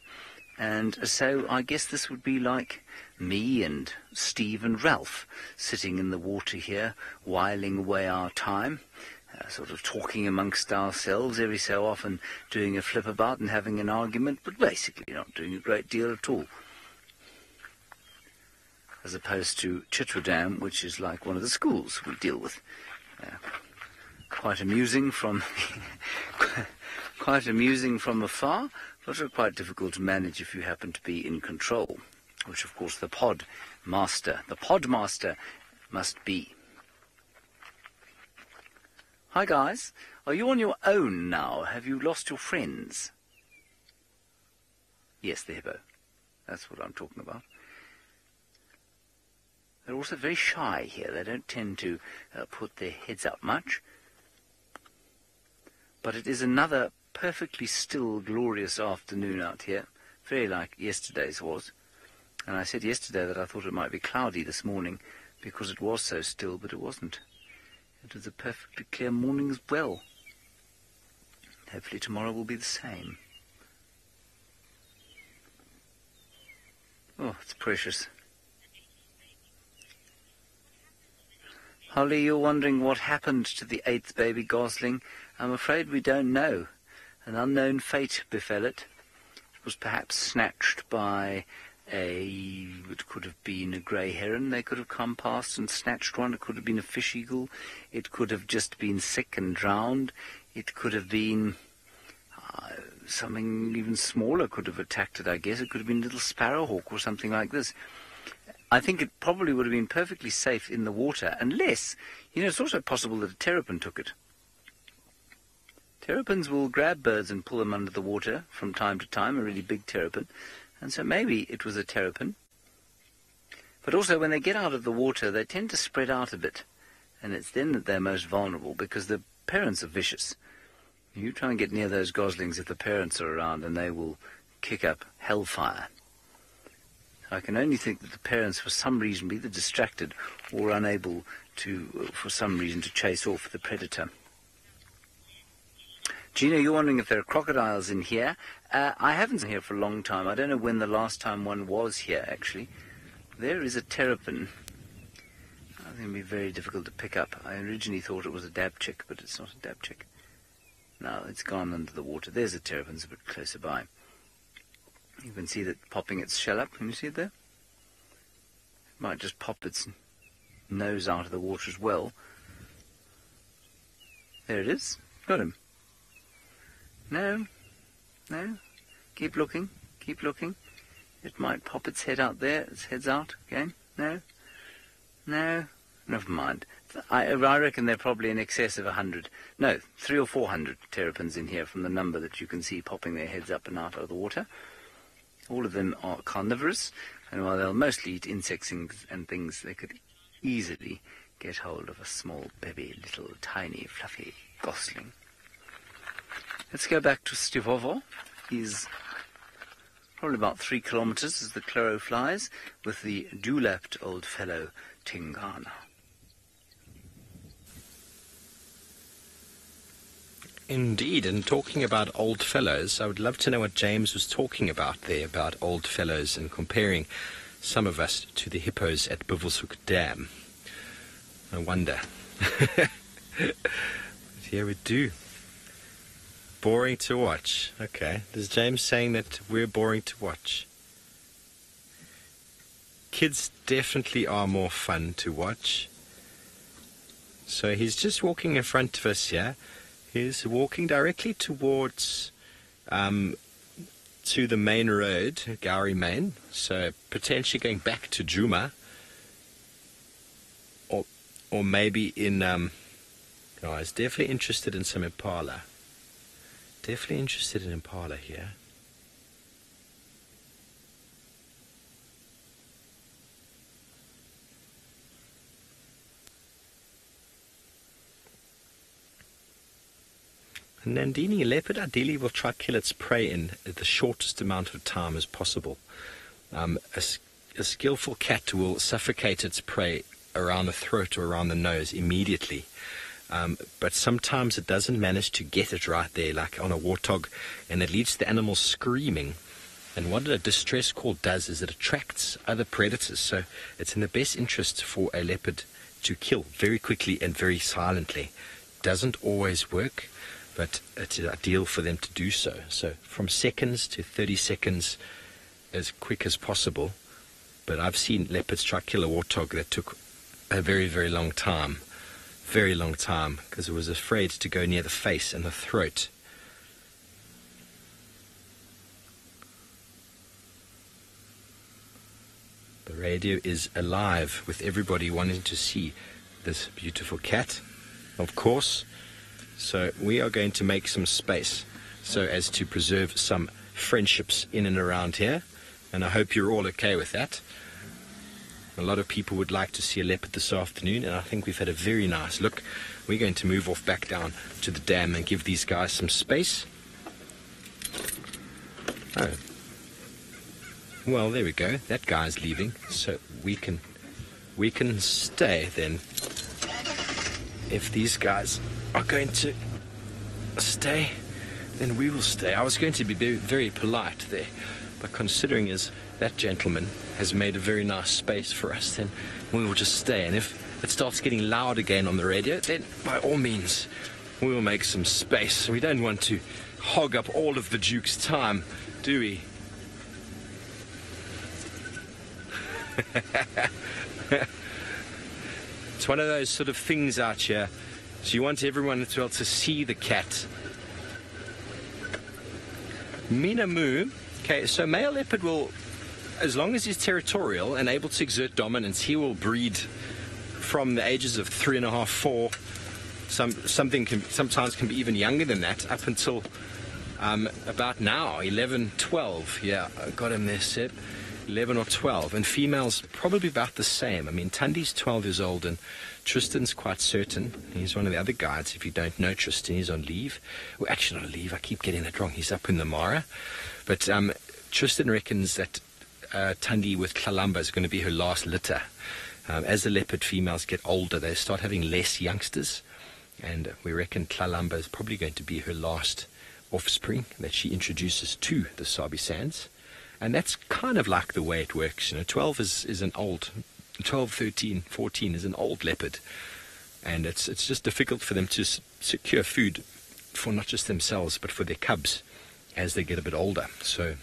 And so I guess this would be like me and Steve and Ralph sitting in the water here, whiling away our time, uh, sort of talking amongst ourselves every so often, doing a flip about and having an argument, but basically not doing a great deal at all. As opposed to Chitwa Dam, which is like one of the schools we deal with. Uh, quite amusing from quite amusing from afar, but are quite difficult to manage if you happen to be in control, which of course the pod master, the pod master must be. Hi guys, are you on your own now? Have you lost your friends? Yes, the hippo. That's what I'm talking about. They're also very shy here. They don't tend to uh, put their heads up much. But it is another perfectly still, glorious afternoon out here, very like yesterday's was. And I said yesterday that I thought it might be cloudy this morning because it was so still, but it wasn't. It was a perfectly clear morning as well. Hopefully tomorrow will be the same. Oh, it's precious. Holly, you're wondering what happened to the eighth baby gosling. I'm afraid we don't know. An unknown fate befell it. It was perhaps snatched by a. It could have been a grey heron. They could have come past and snatched one. It could have been a fish eagle. It could have just been sick and drowned. It could have been. Uh, something even smaller could have attacked it, I guess. It could have been a little sparrowhawk or something like this. I think it probably would have been perfectly safe in the water, unless, you know, it's also possible that a terrapin took it. Terrapins will grab birds and pull them under the water from time to time, a really big terrapin, and so maybe it was a terrapin. But also, when they get out of the water, they tend to spread out a bit, and it's then that they're most vulnerable because the parents are vicious. You try and get near those goslings if the parents are around, and they will kick up hellfire. I can only think that the parents, for some reason, be either distracted or unable to, uh, for some reason, to chase off the predator. Gina, you're wondering if there are crocodiles in here. Uh, I haven't been here for a long time. I don't know when the last time one was here, actually. There is a terrapin. I think it'd be very difficult to pick up. I originally thought it was a dabchick, but it's not a dabchick. No, it's gone under the water. There's a terrapin, it's a bit closer by. You can see that popping its shell up. Can you see it there? It might just pop its nose out of the water as well. There it is. Got him. No. No. Keep looking. Keep looking. It might pop its head out there. Its head's out again. No. No. Never mind. I, I reckon they're probably in excess of a hundred. No, three or four hundred terrapins in here from the number that you can see popping their heads up and out of the water. All of them are carnivorous, and while they'll mostly eat insects and, and things, they could easily get hold of a small, baby, little, tiny, fluffy gosling. Let's go back to Stivovo. He's probably about three kilometers as the Clero flies with the dewlapped old fellow Tingana. Indeed, and talking about old fellows, I would love to know what James was talking about there about old fellows and comparing some of us to the hippos at Buffelshoek Dam. I wonder. here we do. Boring to watch. Okay. Is James saying that we're boring to watch? Kids definitely are more fun to watch. So he's just walking in front of us here. He's walking directly towards um, to the main road, Gowrie Main. So potentially going back to Djuma, or or maybe in. Um, no, he's definitely interested in some Impala. Definitely interested in Impala here. A Nandini leopard ideally will try to kill its prey in the shortest amount of time as possible. Um, a, a skillful cat will suffocate its prey around the throat or around the nose immediately. Um, but sometimes it doesn't manage to get it right there, like on a warthog, and it leads the animal screaming. And what a distress call does is it attracts other predators. So it's in the best interest for a leopard to kill very quickly and very silently. Doesn't always work but it's ideal for them to do so. So from seconds to 30 seconds, as quick as possible. But I've seen leopards try to kill a warthog that took a very, very long time. Very long time, because it was afraid to go near the face and the throat. The radio is alive with everybody wanting to see this beautiful cat, of course. So we are going to make some space so as to preserve some friendships in and around here. And I hope you're all okay with that. A lot of people would like to see a leopard this afternoon, and I think we've had a very nice look. We're going to move off back down to the dam and give these guys some space. Oh. Well, there we go. That guy's leaving, so we can we can stay then. If these guys are going to stay, then we will stay. I was going to be very polite there, but considering as that gentleman has made a very nice space for us, then we will just stay. And if it starts getting loud again on the radio, then by all means, we will make some space. We don't want to hog up all of the Duke's time, do we? it's one of those sort of things out here so you want everyone as well to see the cat. Minamu. Okay, so male leopard will, as long as he's territorial and able to exert dominance, he will breed from the ages of three and a half, four. Some something can sometimes can be even younger than that, up until um, about now, 11, 12. Yeah, I got him there, Seb. 11 or 12, and females probably about the same. I mean, Tundi's 12 years old, and Tristan's quite certain. He's one of the other guides. If you don't know Tristan, he's on leave. Well, actually, not on leave. I keep getting that wrong. He's up in the Mara. But um, Tristan reckons that uh, Tundi with Tlalamba is going to be her last litter. Um, as the leopard females get older, they start having less youngsters. And we reckon Tlalamba is probably going to be her last offspring that she introduces to the Sabi Sands. And that's kind of like the way it works. You know, 12 is, is an old, 12, 13, 14 is an old leopard. And it's, it's just difficult for them to s- secure food for not just themselves, but for their cubs as they get a bit older. So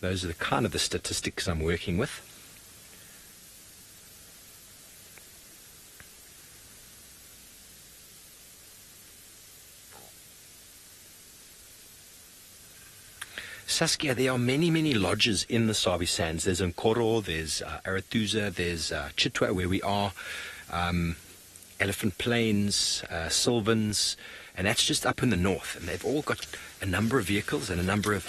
those are the kind of the statistics I'm working with. Saskia, there are many, many lodges in the Sabi Sands. There's Nkoro, there's uh, Arathusa, there's uh, Chitwa, where we are, um, Elephant Plains, uh, Sylvans, and that's just up in the north. And they've all got a number of vehicles and a number of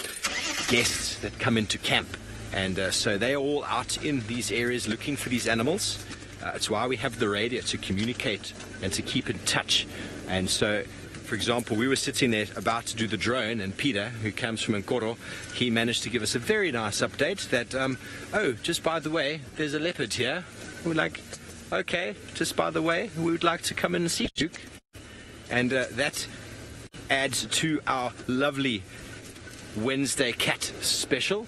guests that come into camp. And uh, so they're all out in these areas looking for these animals. Uh, it's why we have the radio to communicate and to keep in touch. And so for example, we were sitting there about to do the drone, and Peter, who comes from Nkoro, he managed to give us a very nice update that, um, oh, just by the way, there's a leopard here. We're like, okay, just by the way, we would like to come in and see Duke. And uh, that adds to our lovely Wednesday cat special.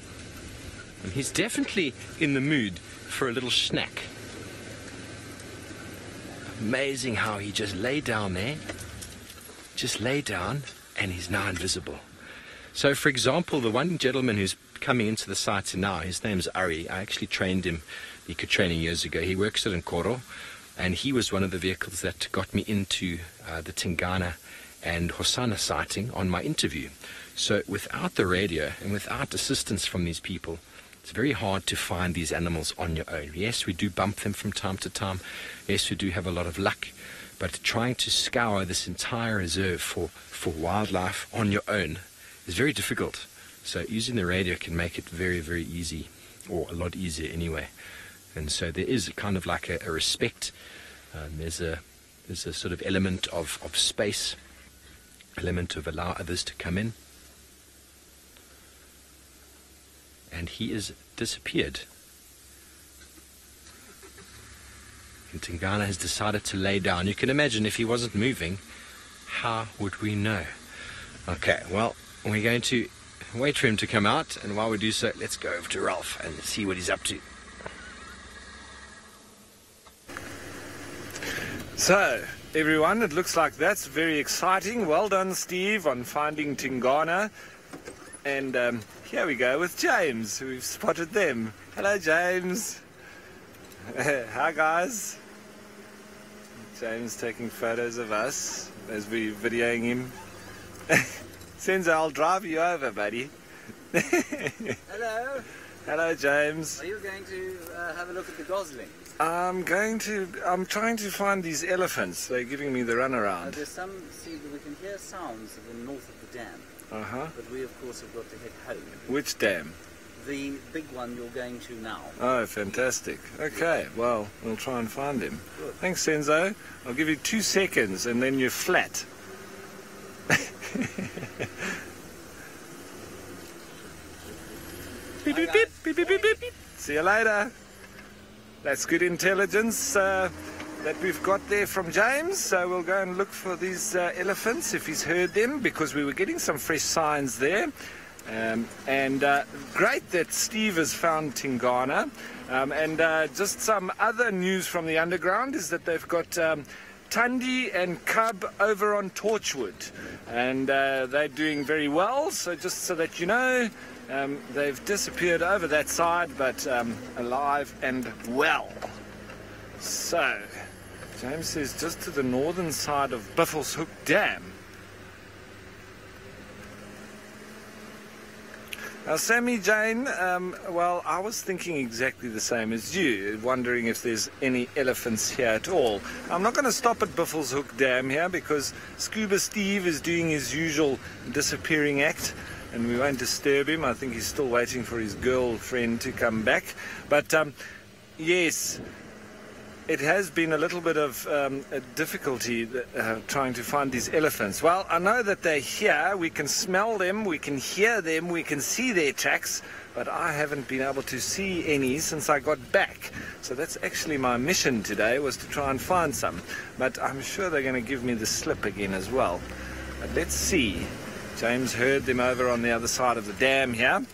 And he's definitely in the mood for a little snack. Amazing how he just lay down there just lay down and he's now invisible. So, for example, the one gentleman who's coming into the site now, his name's Ari. I actually trained him, he could training years ago. He works at Nkoro, and he was one of the vehicles that got me into uh, the Tingana and Hosana sighting on my interview. So, without the radio and without assistance from these people, it's very hard to find these animals on your own. Yes, we do bump them from time to time. Yes, we do have a lot of luck but trying to scour this entire reserve for, for wildlife on your own is very difficult. So using the radio can make it very, very easy, or a lot easier anyway. And so there is kind of like a, a respect. Um, there's a there's a sort of element of, of space, element of allow others to come in. And he is disappeared. And Tingana has decided to lay down. You can imagine if he wasn't moving, how would we know? Okay, well, we're going to wait for him to come out, and while we do so, let's go over to Ralph and see what he's up to. So, everyone, it looks like that's very exciting. Well done, Steve, on finding Tingana. And um, here we go with James. We've spotted them. Hello, James. Hi, guys. James taking photos of us as we're videoing him. Senzo, I'll drive you over, buddy. Hello. Hello, James. Are you going to uh, have a look at the goslings? I'm going to. I'm trying to find these elephants. They're giving me the Uh, runaround. there's some, see, we can hear sounds of the north of the dam, Uh huh. but we, of course, have got to head home. Which dam? The big one you're going to now. Oh, fantastic. Okay, well, we'll try and find him. Thanks, Senzo. I'll give you two seconds and then you're flat. beep, beep, beep, beep, beep, beep, beep. See you later. That's good intelligence uh, that we've got there from James. So we'll go and look for these uh, elephants if he's heard them because we were getting some fresh signs there. Um, and uh, great that Steve has found Tingana. Um, and uh, just some other news from the underground is that they've got um, Tundi and Cub over on Torchwood. And uh, they're doing very well. So just so that you know, um, they've disappeared over that side, but um, alive and well. So, James says just to the northern side of Buffelshoek Dam. Now, Sammy Jane, um, well, I was thinking exactly the same as you, wondering if there's any elephants here at all. I'm not going to stop at Buffelshoek Dam here because Scuba Steve is doing his usual disappearing act. And we won't disturb him. I think he's still waiting for his girlfriend to come back. But um, yes, it has been a little bit of um, difficulty uh, trying to find these elephants. Well, I know that they're here. We can smell them, we can hear them, we can see their tracks, but I haven't been able to see any since I got back. So that's actually my mission today was to try and find some. But I'm sure they're going to give me the slip again as well. But let's see. James heard them over on the other side of the dam here.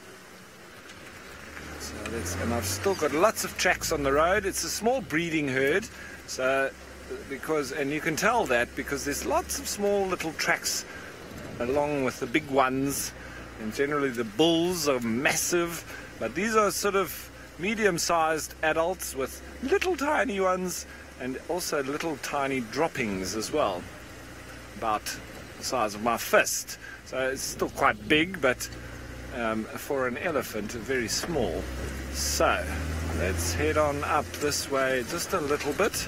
So and I've still got lots of tracks on the road. It's a small breeding herd. So because and you can tell that because there's lots of small little tracks along with the big ones and generally the bulls are massive but these are sort of medium-sized adults with little tiny ones and also little tiny droppings as well, about the size of my fist. So it's still quite big, but um, for an elephant, very small. So let's head on up this way just a little bit.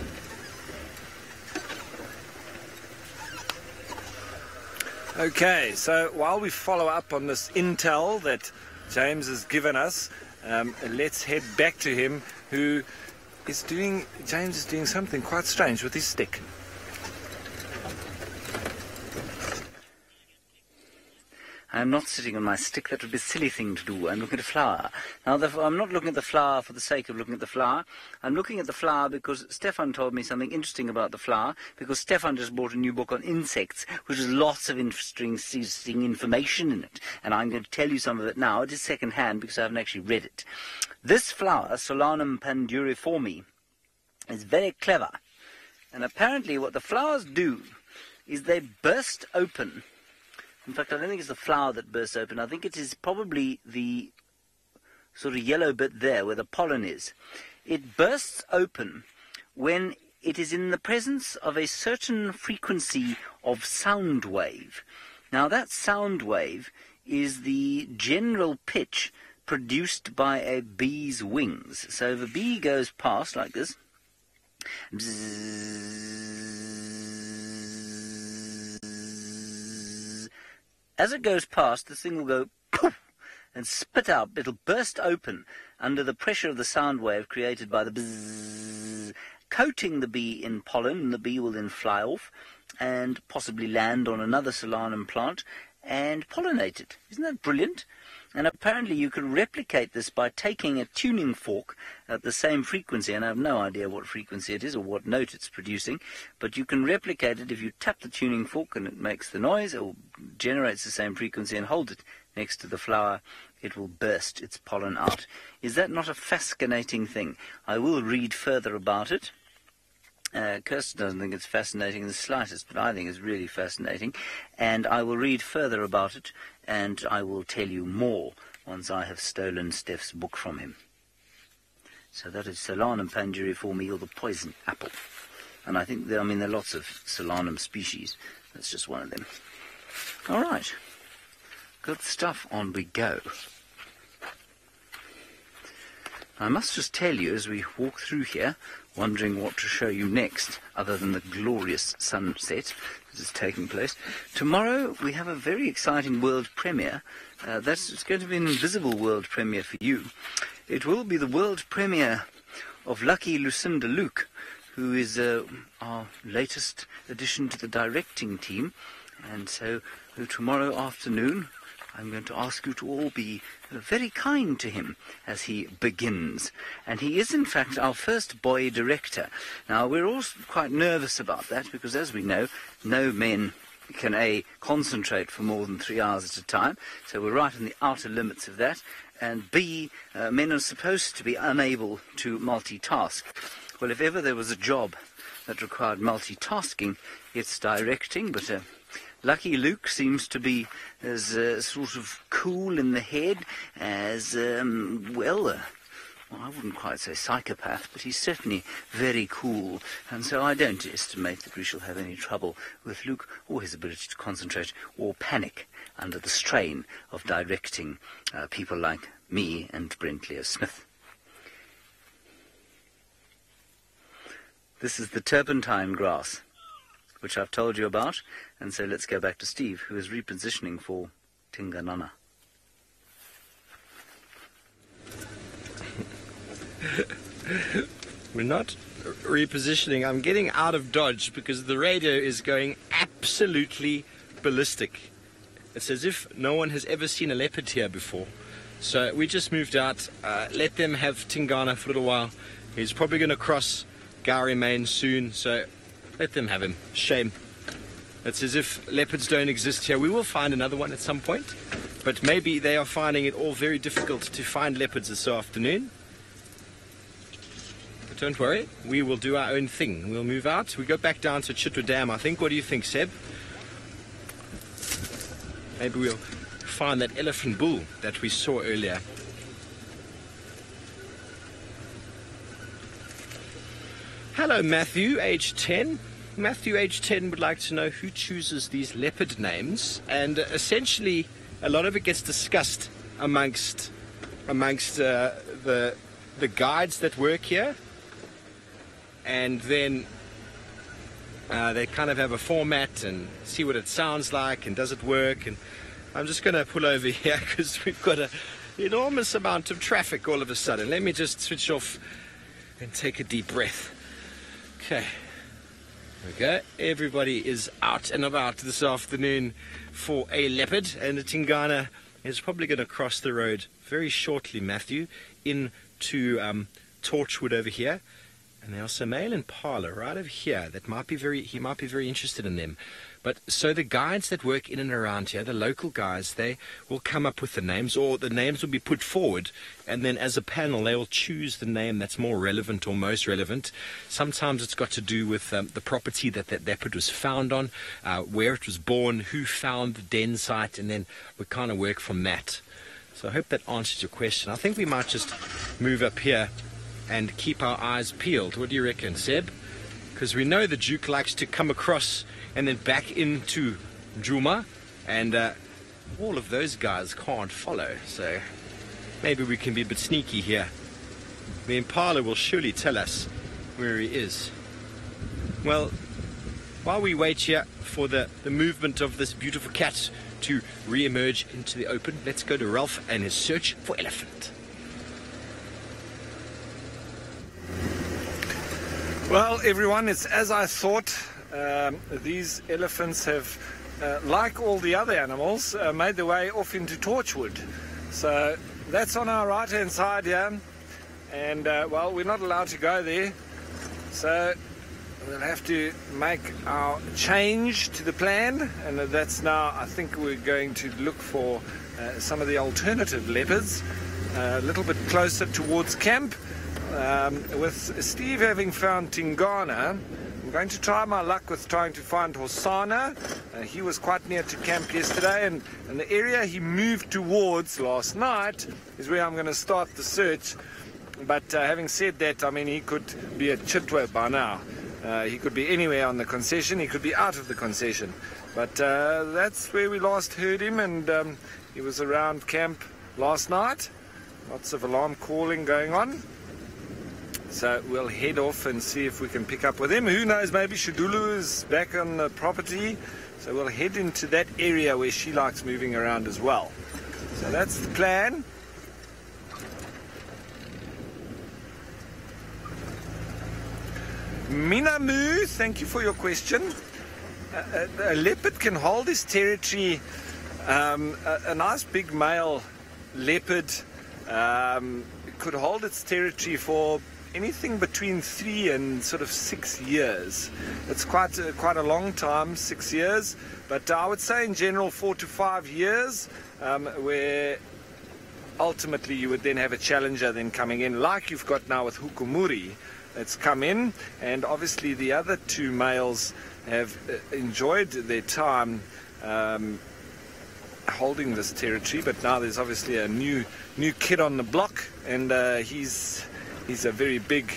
Okay, so while we follow up on this intel that James has given us, um, let's head back to him, who is doing, James is doing something quite strange with his stick. I'm not sitting on my stick. That would be a silly thing to do. I'm looking at a flower. Now, the, I'm not looking at the flower for the sake of looking at the flower. I'm looking at the flower because Stefan told me something interesting about the flower, because Stefan just bought a new book on insects, which has lots of interesting, interesting information in it. And I'm going to tell you some of it now. It is second hand because I haven't actually read it. This flower, Solanum panduriforme, is very clever. And apparently what the flowers do is they burst open in fact, I don't think it's the flower that bursts open. I think it is probably the sort of yellow bit there where the pollen is. It bursts open when it is in the presence of a certain frequency of sound wave. Now, that sound wave is the general pitch produced by a bee's wings. So if a bee goes past like this, As it goes past, the thing will go poof and spit out. It'll burst open under the pressure of the sound wave created by the bzzz, coating the bee in pollen, and the bee will then fly off and possibly land on another solanum plant and pollinate it. Isn't that brilliant? And apparently you can replicate this by taking a tuning fork at the same frequency, and I have no idea what frequency it is or what note it's producing, but you can replicate it if you tap the tuning fork and it makes the noise, or generates the same frequency and hold it next to the flower, it will burst its pollen out. Is that not a fascinating thing? I will read further about it. Uh, Kirsten doesn't think it's fascinating in the slightest, but I think it's really fascinating. And I will read further about it, and I will tell you more once I have stolen Steph's book from him. So that is Solanum panduriforme, or the poison apple. And I think, there, I mean, there are lots of Solanum species. That's just one of them. All right. Good stuff. On we go. I must just tell you, as we walk through here, wondering what to show you next, other than the glorious sunset that is taking place. Tomorrow we have a very exciting world premiere. Uh, that's it's going to be an invisible world premiere for you. It will be the world premiere of Lucky Lucinda Luke, who is uh, our latest addition to the directing team. And so tomorrow afternoon I'm going to ask you to all be very kind to him as he begins. And he is, in fact, our first boy director. Now, we're all quite nervous about that because, as we know, no men can A, concentrate for more than three hours at a time, so we're right in the outer limits of that, and B, uh, men are supposed to be unable to multitask. Well, if ever there was a job that required multitasking, it's directing, but uh, Lucky Luke seems to be as uh, sort of cool in the head as, um, well, uh, well, I wouldn't quite say psychopath, but he's certainly very cool, and so I don't estimate that we shall have any trouble with Luke or his ability to concentrate or panic under the strain of directing uh, people like me and Brent Leo Smith. This is the turpentine grass which I've told you about, and so let's go back to Steve, who is repositioning for Tingana. We're not repositioning. I'm getting out of dodge because the radio is going absolutely ballistic. It's as if no one has ever seen a leopard here before. So we just moved out. Uh, let them have Tingana for a little while. He's probably going to cross Gowrie Main soon. So let them have him. Shame. It's as if leopards don't exist here. We will find another one at some point, but maybe they are finding it all very difficult to find leopards this afternoon. But don't worry, we will do our own thing. We'll move out. We go back down to Chitwa Dam, I think. What do you think, Seb? Maybe we'll find that elephant bull that we saw earlier. Hello, Matthew, age 10. Matthew, age 10, would like to know who chooses these leopard names, and uh, essentially, a lot of it gets discussed amongst amongst uh, the the guides that work here, and then uh, they kind of have a format and see what it sounds like and does it work. And I'm just going to pull over here because we've got an enormous amount of traffic all of a sudden. Let me just switch off and take a deep breath. Okay. Okay, everybody is out and about this afternoon for a leopard, and the Tingana is probably going to cross the road very shortly, Matthew, into um, Torchwood over here. And there's a male impala right over here that might be very he might be very interested in them. But so the guides that work in and around here, the local guys, they will come up with the names or the names will be put forward and then as a panel they will choose the name that's more relevant or most relevant. Sometimes it's got to do with um, the property that that leopard was found on, uh, where it was born, who found the den site, and then we kind of work from that. So I hope that answers your question. I think we might just move up here and keep our eyes peeled. What do you reckon, Seb? Because we know the Duke likes to come across and then back into Djuma. and uh, all of those guys can't follow. So maybe we can be a bit sneaky here. The Impala will surely tell us where he is. Well, while we wait here for the, the movement of this beautiful cat to re-emerge into the open, let's go to Ralph and his search for elephant. Well, everyone, it's as I thought. Um, these elephants have, uh, like all the other animals, uh, made their way off into Torchwood. So that's on our right hand side here. And, uh, well, we're not allowed to go there. So we'll have to make our change to the plan. And that's now, I think we're going to look for uh, some of the alternative leopards uh, a little bit closer towards camp. Um, with Steve having found Tingana, going to try my luck with trying to find Hosana. Uh, he was quite near to camp yesterday, and, and the area he moved towards last night is where I'm going to start the search. But uh, having said that, I mean, he could be at Chitwa by now. Uh, he could be anywhere on the concession, he could be out of the concession. But uh, that's where we last heard him, and um, he was around camp last night. Lots of alarm calling going on. So we'll head off and see if we can pick up with him. Who knows, maybe Shadulu is back on the property. So we'll head into that area where she likes moving around as well. So that's the plan. Minamu, thank you for your question. A, a, a leopard can hold his territory. Um, a, a, nice big male leopard um, could hold its territory for anything between three and sort of six years. It's quite a, quite a long time, six years, but I would say in general four to five years, um, where ultimately you would then have a challenger then coming in, like you've got now with Hukumuri. That's come in, and obviously the other two males have uh, enjoyed their time um, holding this territory, but now there's obviously a new new kid on the block, and uh, he's he's a very big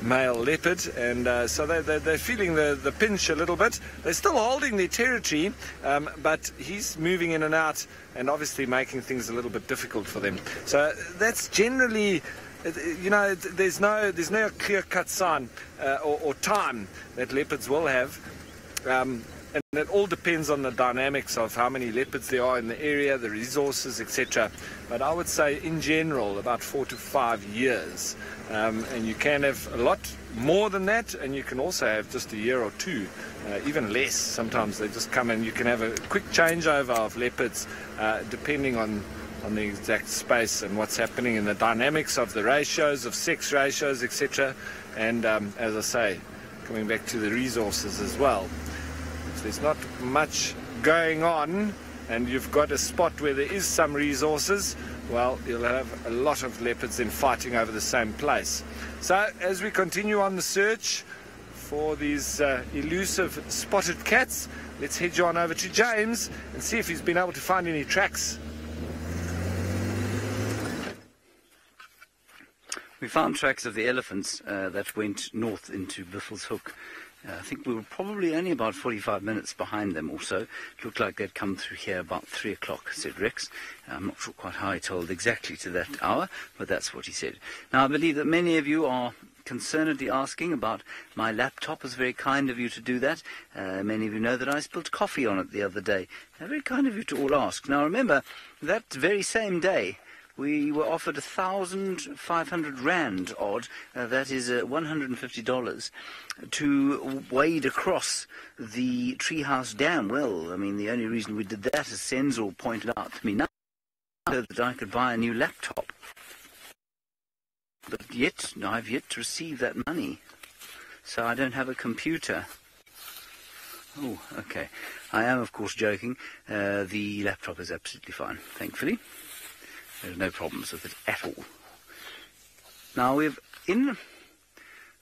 male leopard, and uh, so they, they, they're feeling the, the pinch a little bit. They're still holding their territory, um, but he's moving in and out, and obviously making things a little bit difficult for them. So that's generally you know, there's no there's no clear-cut sign uh, or, or, time that leopards will have. Um, and it all depends on the dynamics of how many leopards there are in the area, the resources, etc. But I would say, in general, about four to five years. Um, and you can have a lot more than that, and you can also have just a year or two, uh, even less. Sometimes they just come and you can have a quick changeover of leopards, uh, depending on on the exact space and what's happening in the dynamics of the ratios, of sex ratios, etc. And um, as I say, coming back to the resources as well. If there's not much going on, and you've got a spot where there is some resources, well, you'll have a lot of leopards then fighting over the same place. So as we continue on the search for these uh, elusive spotted cats, let's head you on over to James and see if he's been able to find any tracks. We found tracks of the elephants uh, that went north into Buffelshoek. I think we were probably only about 45 minutes behind them or so. It looked like they'd come through here about 3 o'clock, said Rex. I'm not sure quite how he told exactly to that hour, but that's what he said. Now, I believe that many of you are concernedly asking about my laptop. It's very kind of you to do that. Uh, many of you know that I spilled coffee on it the other day. Uh, very kind of you to all ask. Now, remember, that very same day, we were offered a thousand five hundred rand odd, uh, that is uh, one hundred and fifty dollars, to wade across the Treehouse Dam. Well, I mean, the only reason we did that, as Senzo pointed out to me now, so that I could buy a new laptop. But yet, I've yet to receive that money, so I don't have a computer. Oh, okay. I am, of course, joking. Uh, the laptop is absolutely fine, thankfully. There's no problems with it at all. Now we've in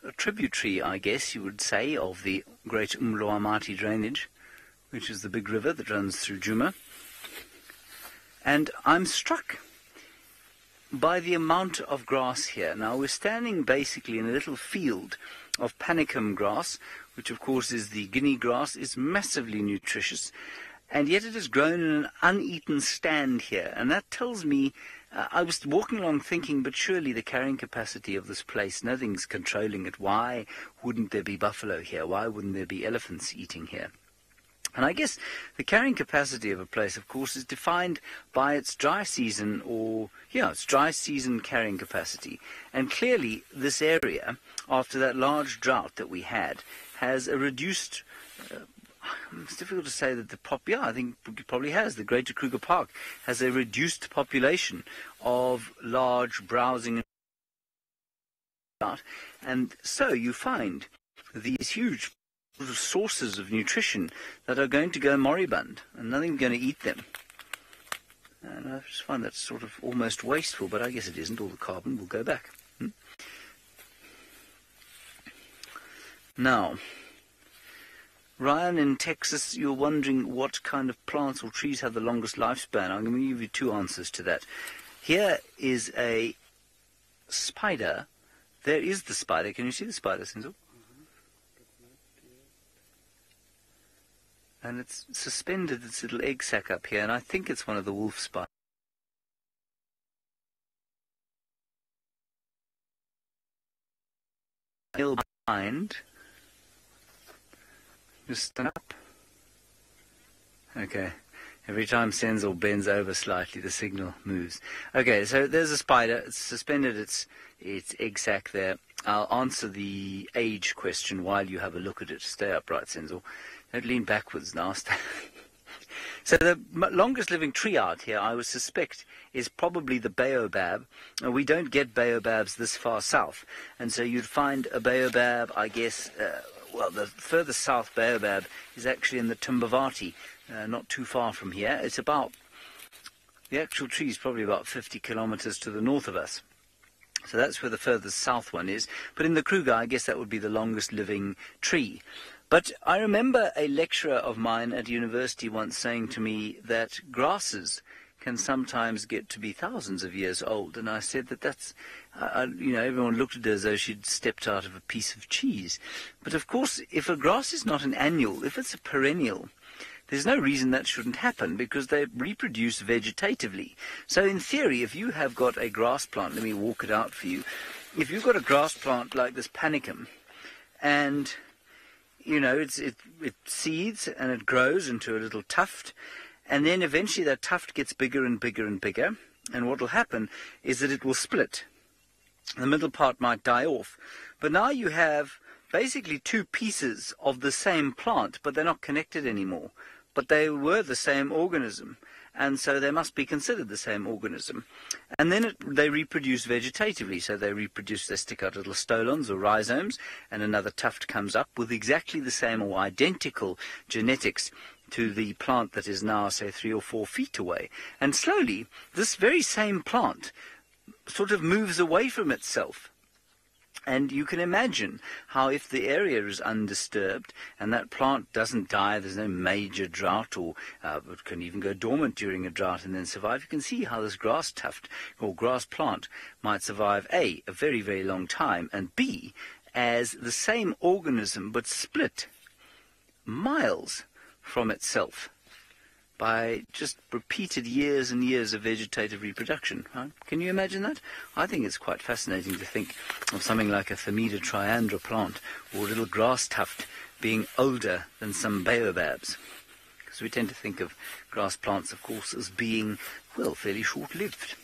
a tributary, I guess you would say, of the great Mlowathi drainage, which is the big river that runs through Djuma. And I'm struck by the amount of grass here. Now we're standing basically in a little field of panicum grass, which of course is the Guinea grass, is massively nutritious and yet it has grown in an uneaten stand here. And that tells me, uh, I was walking along thinking, but surely the carrying capacity of this place, nothing's controlling it. Why wouldn't there be buffalo here? Why wouldn't there be elephants eating here? And I guess the carrying capacity of a place, of course, is defined by its dry season or, yeah, its dry season carrying capacity. And clearly, this area, after that large drought that we had, has a reduced uh, it's difficult to say that the pop. Yeah, I think it probably has. The Greater Kruger Park has a reduced population of large browsing and so you find these huge sources of nutrition that are going to go moribund and nothing's going to eat them. And I just find that sort of almost wasteful, but I guess it isn't. All the carbon will go back. Hmm? Now, Ryan in Texas, you're wondering what kind of plants or trees have the longest lifespan. I'm going to give you two answers to that. Here is a spider. There is the spider. Can you see the spider, Senzo? Mm-hmm. And it's suspended its little egg sac up here, and I think it's one of the wolf spiders. Behind just stand up. Okay. Every time Senzo bends over slightly, the signal moves. Okay, so there's a spider. It's suspended its, its egg sac there. I'll answer the age question while you have a look at it. Stay upright, Senzo. Don't lean backwards now. so the longest living tree out here, I would suspect, is probably the baobab. We don't get baobabs this far south. And so you'd find a baobab, I guess, uh, well, the further south baobab is actually in the Timbavati, uh, not too far from here. It's about, the actual tree is probably about 50 kilometers to the north of us. So that's where the furthest south one is. But in the Kruger, I guess that would be the longest living tree. But I remember a lecturer of mine at university once saying to me that grasses can sometimes get to be thousands of years old. And I said that that's, uh, you know, everyone looked at her as though she'd stepped out of a piece of cheese. But of course, if a grass is not an annual, if it's a perennial, there's no reason that shouldn't happen because they reproduce vegetatively. So in theory, if you have got a grass plant, let me walk it out for you. If you've got a grass plant like this panicum, and you know, it, it seeds and it grows into a little tuft. And then eventually that tuft gets bigger and bigger and bigger. And what will happen is that it will split. The middle part might die off. But now you have basically two pieces of the same plant, but they're not connected anymore. But they were the same organism and so they must be considered the same organism. And then it, they reproduce vegetatively, so they reproduce, they stick out little stolons or rhizomes, and another tuft comes up with exactly the same or identical genetics to the plant that is now, say, three or four feet away. And slowly, this very same plant sort of moves away from itself and you can imagine how if the area is undisturbed and that plant doesn't die, there's no major drought or uh, it can even go dormant during a drought and then survive, you can see how this grass tuft or grass plant might survive A, a very, very long time, and B, as the same organism but split miles from itself by just repeated years and years of vegetative reproduction. Can you imagine that? I think it's quite fascinating to think of something like a Themeda triandra plant or a little grass tuft being older than some baobabs. Because we tend to think of grass plants, of course, as being, well, fairly short-lived.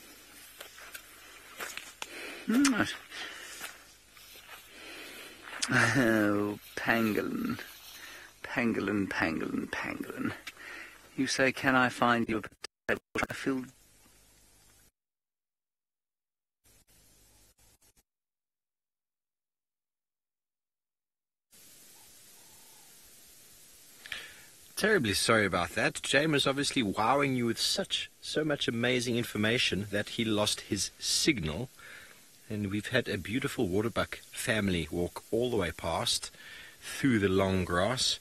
Hmm, right. Oh, pangolin. Pangolin, pangolin, pangolin. You say, can I find you a potato? I feel Terribly sorry about that. James was obviously wowing you with such so much amazing information that he lost his signal. And we've had a beautiful waterbuck family walk all the way past through the long grass.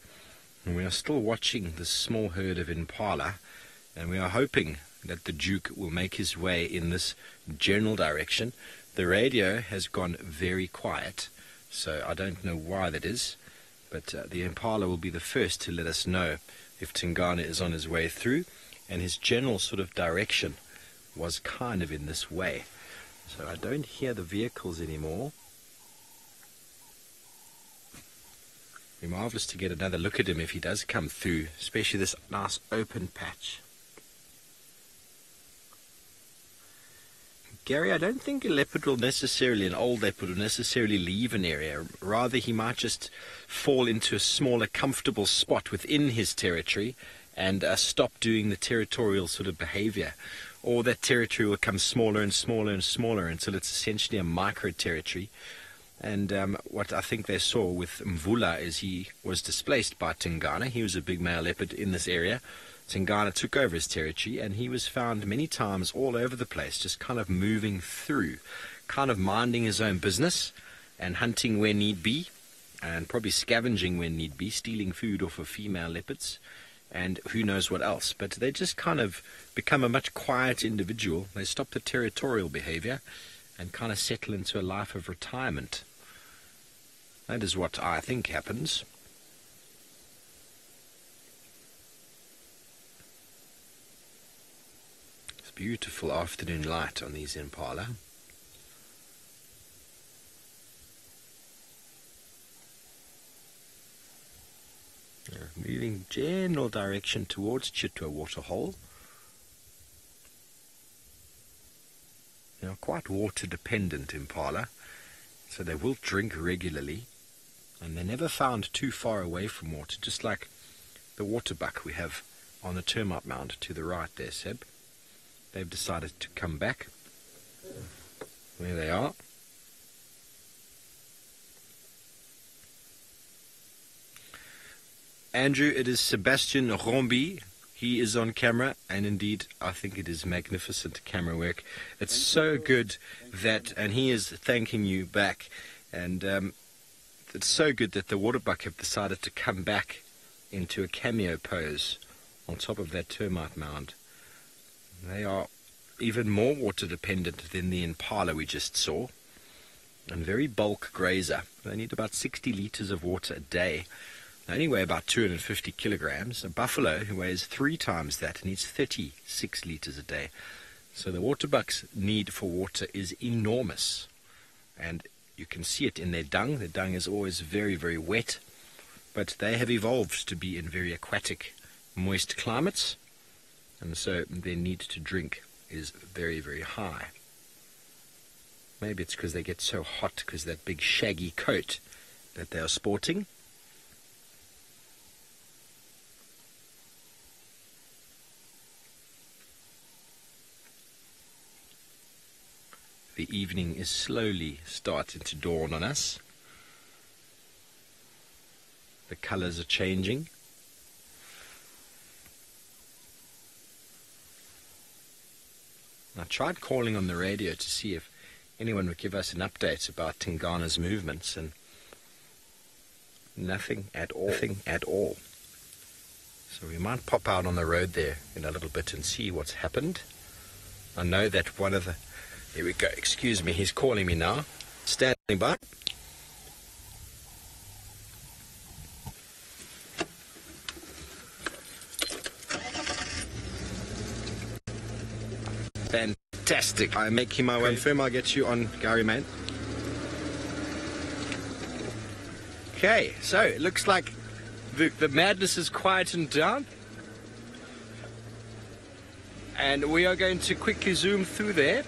And we are still watching this small herd of impala, and we are hoping that the Duke will make his way in this general direction. The radio has gone very quiet, so I don't know why that is, but uh, the impala will be the first to let us know if Tingana is on his way through, and his general sort of direction was kind of in this way. So I don't hear the vehicles anymore. Be marvellous to get another look at him if he does come through, especially this nice open patch. Gary, I don't think a leopard will necessarily, an old leopard will necessarily leave an area. Rather, he might just fall into a smaller, comfortable spot within his territory and uh, stop doing the territorial sort of behavior. Or that territory will become smaller and smaller and smaller until it's essentially a micro territory and um, what I think they saw with Mvula is he was displaced by Tingana. He was a big male leopard in this area. Tingana took over his territory, and he was found many times all over the place, just kind of moving through, kind of minding his own business and hunting where need be, and probably scavenging when need be, stealing food off of female leopards, and who knows what else. But they just kind of become a much quiet individual. They stop the territorial behavior and kind of settle into a life of retirement. That is what I think happens. It's beautiful afternoon light on these impala. moving general direction towards Chitwa Waterhole. They are quite water dependent impala, so they will drink regularly and they're never found too far away from water, just like the waterbuck we have on the termite mound to the right there, Seb. They've decided to come back. There they are. Andrew, it is Sebastian Rombi. He is on camera, and indeed, I think it is magnificent camera work. It's so good that, and he is thanking you back. And um, it's so good that the waterbuck have decided to come back into a cameo pose on top of that termite mound. They are even more water dependent than the impala we just saw and very bulk grazer. They need about 60 litres of water a day. They only weigh about 250 kilograms. A buffalo, who weighs three times that, needs 36 litres a day. So the waterbuck's need for water is enormous. And you can see it in their dung. Their dung is always very, very wet. but they have evolved to be in very aquatic, moist climates, and so their need to drink is very, very high. Maybe it's because they get so hot because that big shaggy coat that they are sporting. Evening is slowly starting to dawn on us. The colours are changing. I tried calling on the radio to see if anyone would give us an update about Tingana's movements, and nothing at all. Nothing at all. So we might pop out on the road there in a little bit and see what's happened. I know that one of the. Here we go. Excuse me, he's calling me now. Standing by. Fantastic. I'm making my way firm. I'll get you on Gary, mate. Okay, so it looks like the, the madness is quietened down. And we are going to quickly zoom through there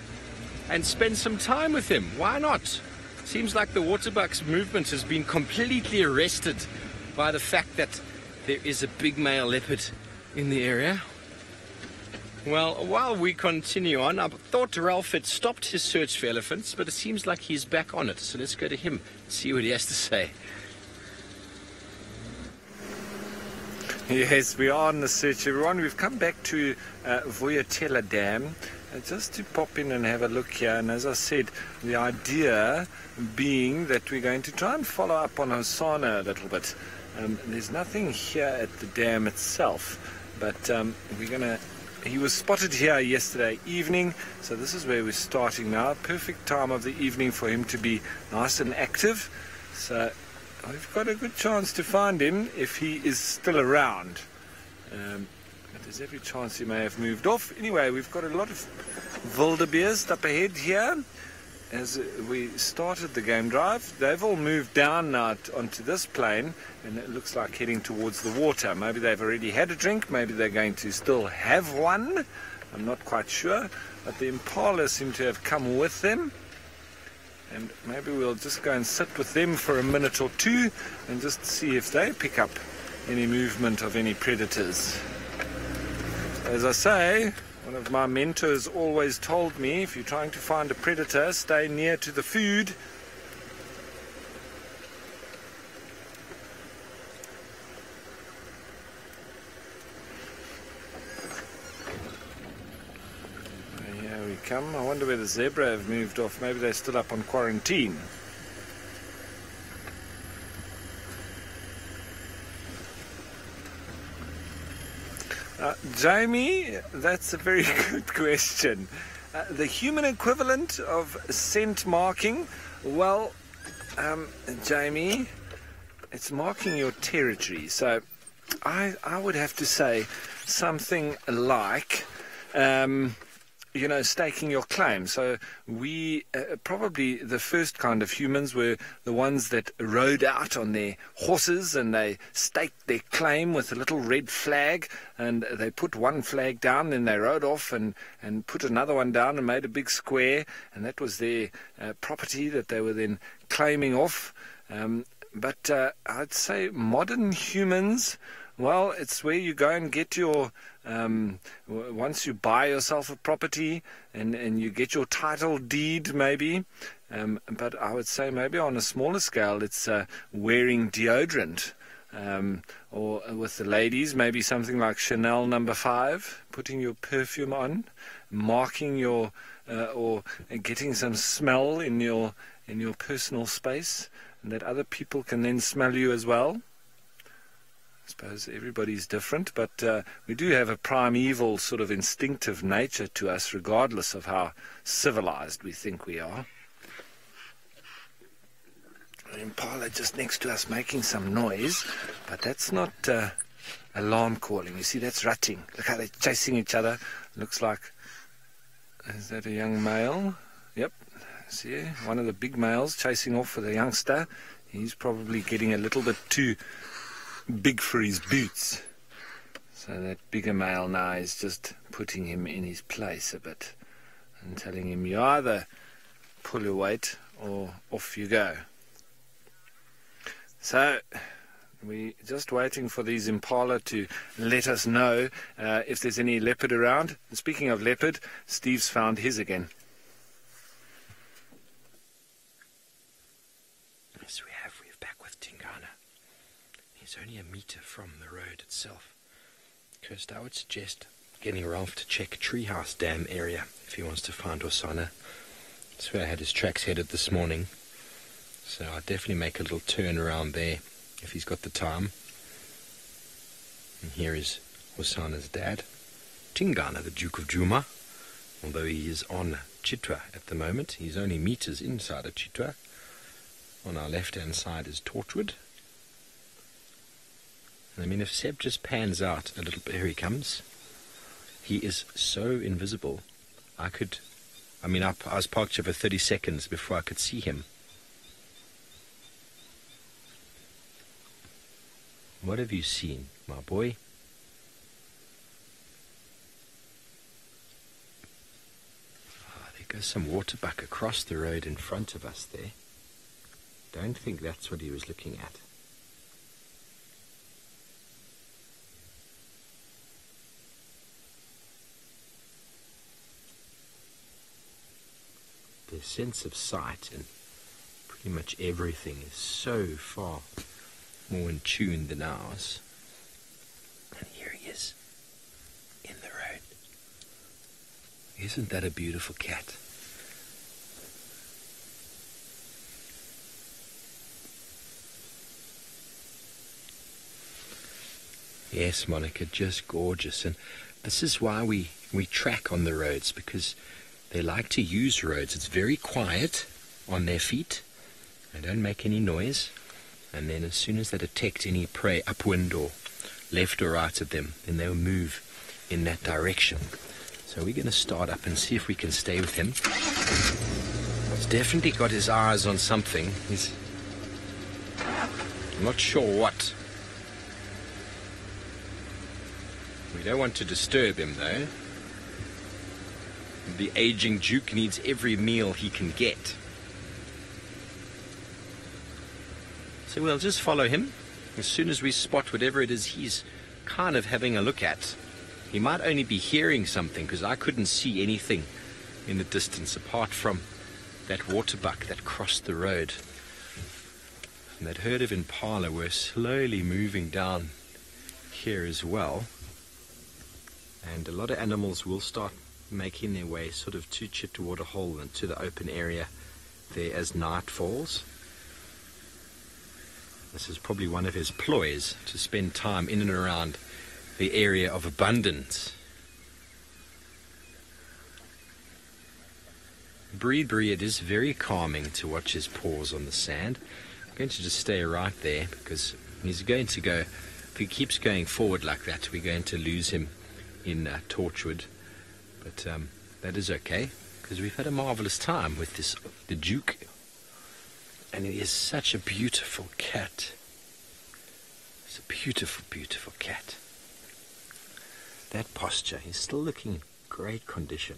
and spend some time with him. Why not? Seems like the waterbuck's movement has been completely arrested by the fact that there is a big male leopard in the area. Well, while we continue on, I thought Ralph had stopped his search for elephants, but it seems like he's back on it. So let's go to him, see what he has to say. Yes, we are on the search, everyone. We've come back to uh, Vuyatela Dam just to pop in and have a look here. And as I said, the idea being that we're going to try and follow up on Hosana a little bit. Um, there's nothing here at the dam itself, but um, we're going to he was spotted here yesterday evening, so this is where we're starting now. Perfect time of the evening for him to be nice and active. So we've got a good chance to find him if he is still around. Um, there's every chance he may have moved off. Anyway, we've got a lot of wildebeest up ahead here. As we started the game drive, they've all moved down now onto this plane and it looks like heading towards the water. Maybe they've already had a drink, maybe they're going to still have one. I'm not quite sure, but the impala seem to have come with them. And maybe we'll just go and sit with them for a minute or two and just see if they pick up any movement of any predators. As I say, one of my mentors always told me if you're trying to find a predator, stay near to the food. Here we come. I wonder where the zebra have moved off. Maybe they're still up on quarantine. Uh, Jamie, that's a very good question. Uh, the human equivalent of scent marking, well, um, Jamie, it's marking your territory. So I, I would have to say something like. Um, you know, staking your claim. So we uh, probably the first kind of humans were the ones that rode out on their horses and they staked their claim with a little red flag and they put one flag down, then they rode off and, and put another one down and made a big square and that was their uh, property that they were then claiming off. Um, but uh, I'd say modern humans well, it's where you go and get your, um, once you buy yourself a property and, and you get your title deed, maybe. Um, but I would say maybe on a smaller scale, it's uh, wearing deodorant. Um, or with the ladies, maybe something like Chanel number five, putting your perfume on, marking your, uh, or getting some smell in your, in your personal space, and that other people can then smell you as well. I suppose everybody's different, but uh, we do have a primeval sort of instinctive nature to us, regardless of how civilized we think we are. An impala just next to us making some noise, but that's not uh, alarm calling. You see, that's rutting. Look how they're chasing each other. Looks like. Is that a young male? Yep. See, one of the big males chasing off with a youngster. He's probably getting a little bit too big for his boots. So that bigger male now is just putting him in his place a bit and telling him you either pull your weight or off you go. So we're just waiting for these impala to let us know uh, if there's any leopard around. And speaking of leopard, Steve's found his again. Yes, we have. We're back with Tingana. He's only a meter from the road itself. Kirst, I would suggest getting Ralph to check Treehouse Dam area if he wants to find Hosana. That's where I had his tracks headed this morning. So I'll definitely make a little turn around there if he's got the time. And here is Hosana's dad, Tingana, the Duke of Djuma. Although he is on Chitwa at the moment, he's only meters inside of Chitwa. On our left hand side is Torchwood. I mean, if Seb just pans out a little bit, here he comes. He is so invisible. I could, I mean, I, I was parked here for 30 seconds before I could see him. What have you seen, my boy? Ah, there goes some water back across the road in front of us there. Don't think that's what he was looking at. Their sense of sight and pretty much everything is so far more in tune than ours. And here he is, in the road. Isn't that a beautiful cat? Yes, Monica, just gorgeous. And this is why we, we track on the roads, because they like to use roads. It's very quiet on their feet. They don't make any noise. And then as soon as they detect any prey upwind or left or right of them, then they'll move in that direction. So we're going to start up and see if we can stay with him. He's definitely got his eyes on something. He's not sure what. We don't want to disturb him though. The aging Duke needs every meal he can get. So we'll just follow him. As soon as we spot whatever it is he's kind of having a look at, he might only be hearing something because I couldn't see anything in the distance apart from that waterbuck that crossed the road. And that herd of impala were slowly moving down here as well. And a lot of animals will start making their way sort of to Chitwa Waterhole and to the open area there as night falls. This is probably one of his ploys to spend time in and around the area of abundance. Breed Bree, it is very calming to watch his paws on the sand. I'm going to just stay right there because he's going to go, if he keeps going forward like that, we're going to lose him in uh, Torchwood. But um, that is okay because we've had a marvelous time with this, the Duke and he is such a beautiful cat. It's a beautiful, beautiful cat. That posture, he's still looking in great condition.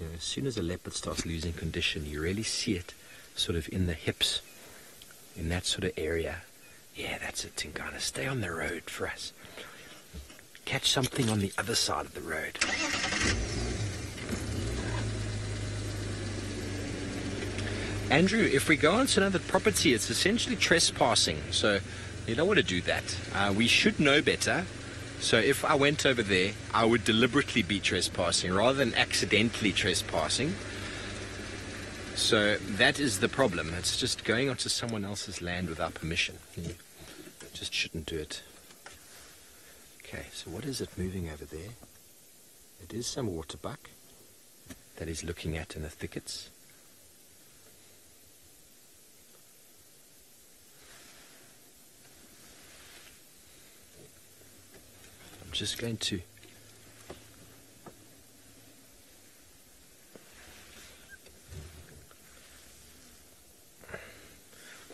You know, as soon as a leopard starts losing condition, you really see it sort of in the hips, in that sort of area. Yeah, that's it, Tingana. Stay on the road for us. Catch something on the other side of the road. Andrew, if we go onto another property, it's essentially trespassing. So you don't want to do that. Uh, we should know better. So if I went over there, I would deliberately be trespassing rather than accidentally trespassing. So that is the problem. It's just going onto someone else's land without permission. You just shouldn't do it. Okay, so what is it moving over there? It is some waterbuck that he's looking at in the thickets. I'm just going to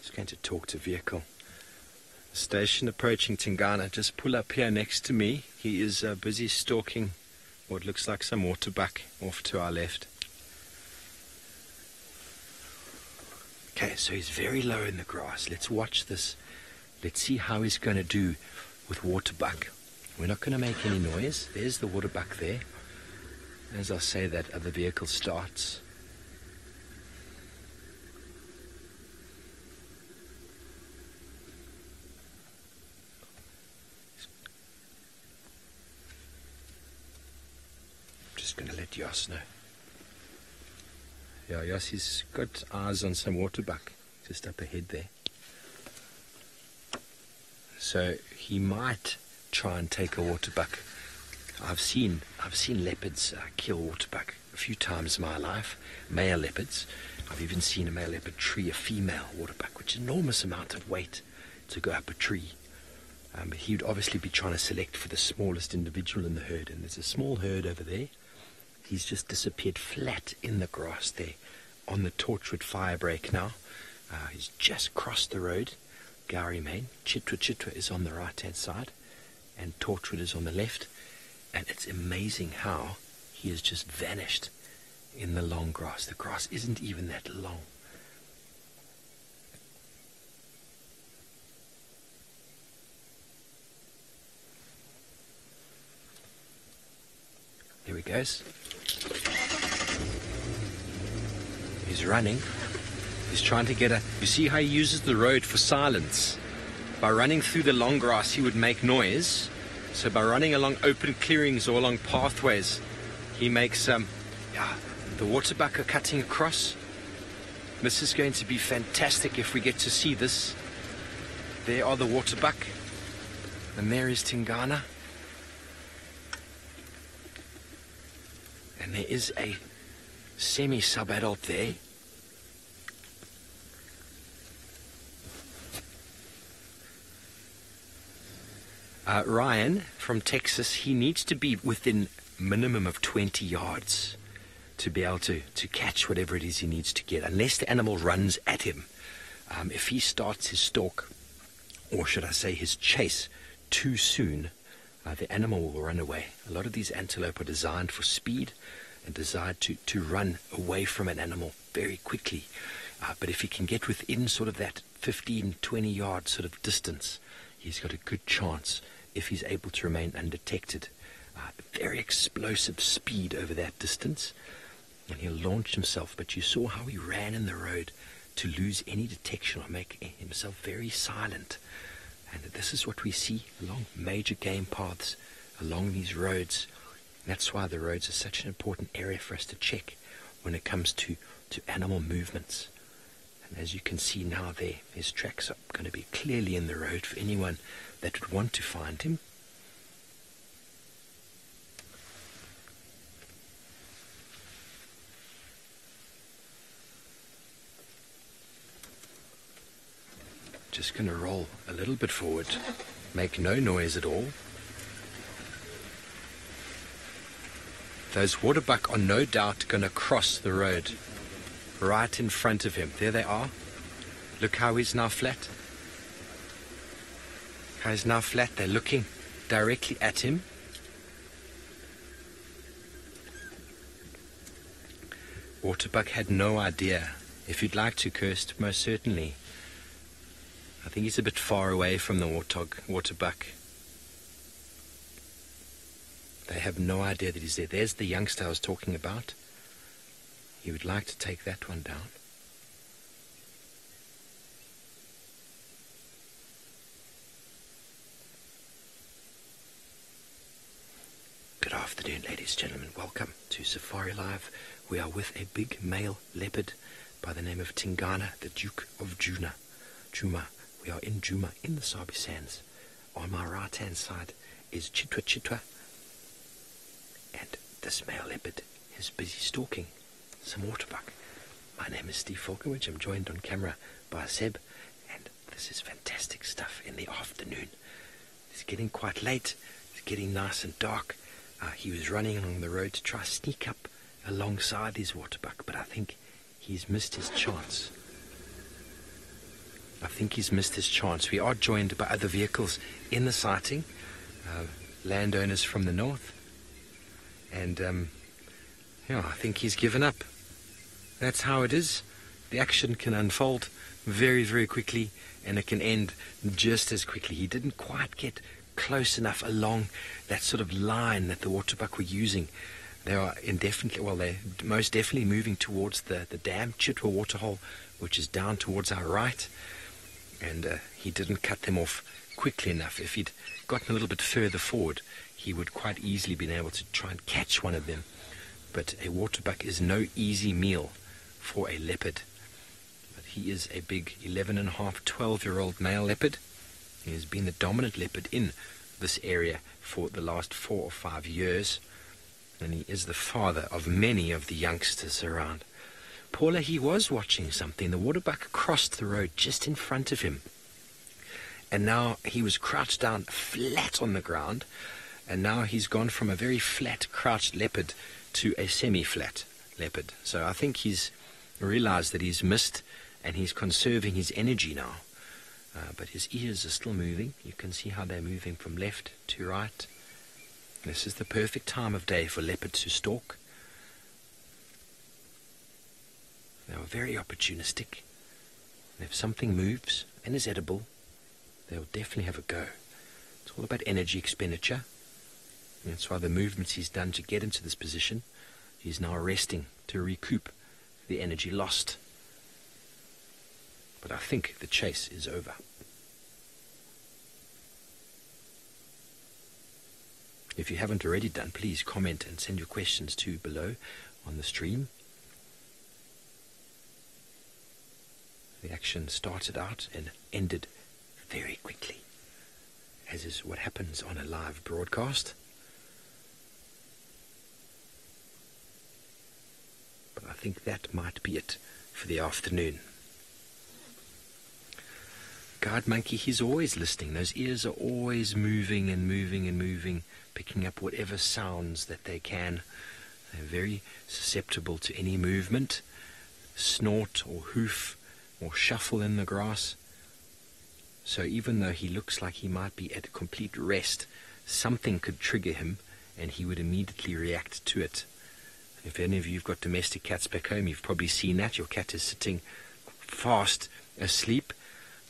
just going to talk to vehicle Station approaching Tingana. Just pull up here next to me. He is uh, busy stalking what looks like some waterbuck off to our left. Okay, so he's very low in the grass. Let's watch this. Let's see how he's going to do with waterbuck. We're not going to make any noise. There's the waterbuck there. As I say that, other vehicle starts. Just going to let Jos know. Yeah, Jos, he's got eyes on some waterbuck just up ahead there. So he might try and take a waterbuck. I've seen I've seen leopards uh, kill waterbuck a few times in my life, male leopards. I've even seen a male leopard tree a female waterbuck, which is an enormous amount of weight to go up a tree. Um, he would obviously be trying to select for the smallest individual in the herd, and there's a small herd over there. He's just disappeared flat in the grass there on the Torchwood fire break now. Uh, he's just crossed the road. Gowrie Main. Chitwa Chitwa is on the right hand side, and Torchwood is on the left. And it's amazing how he has just vanished in the long grass. The grass isn't even that long. Here he goes. He's running. He's trying to get a. You see how he uses the road for silence? By running through the long grass, he would make noise. So by running along open clearings or along pathways, he makes um, yeah, the waterbuck are cutting across. This is going to be fantastic if we get to see this. There are the waterbuck, and there is Tingana. And there is a semi sub-adult there. Uh, Ryan from Texas, he needs to be within minimum of 20 yards to be able to, to catch whatever it is he needs to get, unless the animal runs at him. Um, if he starts his stalk, or should I say his chase, too soon, uh, the animal will run away. A lot of these antelope are designed for speed and designed to, to run away from an animal very quickly. Uh, but if he can get within sort of that 15, 20 yard sort of distance, he's got a good chance if he's able to remain undetected. Uh, very explosive speed over that distance, and he'll launch himself. But you saw how he ran in the road to lose any detection or make himself very silent. And this is what we see along major game paths, along these roads. That's why the roads are such an important area for us to check when it comes to, to animal movements. And as you can see now there, his tracks are going to be clearly in the road for anyone that would want to find him. Just going to roll a little bit forward, make no noise at all. Those waterbuck are no doubt going to cross the road right in front of him. There they are. Look how he's now flat. How he's now flat. They're looking directly at him. Waterbuck had no idea. If you'd like to, Kirst, most certainly. I think he's a bit far away from the warthog, waterbuck. They have no idea that he's there. There's the youngster I was talking about. You would like to take that one down. Good afternoon, ladies and gentlemen. Welcome to Safari Live. We are with a big male leopard by the name of Tingana, the Duke of Juna. Djuma. We are in Djuma, in the Sabi Sands. On my right hand side is Chitwa Chitwa, and this male leopard is busy stalking some waterbuck. My name is Steve Falconwich. I'm joined on camera by Seb, and this is fantastic stuff in the afternoon. It's getting quite late. It's getting nice and dark. Uh, he was running along the road to try to sneak up alongside his waterbuck, but I think he's missed his chance. I think he's missed his chance. We are joined by other vehicles in the sighting, uh, landowners from the north. And, um, yeah, I think he's given up. That's how it is. The action can unfold very, very quickly, and it can end just as quickly. He didn't quite get close enough along that sort of line that the waterbuck were using. They are indefinitely, well, they're most definitely moving towards the, the dam, Chitwa Waterhole, which is down towards our right. And uh, he didn't cut them off quickly enough. If he'd gotten a little bit further forward, he would quite easily been able to try and catch one of them. But a waterbuck is no easy meal for a leopard. But he is a big 11 and a half, 12 year old male leopard. He has been the dominant leopard in this area for the last four or five years, and he is the father of many of the youngsters around. Paula, he was watching something. The waterbuck crossed the road just in front of him, and now he was crouched down flat on the ground, and now he's gone from a very flat, crouched leopard to a semi-flat leopard. So I think he's realized that he's missed, and he's conserving his energy now. Uh, but his ears are still moving. You can see how they're moving from left to right. This is the perfect time of day for leopards to stalk. They are very opportunistic. if something moves and is edible, they'll definitely have a go. It's all about energy expenditure. That's why the movements he's done to get into this position, he's now resting to recoup the energy lost. But I think the chase is over. If you haven't already done, please comment and send your questions to below on the stream. The action started out and ended very quickly, as is what happens on a live broadcast. I think that might be it for the afternoon. Guard monkey, he's always listening. Those ears are always moving and moving and moving, picking up whatever sounds that they can. They're very susceptible to any movement, snort or hoof or shuffle in the grass. So even though he looks like he might be at complete rest, something could trigger him and he would immediately react to it. If any of you have got domestic cats back home, you've probably seen that. Your cat is sitting fast asleep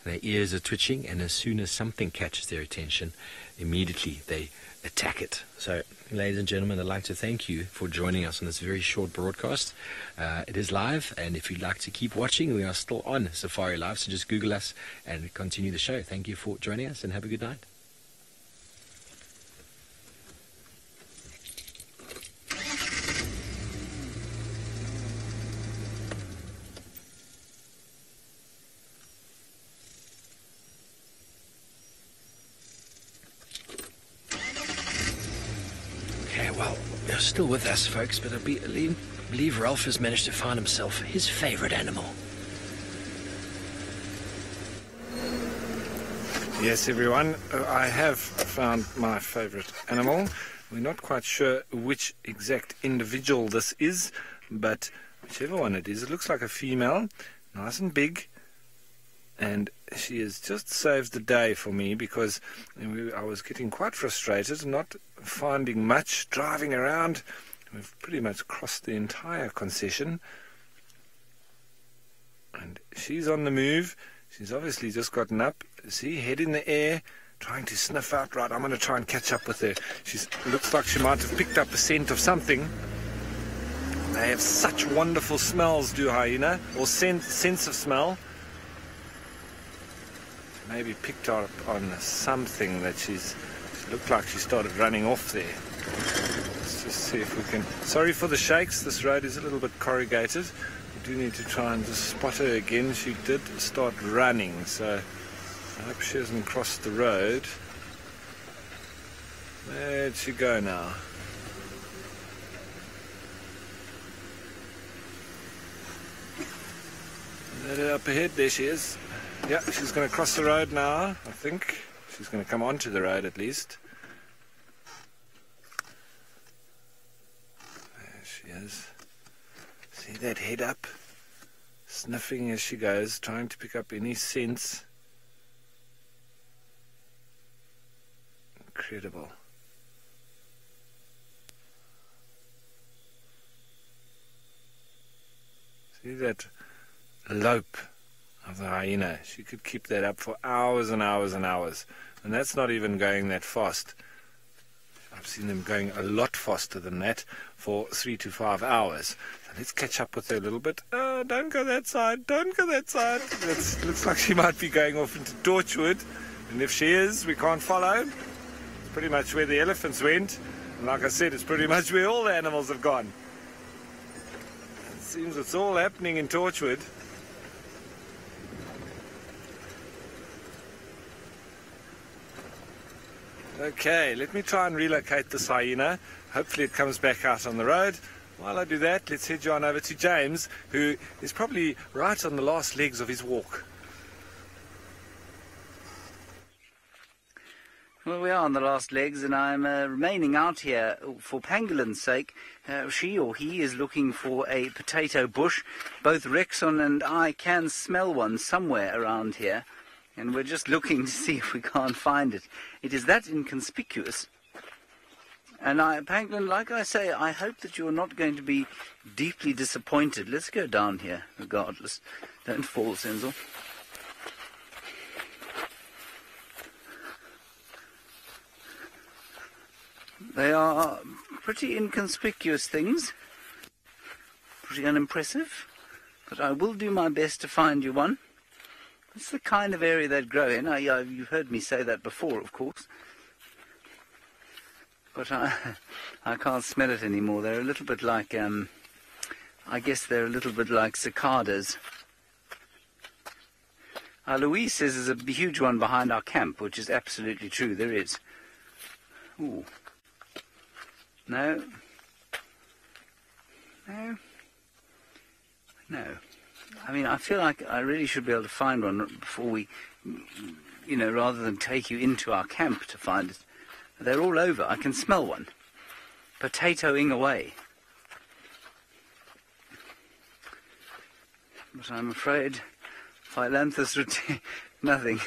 their ears are twitching, and as soon as something catches their attention, immediately they attack it. So, ladies and gentlemen, I'd like to thank you for joining us on this very short broadcast. Uh, it is live, and if you'd like to keep watching, we are still on Safari Live, so just Google us and continue the show. Thank you for joining us, and have a good night. Still with us, folks, but I believe, believe Ralph has managed to find himself his favorite animal. Yes, everyone, uh, I have found my favorite animal. We're not quite sure which exact individual this is, but whichever one it is, it looks like a female, nice and big, and she has just saved the day for me because I was getting quite frustrated, not finding much, driving around. We've pretty much crossed the entire concession. And she's on the move. She's obviously just gotten up. See, head in the air, trying to sniff out. Right, I'm going to try and catch up with her. She looks like she might have picked up a scent of something. They have such wonderful smells, do hyena, or sense, sense of smell maybe picked up on something that she's she looked like she started running off there. Let's just see if we can. Sorry for the shakes. This road is a little bit corrugated. We do need to try and just spot her again. She did start running, so I hope she hasn't crossed the road. Where'd she go now? Up ahead? There she is. Yeah, she's going to cross the road now, I think. She's going to come onto the road at least. There she is. See that head up? sniffing as she goes, trying to pick up any scents. Incredible. See that lope the hyena? She could keep that up for hours and hours and hours. And that's not even going that fast. I've seen them going a lot faster than that for three to five hours. So let's catch up with her a little bit. Uh, don't go that side. Don't go that side. It looks like she might be going off into Torchwood. And if she is, we can't follow. It's pretty much where the elephants went. And like I said, it's pretty much where all the animals have gone. It seems it's all happening in Torchwood. Okay, let me try and relocate this hyena. Hopefully it comes back out on the road. While I do that, let's head you on over to James, who is probably right on the last legs of his walk. Well, we are on the last legs, and I'm uh, remaining out here for Pangolin's sake. Uh, she or he is looking for a potato bush. Both Rexon and I can smell one somewhere around here, and we're just looking to see if we can't find it. It is that inconspicuous. And I, Pangolin, like I say, I hope that you're not going to be deeply disappointed. Let's go down here, regardless. Don't fall, Senzo. They are pretty inconspicuous things, pretty unimpressive, but I will do my best to find you one. It's the kind of area they'd grow in. I, I, you've heard me say that before, of course. But I, I can't smell it anymore. They're a little bit like, um, I guess they're a little bit like cicadas. Uh, Louise says there's a huge one behind our camp, which is absolutely true. There is. Ooh. No. No. No. I mean, I feel like I really should be able to find one before we, you know, rather than take you into our camp to find it. They're all over. I can smell one. Potatoing away. But I'm afraid Phyllanthus reti- nothing.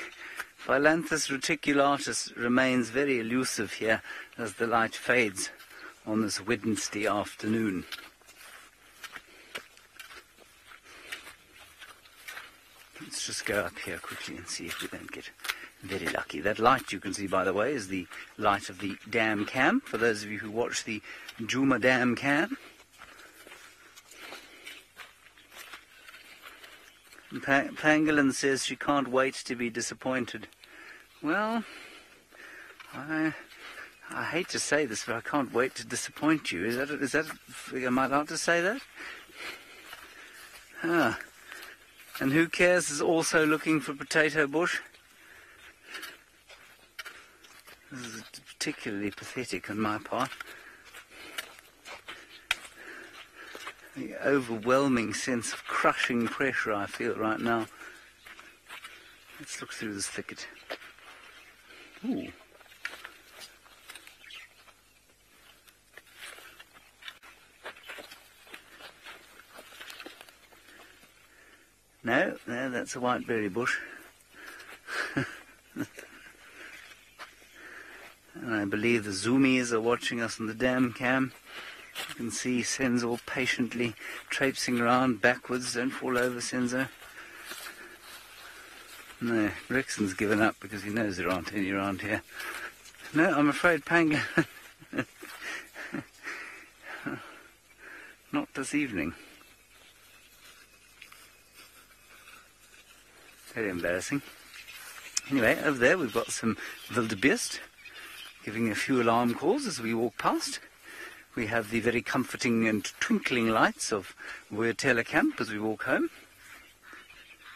Phyllanthus reticulatus remains very elusive here as the light fades on this Wednesday afternoon. Let's just go up here quickly and see if we don't get very lucky. That light you can see, by the way, is the light of the dam cam. For those of you who watch the Djuma dam cam. Pa- Pangolin says she can't wait to be disappointed. Well, I I hate to say this, but I can't wait to disappoint you. Is that is that am I allowed to say that? Ah. And who cares is also looking for potato bush? This is particularly pathetic on my part. The overwhelming sense of crushing pressure I feel right now. Let's look through this thicket. Ooh. No, no, that's a whiteberry bush. and I believe the zoomies are watching us on the dam cam. You can see Senzo patiently traipsing around backwards. Don't fall over, Senzo. No, Rexon's given up because he knows there aren't any around here. No, I'm afraid Pangolin. Not this evening. Very embarrassing. Anyway, over there we've got some wildebeest giving a few alarm calls as we walk past. We have the very comforting and twinkling lights of Vuyatela Camp as we walk home.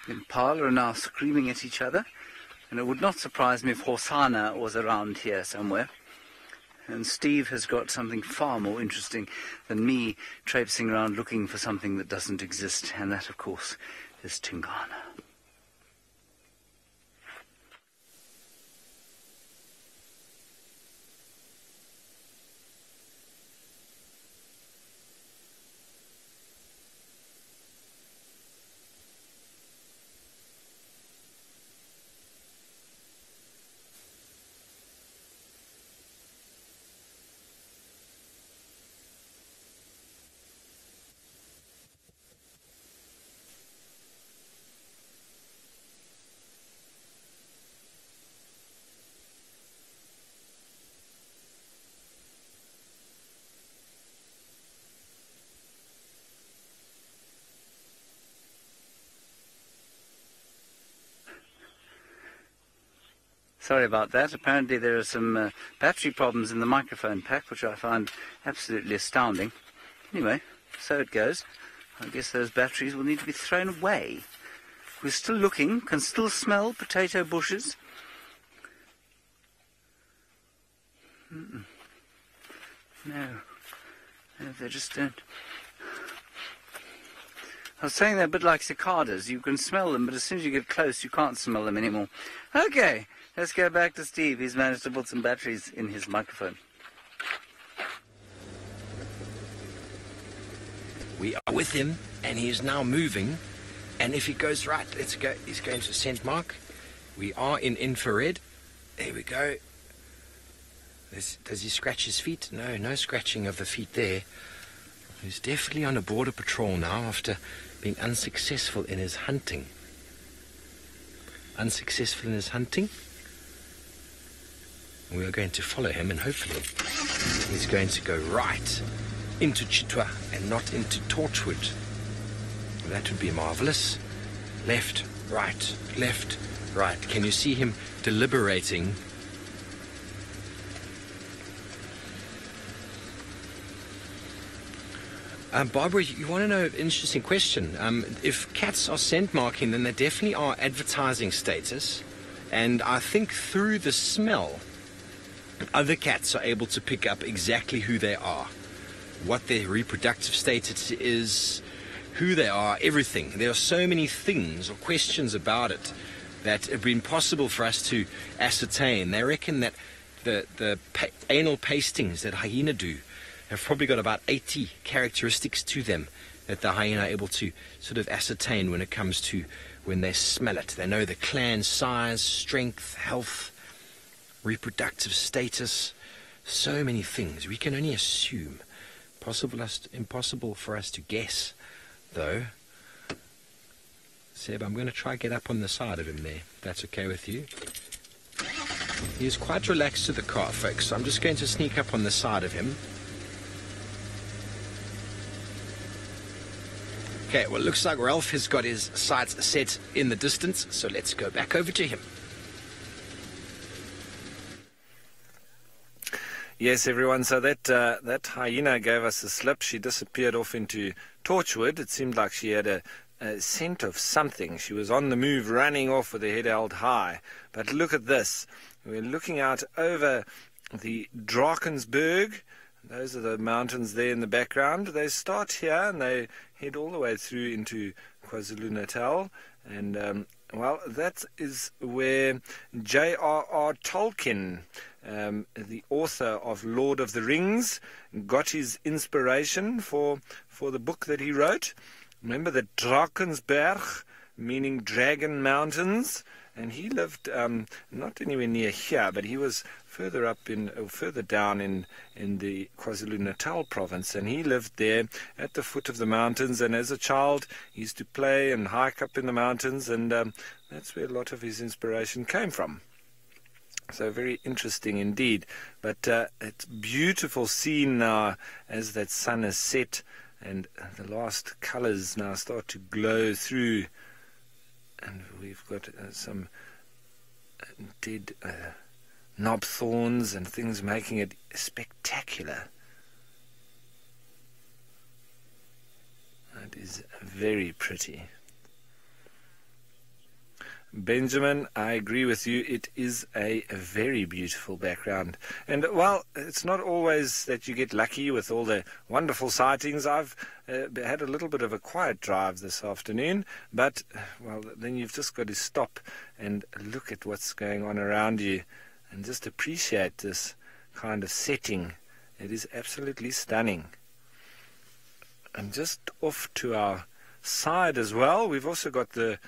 Impala are now screaming at each other, and it would not surprise me if Hosana was around here somewhere. And Steve has got something far more interesting than me traipsing around looking for something that doesn't exist, and that, of course, is Tingana. Sorry about that. Apparently there are some uh, battery problems in the microphone pack, which I find absolutely astounding. Anyway, so it goes. I guess those batteries will need to be thrown away. We're still looking, can still smell potato bushes. Mm-mm. No. No, they just don't. I was saying they're a bit like cicadas. You can smell them, but as soon as you get close, you can't smell them anymore. Okay, let's go back to Steve. He's managed to put some batteries in his microphone. We are with him, and he is now moving. And if he goes right, let's go. He's going to scent mark. We are in infrared. There we go. Does, does he scratch his feet? No, no scratching of the feet there. He's definitely on a border patrol now after being unsuccessful in his hunting. Unsuccessful in his hunting. We are going to follow him and hopefully he's going to go right into Chitwa and not into Torchwood. That would be marvelous. Left, right, left, right. Can you see him deliberating? Um, Barbara, you want to know an interesting question. Um, if cats are scent marking, then they definitely are advertising status. And I think through the smell, other cats are able to pick up exactly who they are, what their reproductive status is, who they are, everything. There are so many things or questions about it that have been possible for us to ascertain. They reckon that the, the pa- anal pastings that hyena do have probably got about 80 characteristics to them that the hyena are able to sort of ascertain when it comes to when they smell it. They know the clan size, strength, health, reproductive status, so many things. We can only assume. Possible impossible for us to guess, though. Seb, I'm going to try get up on the side of him there. That's okay with you. He's quite relaxed to the car, folks. So I'm just going to sneak up on the side of him. Okay, well, looks like Ralph has got his sights set in the distance, so let's go back over to him. Yes, everyone. So that uh, that hyena gave us a slip. She disappeared off into Torchwood. It seemed like she had a, a scent of something. She was on the move, running off with her head held high. But look at this. We're looking out over the Drakensberg. Those are the mountains there in the background. They start here and they head all the way through into KwaZulu Natal. And, um, well, that is where J.R.R. Tolkien, um, the author of Lord of the Rings, got his inspiration for, for the book that he wrote. Remember the Drakensberg, meaning Dragon Mountains? And he lived um, not anywhere near here, but he was further up in, uh, further down in in the KwaZulu Natal province, and he lived there at the foot of the mountains. And as a child, he used to play and hike up in the mountains, and um, that's where a lot of his inspiration came from. So very interesting indeed. But uh, it's beautiful scene now as that sun has set, and the last colours now start to glow through and we've got uh, some dead uh, knob thorns and things making it spectacular. That is very pretty. Benjamin, I agree with you. It is a, very beautiful background. And while it's not always that you get lucky with all the wonderful sightings, I've uh, had a little bit of a quiet drive this afternoon. But, well, then you've just got to stop and look at what's going on around you and just appreciate this kind of setting. It is absolutely stunning. And just off to our side as well, we've also got the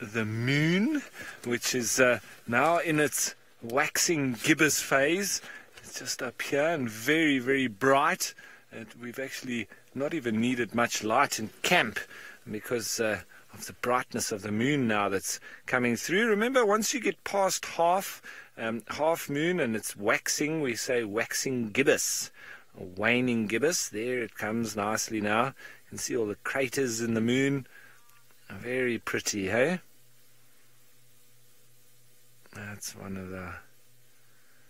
the moon, which is uh, now in its waxing gibbous phase. It's just up here and very, very bright. And we've actually not even needed much light in camp because uh, of the brightness of the moon now that's coming through. Remember, once you get past half, um, half moon and it's waxing, we say waxing gibbous, waning gibbous. There it comes nicely now. You can see all the craters in the moon. Very pretty, hey? That's one of the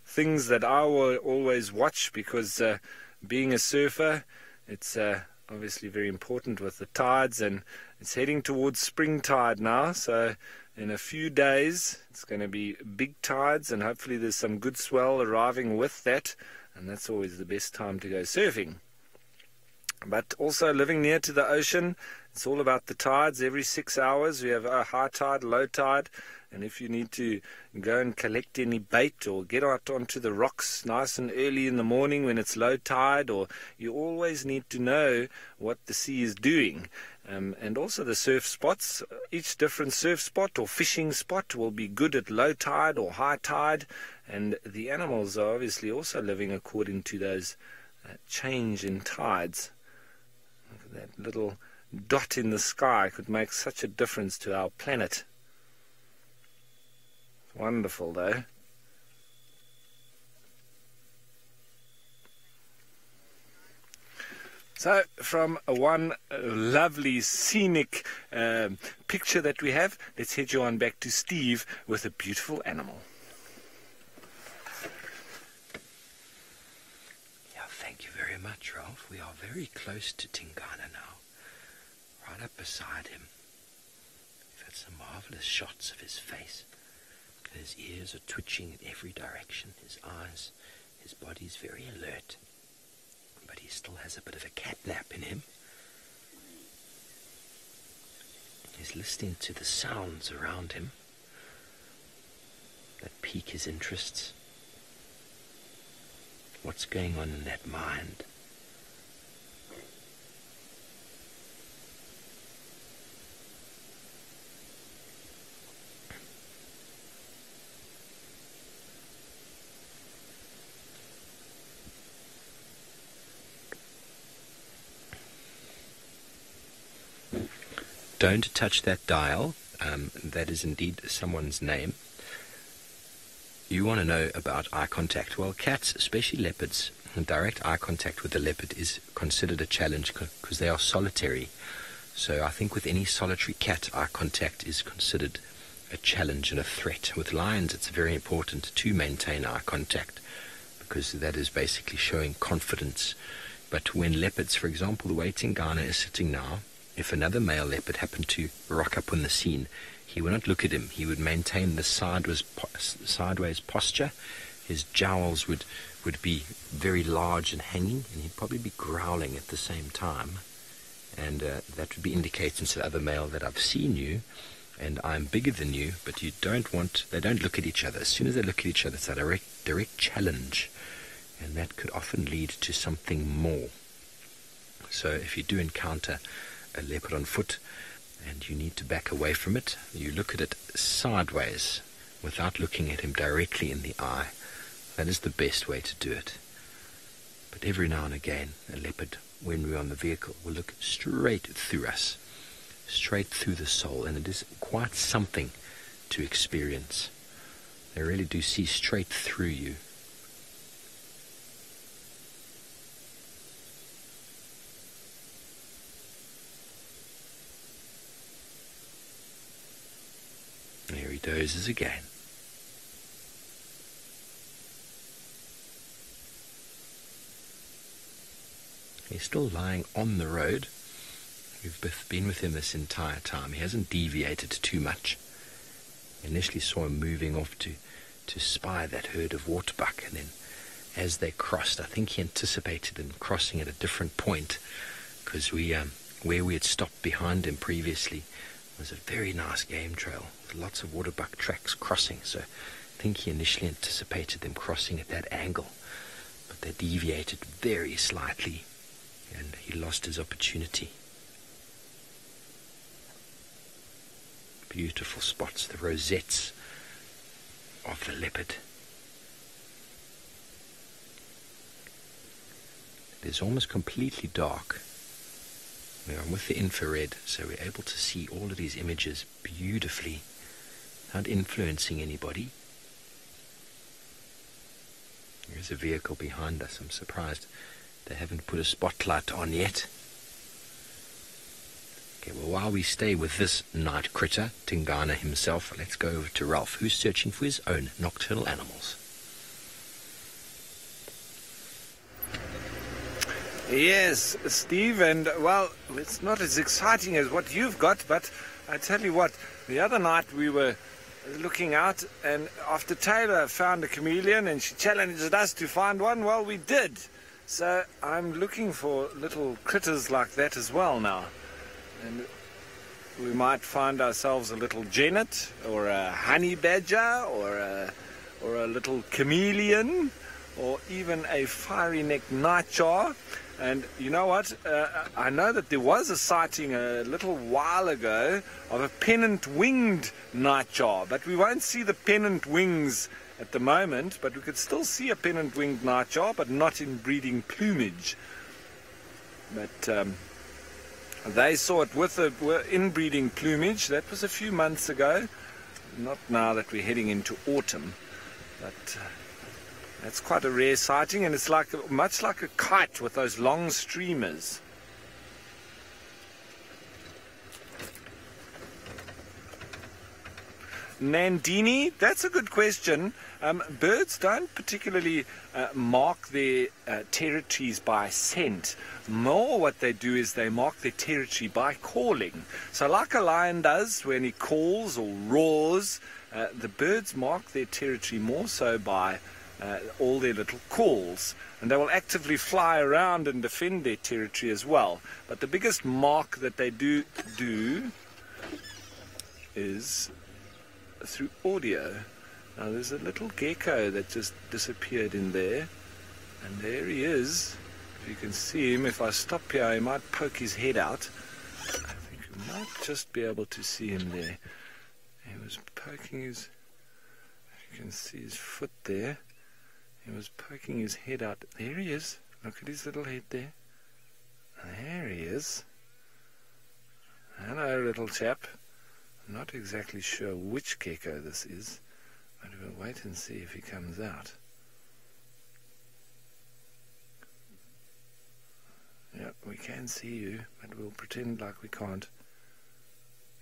things that I will always watch because uh, being a surfer, it's uh, obviously very important with the tides, and it's heading towards spring tide now. So in a few days, it's going to be big tides, and hopefully there's some good swell arriving with that, and that's always the best time to go surfing. But also living near to the ocean, it's all about the tides. Every six hours we have a high tide, low tide, and if you need to go and collect any bait or get out onto the rocks nice and early in the morning when it's low tide, or you always need to know what the sea is doing. Um, and also the surf spots. Each different surf spot or fishing spot will be good at low tide or high tide, and the animals are obviously also living according to those uh, change in tides. That little dot in the sky could make such a difference to our planet. It's Wonderful, though. So, from one lovely scenic um, picture that we have, let's head you on back to Steve with a beautiful animal. Yeah, thank you very much, Ralph. We are very close to Tingana now, right up beside him. We've had some marvelous shots of his face. His ears are twitching in every direction, his eyes, his body's very alert but he still has a bit of a catnap in him. He's listening to the sounds around him that pique his interests. What's going on in that mind? Don't touch that dial. Um, that is indeed someone's name. You want to know about eye contact. Well, cats, especially leopards, direct eye contact with a leopard is considered a challenge because they are solitary. So I think with any solitary cat, eye contact is considered a challenge and a threat. With lions, it's very important to maintain eye contact because that is basically showing confidence. But when leopards, for example, the way Tingana is sitting now, if another male leopard happened to rock up on the scene, he would not look at him. He would maintain the sideways, sideways posture. His jowls would, would be very large and hanging, and he'd probably be growling at the same time. And uh, that would be indicating to the other male that I've seen you, and I'm bigger than you, but you don't want, they don't look at each other. As soon as they look at each other, it's a direct, direct challenge, and that could often lead to something more. So if you do encounter a leopard on foot and you need to back away from it, you look at it sideways without looking at him directly in the eye. That is the best way to do it. But every now and again, a leopard, when we're on the vehicle, will look straight through us, straight through the soul, and it is quite something to experience. They really do see straight through you. Dozes again. He's still lying on the road. We've both been with him this entire time. He hasn't deviated too much. Initially saw him moving off to, to spy that herd of waterbuck, and then as they crossed, I think he anticipated them crossing at a different point, because we, um, where we had stopped behind him previously, was a very nice game trail with lots of waterbuck tracks crossing. So I think he initially anticipated them crossing at that angle, but they deviated very slightly, and he lost his opportunity. Beautiful spots, the rosettes of the leopard. It is almost completely dark we are with the infrared, so we're able to see all of these images beautifully, not influencing anybody. There's a vehicle behind us. I'm surprised they haven't put a spotlight on yet. Okay, well, while we stay with this night critter, Tingana himself, let's go over to Ralph, who's searching for his own nocturnal animals. Yes, Steve, and well, it's not as exciting as what you've got, but I tell you what, the other night we were looking out, and after Taylor found a chameleon and she challenged us to find one, well, we did. So I'm looking for little critters like that as well now. And we might find ourselves a little genet or a honey badger or a, or a little chameleon or even a fiery necked nightjar. And you know what? Uh, I know that there was a sighting a little while ago of a pennant winged nightjar, but we won't see the pennant wings at the moment. But we could still see a pennant winged nightjar, but not in breeding plumage. But um, they saw it with the inbreeding plumage. That was a few months ago. Not now that we're heading into autumn. But uh, that's quite a rare sighting, and it's like much like a kite with those long streamers. Nandini, that's a good question. Um, birds don't particularly uh, mark their uh, territories by scent. More what they do is they mark their territory by calling. So like a lion does when he calls or roars, uh, the birds mark their territory more so by uh, all their little calls. And they will actively fly around and defend their territory as well. But the biggest mark that they do do is through audio. Now there's a little gecko that just disappeared in there. And there he is. If you can see him, if I stop here, he might poke his head out. I think you might just be able to see him there. He was poking his... You can see his foot there. He was poking his head out. There he is. Look at his little head there. There he is. Hello, little chap. I'm not exactly sure which gecko this is, but we'll wait and see if he comes out. Yep, we can see you, but we'll pretend like we can't.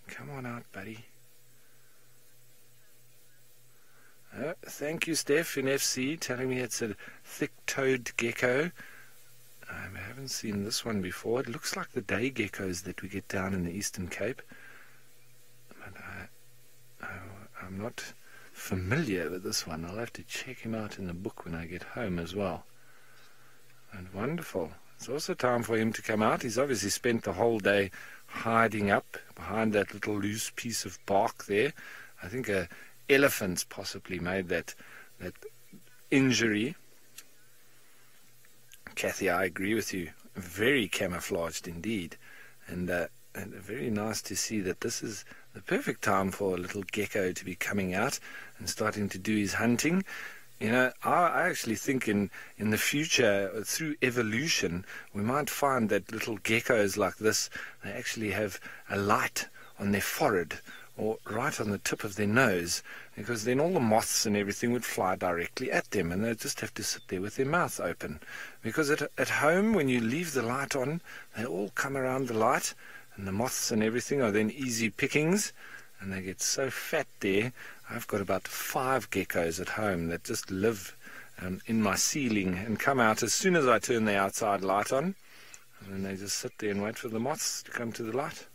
Come on out, buddy. Uh, thank you, Steph, in FC, telling me it's a thick-toed gecko. I haven't seen this one before. It looks like the day geckos that we get down in the Eastern Cape. But I, I, I'm not familiar with this one. I'll have to check him out in the book when I get home as well. And wonderful. It's also time for him to come out. He's obviously spent the whole day hiding up behind that little loose piece of bark there. I think a elephants possibly made that that injury. Kathy, I agree with you. Very camouflaged indeed, and, uh, and very nice to see that this is the perfect time for a little gecko to be coming out and starting to do his hunting. You know, I, I actually think in, in the future, through evolution, we might find that little geckos like this, they actually have a light on their forehead or right on the tip of their nose, because then all the moths and everything would fly directly at them, and they'd just have to sit there with their mouth open. Because at, at home, when you leave the light on, they all come around the light, and the moths and everything are then easy pickings, and they get so fat there. I've got about five geckos at home that just live um, in my ceiling and come out as soon as I turn the outside light on, and then they just sit there and wait for the moths to come to the light.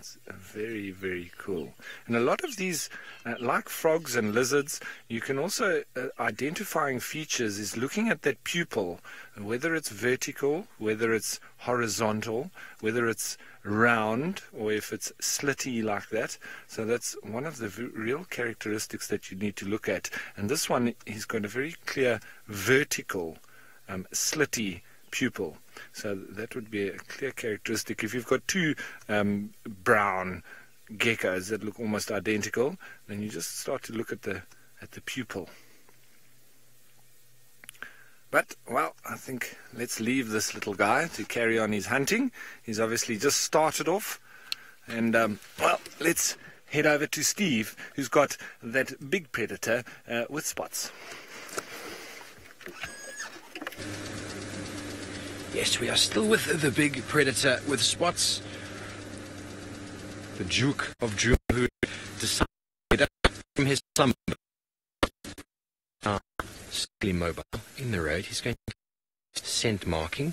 That's very, very cool. And a lot of these, uh, like frogs and lizards, you can also, uh, identifying features is looking at that pupil, whether it's vertical, whether it's horizontal, whether it's round, or if it's slitty like that. So that's one of the real characteristics that you need to look at. And this one, he's got a very clear vertical, um, slitty pupil. So that would be a clear characteristic. If you've got two um, brown geckos that look almost identical, then you just start to look at the at the pupil. But, well, I think let's leave this little guy to carry on his hunting. He's obviously just started off. And, um, well, let's head over to Steve, who's got that big predator uh, with spots. Yes, we are still with the big predator with spots. The Duke of June decided from his slumber. Ah, now, still mobile in the road. He's going scent marking.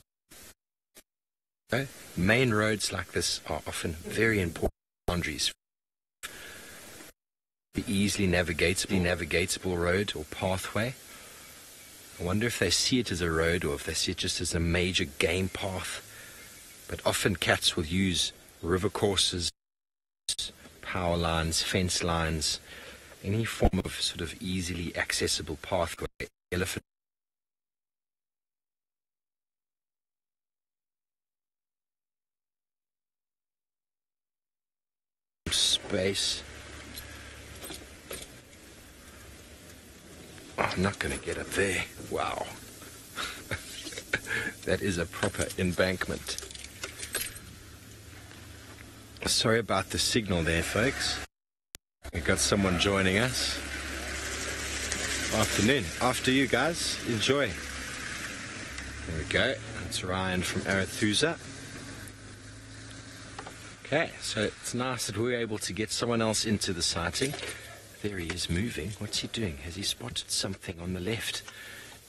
Okay. Main roads like this are often very important boundaries. The easily navigatable, navigatable road or pathway. I wonder if they see it as a road or if they see it just as a major game path. But often cats will use river courses, power lines, fence lines, any form of sort of easily accessible pathway. Elephant space. Oh, I'm not going to get up there. Wow. that is a proper embankment. Sorry about the signal there, folks. We've got someone joining us. Afternoon. After you guys. Enjoy. There we go. That's Ryan from Arathusa. Okay, so it's nice that we were able to get someone else into the sighting. There he is moving. What's he doing? Has he spotted something on the left?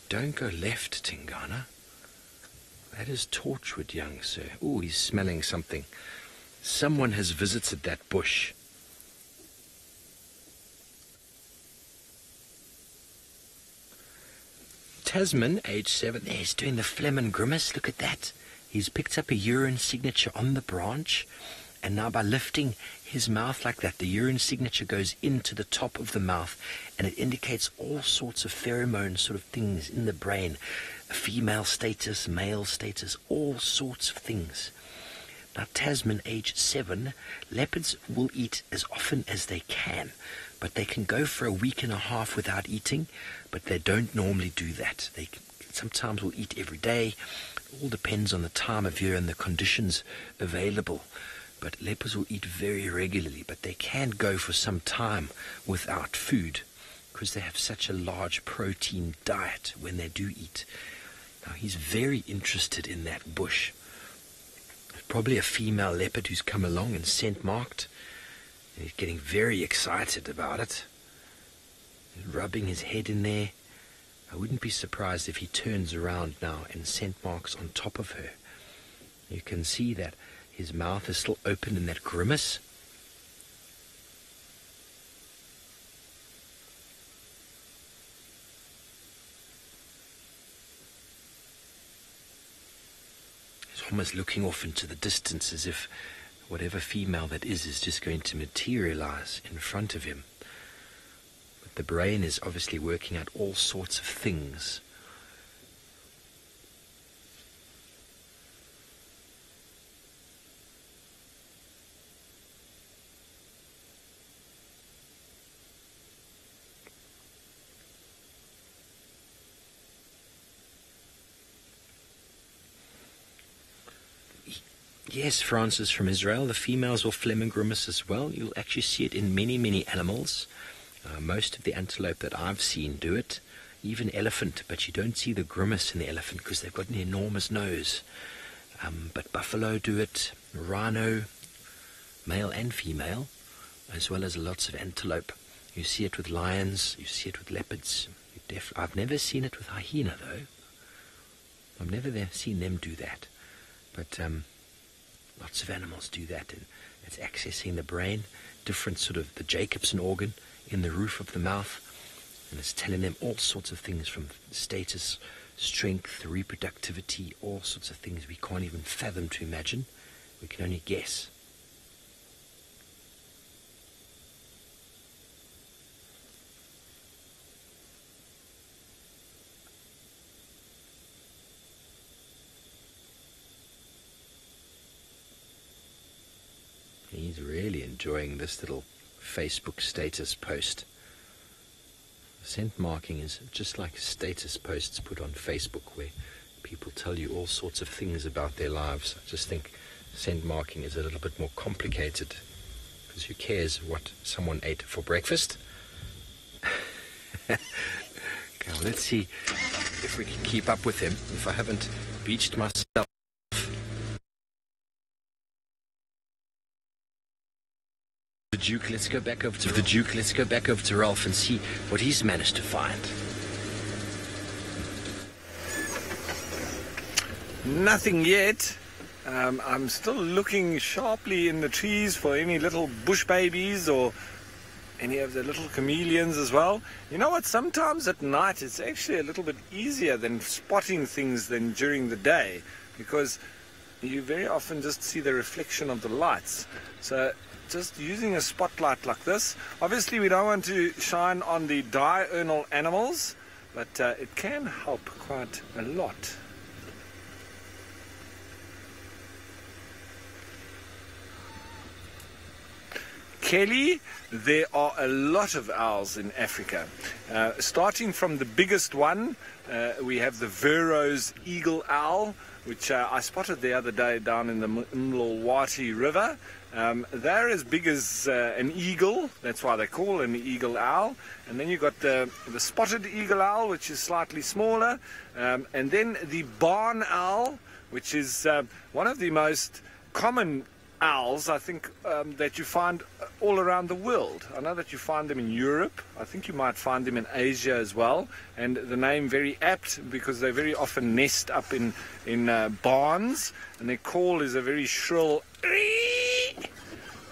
Don't go left, Tingana. That is Torchwood, young sir. Oh, he's smelling something. Someone has visited that bush. Tasman, age seven, there, he's doing the and grimace. Look at that. He's picked up a urine signature on the branch. And now by lifting his mouth like that, the urine signature goes into the top of the mouth and it indicates all sorts of pheromone sort of things in the brain. Female status, male status, all sorts of things. Now, Tasman, age seven, leopards will eat as often as they can, but they can go for a week and a half without eating, but they don't normally do that. They sometimes will eat every day. It all depends on the time of year and the conditions available. But leopards will eat very regularly, but they can go for some time without food because they have such a large protein diet when they do eat. Now, he's very interested in that bush. There's probably a female leopard who's come along and scent marked. And he's getting very excited about it. He's rubbing his head in there. I wouldn't be surprised if he turns around now and scent marks on top of her. You can see that his mouth is still open in that grimace. He's almost looking off into the distance as if whatever female that is is just going to materialize in front of him. But the brain is obviously working out all sorts of things Yes, Francis from Israel. The females will flehmen grimace as well. You'll actually see it in many, many animals. Uh, most of the antelope that I've seen do it, even elephant, but you don't see the grimace in the elephant because they've got an enormous nose. Um, but buffalo do it, rhino, male and female, as well as lots of antelope. You see it with lions, you see it with leopards. Def- I've never seen it with hyena though. I've never seen them do that. But um, Lots of animals do that, and it's accessing the brain, different sort of the Jacobson organ in the roof of the mouth, and it's telling them all sorts of things from status, strength, reproductivity, all sorts of things we can't even fathom to imagine. We can only guess. He's really enjoying this little Facebook status post. Scent marking is just like status posts put on Facebook where people tell you all sorts of things about their lives. I just think scent marking is a little bit more complicated because who cares what someone ate for breakfast? okay, let's see if we can keep up with him. If I haven't beached myself. Duke, let's go back over to the Duke. Let's go back over to Ralph and see what he's managed to find. Nothing yet. Um, I'm still looking sharply in the trees for any little bush babies or any of the little chameleons as well. You know what? Sometimes at night it's actually a little bit easier than spotting things than during the day because you very often just see the reflection of the lights. So just using a spotlight like this, obviously we don't want to shine on the diurnal animals, but uh, it can help quite a lot. Kelly, there are a lot of owls in Africa. Uh, starting from the biggest one, uh, we have the Verreaux's eagle owl, which uh, I spotted the other day down in the Mlowathi River. Um, they're as big as uh, an eagle, that's why they call an eagle owl. And then you've got the, the spotted eagle owl, which is slightly smaller. Um, and then the barn owl, which is uh, one of the most common owls, I think, um, that you find all around the world. I know that you find them in Europe. I think you might find them in Asia as well. And the name very apt because they very often nest up in in uh, barns, and their call is a very shrill.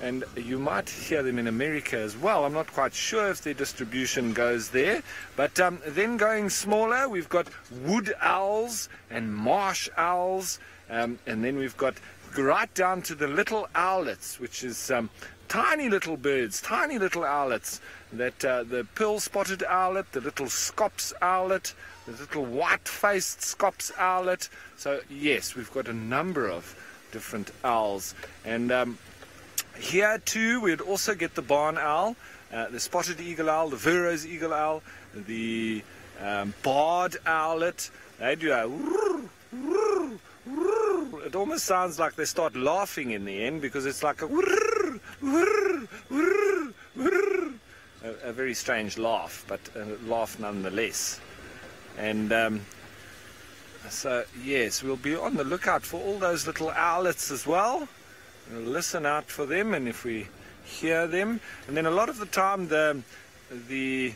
And you might hear them in America as well. I'm not quite sure if their distribution goes there. But um, then going smaller, we've got wood owls and marsh owls. Um, and then we've got right down to the little owlets, which is um, tiny little birds, tiny little owlets. That uh, the pearl-spotted owlet, the little Scops owlet, the little white-faced Scops owlet. So yes, we've got a number of different owls, and um, here too we'd also get the barn owl, uh, the spotted eagle owl, the Verreaux's eagle owl, the um, barred owlet. They do a it almost sounds like they start laughing in the end because it's like a whirr, whirr, whirr, whirr. A, a, very strange laugh, but a laugh nonetheless. And um, so, yes, we'll be on the lookout for all those little owlets as well. Listen out for them, and if we hear them, and then a lot of the time the the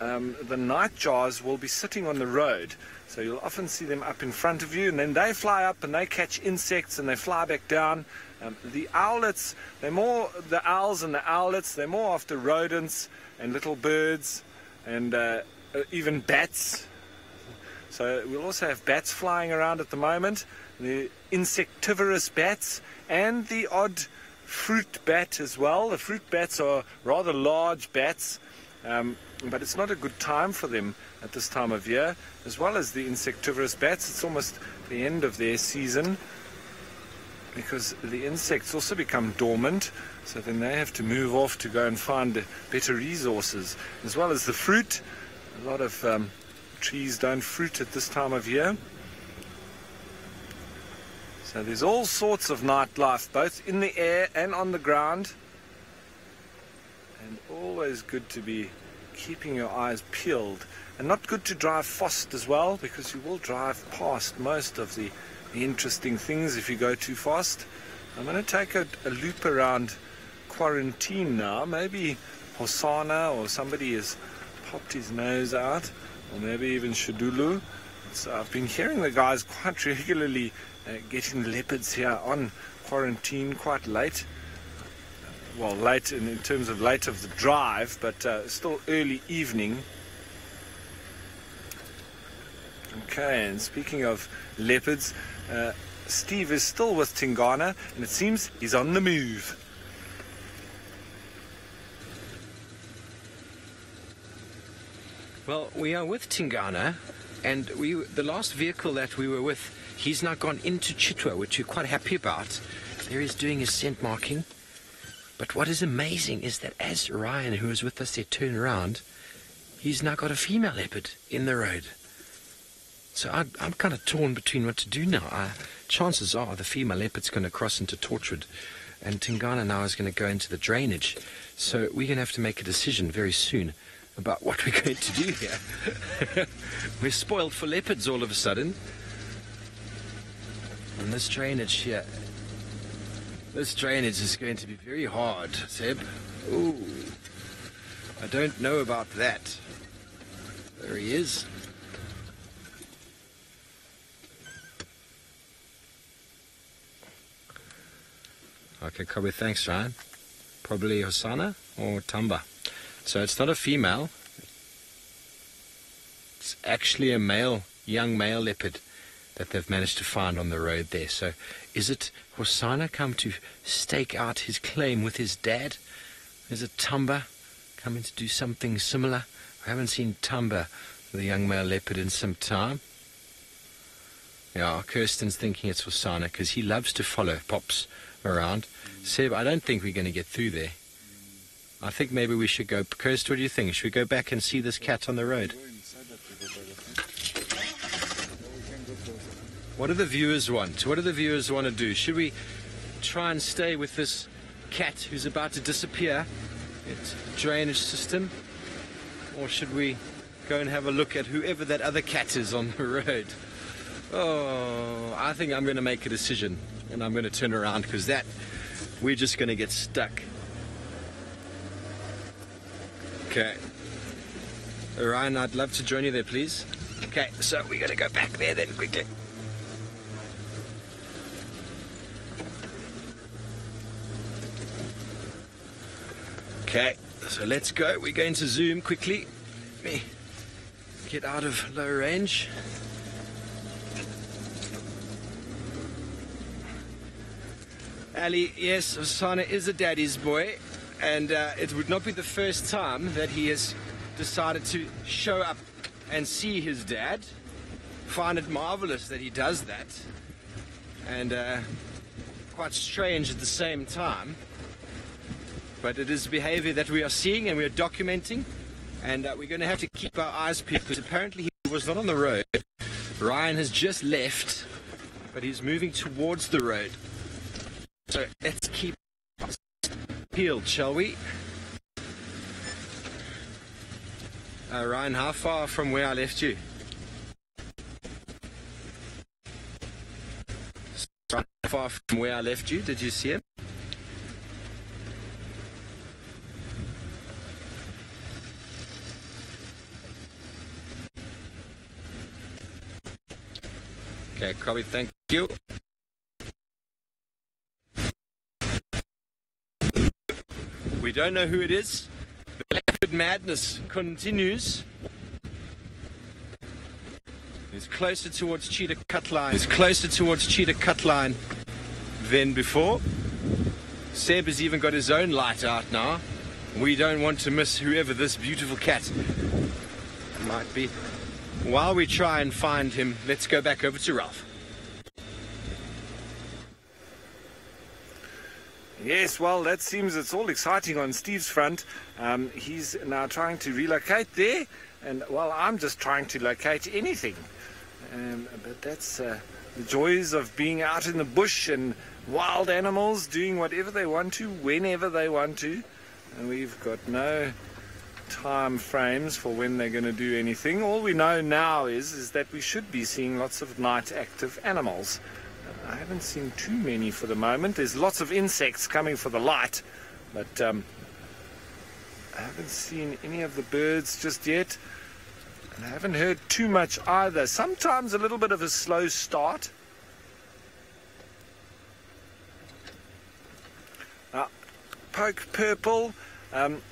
um, the nightjars will be sitting on the road. So you'll often see them up in front of you, and then they fly up and they catch insects and they fly back down. Um, the owlets, they're more, the owls and the owlets, they're more after rodents and little birds and uh, even bats. So we'll also have bats flying around at the moment, the insectivorous bats and the odd fruit bat as well. The fruit bats are rather large bats. Um, but it's not a good time for them at this time of year, as well as the insectivorous bats. It's almost the end of their season because the insects also become dormant, so then they have to move off to go and find better resources, as well as the fruit. A lot of um, trees don't fruit at this time of year. So there's all sorts of nightlife, both in the air and on the ground. And always good to be keeping your eyes peeled. And not good to drive fast as well, because you will drive past most of the, the interesting things if you go too fast. I'm going to take a, a loop around quarantine now. Maybe Hosana or somebody has popped his nose out, or maybe even Shadulu. So I've been hearing the guys quite regularly uh, getting leopards here on quarantine quite late well, late in, in, terms of late of the drive, but uh, still early evening. Okay, and speaking of leopards, uh, Steve is still with Tingana, and it seems he's on the move. Well, we are with Tingana, and we the last vehicle that we were with, he's now gone into Chitwa, which we're quite happy about. There he's doing his scent marking. But what is amazing is that as Ryan, who was with us there, turned around, he's now got a female leopard in the road. So I, am kind of torn between what to do now. I, chances are the female leopard's going to cross into Torchwood, and Tingana now is going to go into the drainage. So we're going to have to make a decision very soon about what we're going to do here. we're spoiled for leopards all of a sudden. And this drainage here, this drainage is going to be very hard, Seb. Ooh, I don't know about that. There he is. Okay, Kobe, thanks, Ryan. Probably Hosana or Tamba. So it's not a female. It's actually a male, young male leopard that they've managed to find on the road there. So is it Hosana come to stake out his claim with his dad? Is it Tumba coming to do something similar? I haven't seen Tumba, the young male leopard, in some time. Yeah, Kirsten's thinking it's Hosana because he loves to follow Pops around. Mm. Seb, I don't think we're going to get through there. I think maybe we should go. Kirst, what do you think? Should we go back and see this cat on the road? What do the viewers want? What do the viewers want to do? Should we try and stay with this cat who's about to disappear? Its drainage system? Or should we go and have a look at whoever that other cat is on the road? Oh, I think I'm going to make a decision and I'm going to turn around because that we're just going to get stuck. Okay. Ryan, I'd love to join you there, please. Okay, so going to go back there then quickly. Okay, so let's go. We're going to zoom quickly. Let me get out of low range. Ali, yes, Hosana is a daddy's boy, and uh, it would not be the first time that he has decided to show up and see his dad. Find it marvelous that he does that, and uh, quite strange at the same time. But it is behavior that we are seeing and we are documenting, and uh, we're going to have to keep our eyes peeled because apparently he was not on the road. Ryan has just left, but he's moving towards the road. So let's keep peeled, shall we? Uh, Ryan, how far from where I left you? Far from where I left you? Did you see him? Okay, Kobe, thank you. We don't know who it is. The leopard madness continues. It's closer towards cheetah cut line. It's closer towards cheetah cut line than before. Seb has even got his own light out now. We don't want to miss whoever this beautiful cat might be. While we try and find him, let's go back over to Ralph. Yes, well, that seems it's all exciting on Steve's front. Um, he's now trying to relocate there, and well, I'm just trying to locate anything. Um, but that's uh, the joys of being out in the bush and wild animals doing whatever they want to, whenever they want to. And we've got no time frames for when they're going to do anything. All we know now is, is that we should be seeing lots of night active animals. I haven't seen too many for the moment. There's lots of insects coming for the light, but um, I haven't seen any of the birds just yet. And I haven't heard too much either. Sometimes a little bit of a slow start. Now, poke purple. Um,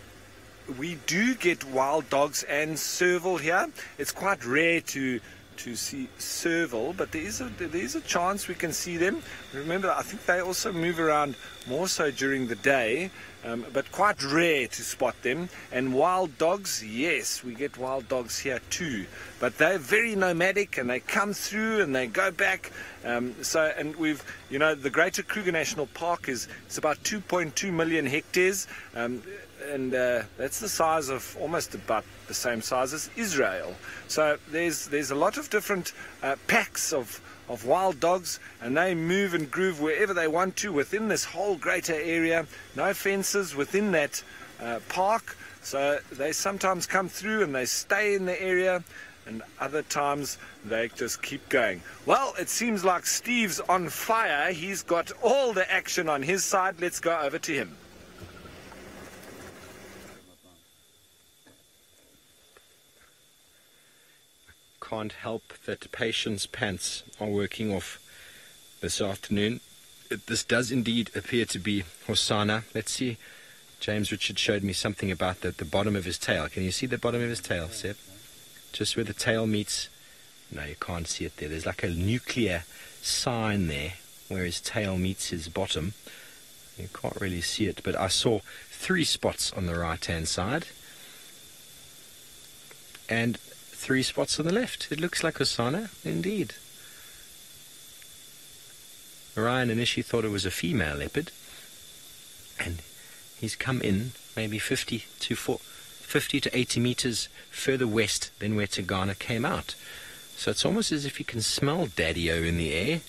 we do get wild dogs and serval here. It's quite rare to to see serval, but there is a there is a chance we can see them. Remember, I think they also move around more so during the day, um, but quite rare to spot them. And wild dogs, yes, we get wild dogs here too, but they're very nomadic and they come through and they go back. Um, so, and we've, you know, the Greater Kruger National Park is it's about 2.2 million hectares. Um, and uh, that's the size of almost about the same size as Israel. So there's there's a lot of different uh, packs of of wild dogs, and they move and groove wherever they want to within this whole greater area. No fences within that uh, park. So they sometimes come through and they stay in the area, and other times they just keep going. Well, it seems like Steve's on fire. He's got all the action on his side. Let's go over to him. Can't help that patience pants are working off this afternoon. It, this does indeed appear to be Hosana. Let's see. James Richard showed me something about the, the bottom of his tail. Can you see the bottom of his tail, Seb? Just where the tail meets. No, you can't see it there. There's like a nuclear sign there where his tail meets his bottom. You can't really see it, but I saw three spots on the right hand side and three spots on the left. It looks like Hosana, indeed. Orion initially thought it was a female leopard, and he's come in maybe 50 to 50 to 80 meters further west than where Tingana came out. So it's almost as if he can smell Daddy-O in the air,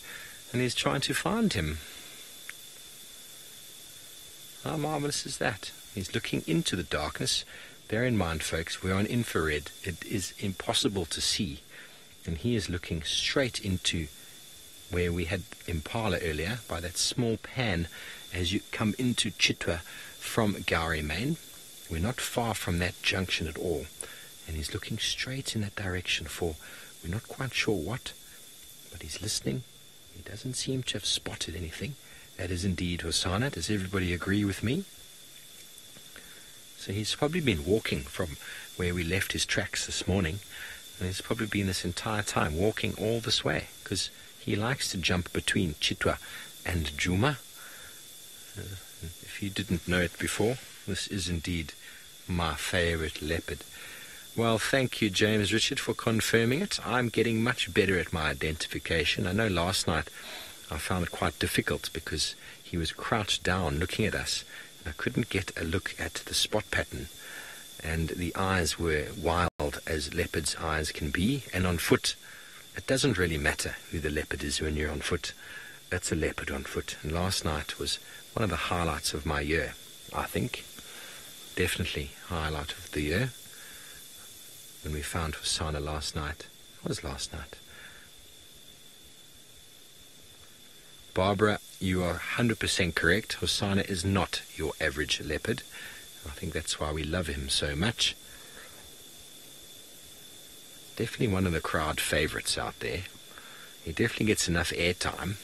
and he's trying to find him. How marvelous is that? He's looking into the darkness. Bear in mind, folks, we're on infrared. It is impossible to see. And he is looking straight into where we had Impala earlier by that small pan as you come into Chitwa from Gowrie Main. We're not far from that junction at all. And he's looking straight in that direction for we're not quite sure what, but he's listening. He doesn't seem to have spotted anything. That is indeed Hosana. Does everybody agree with me? So he's probably been walking from where we left his tracks this morning. And he's probably been this entire time walking all this way because he likes to jump between Chitwa and Djuma. Uh, if you didn't know it before, this is indeed my favorite leopard. Well, thank you, James Richard, for confirming it. I'm getting much better at my identification. I know last night I found it quite difficult because he was crouched down looking at us. I couldn't get a look at the spot pattern, and the eyes were wild as leopard's eyes can be, and on foot. It doesn't really matter who the leopard is when you're on foot. That's a leopard on foot. And last night was one of the highlights of my year, I think. Definitely highlight of the year. When we found Hosana last night. What was last night? Barbara, you are 100% correct. Hosana is not your average leopard. I think that's why we love him so much. Definitely one of the crowd favorites out there. He definitely gets enough airtime.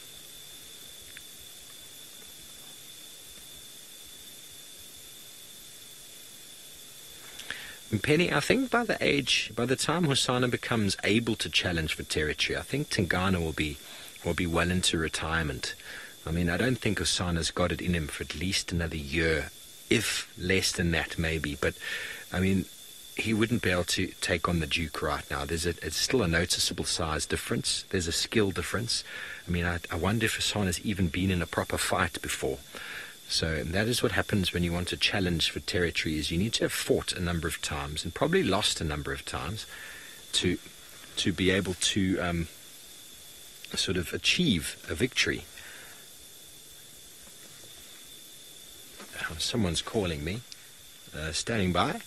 Penny, I think by the age, by the time Hosana becomes able to challenge for territory, I think Tingana will be will be well into retirement. I mean, I don't think Hosana's got it in him for at least another year, if less than that, maybe. But, I mean, he wouldn't be able to take on the Duke right now. There's a, it's still a noticeable size difference. There's a skill difference. I mean, I, I wonder if Hosana's even been in a proper fight before. So that is what happens when you want to challenge for territory is you need to have fought a number of times and probably lost a number of times to to be able to um, sort of achieve a victory. Oh, someone's calling me. Uh, standing by.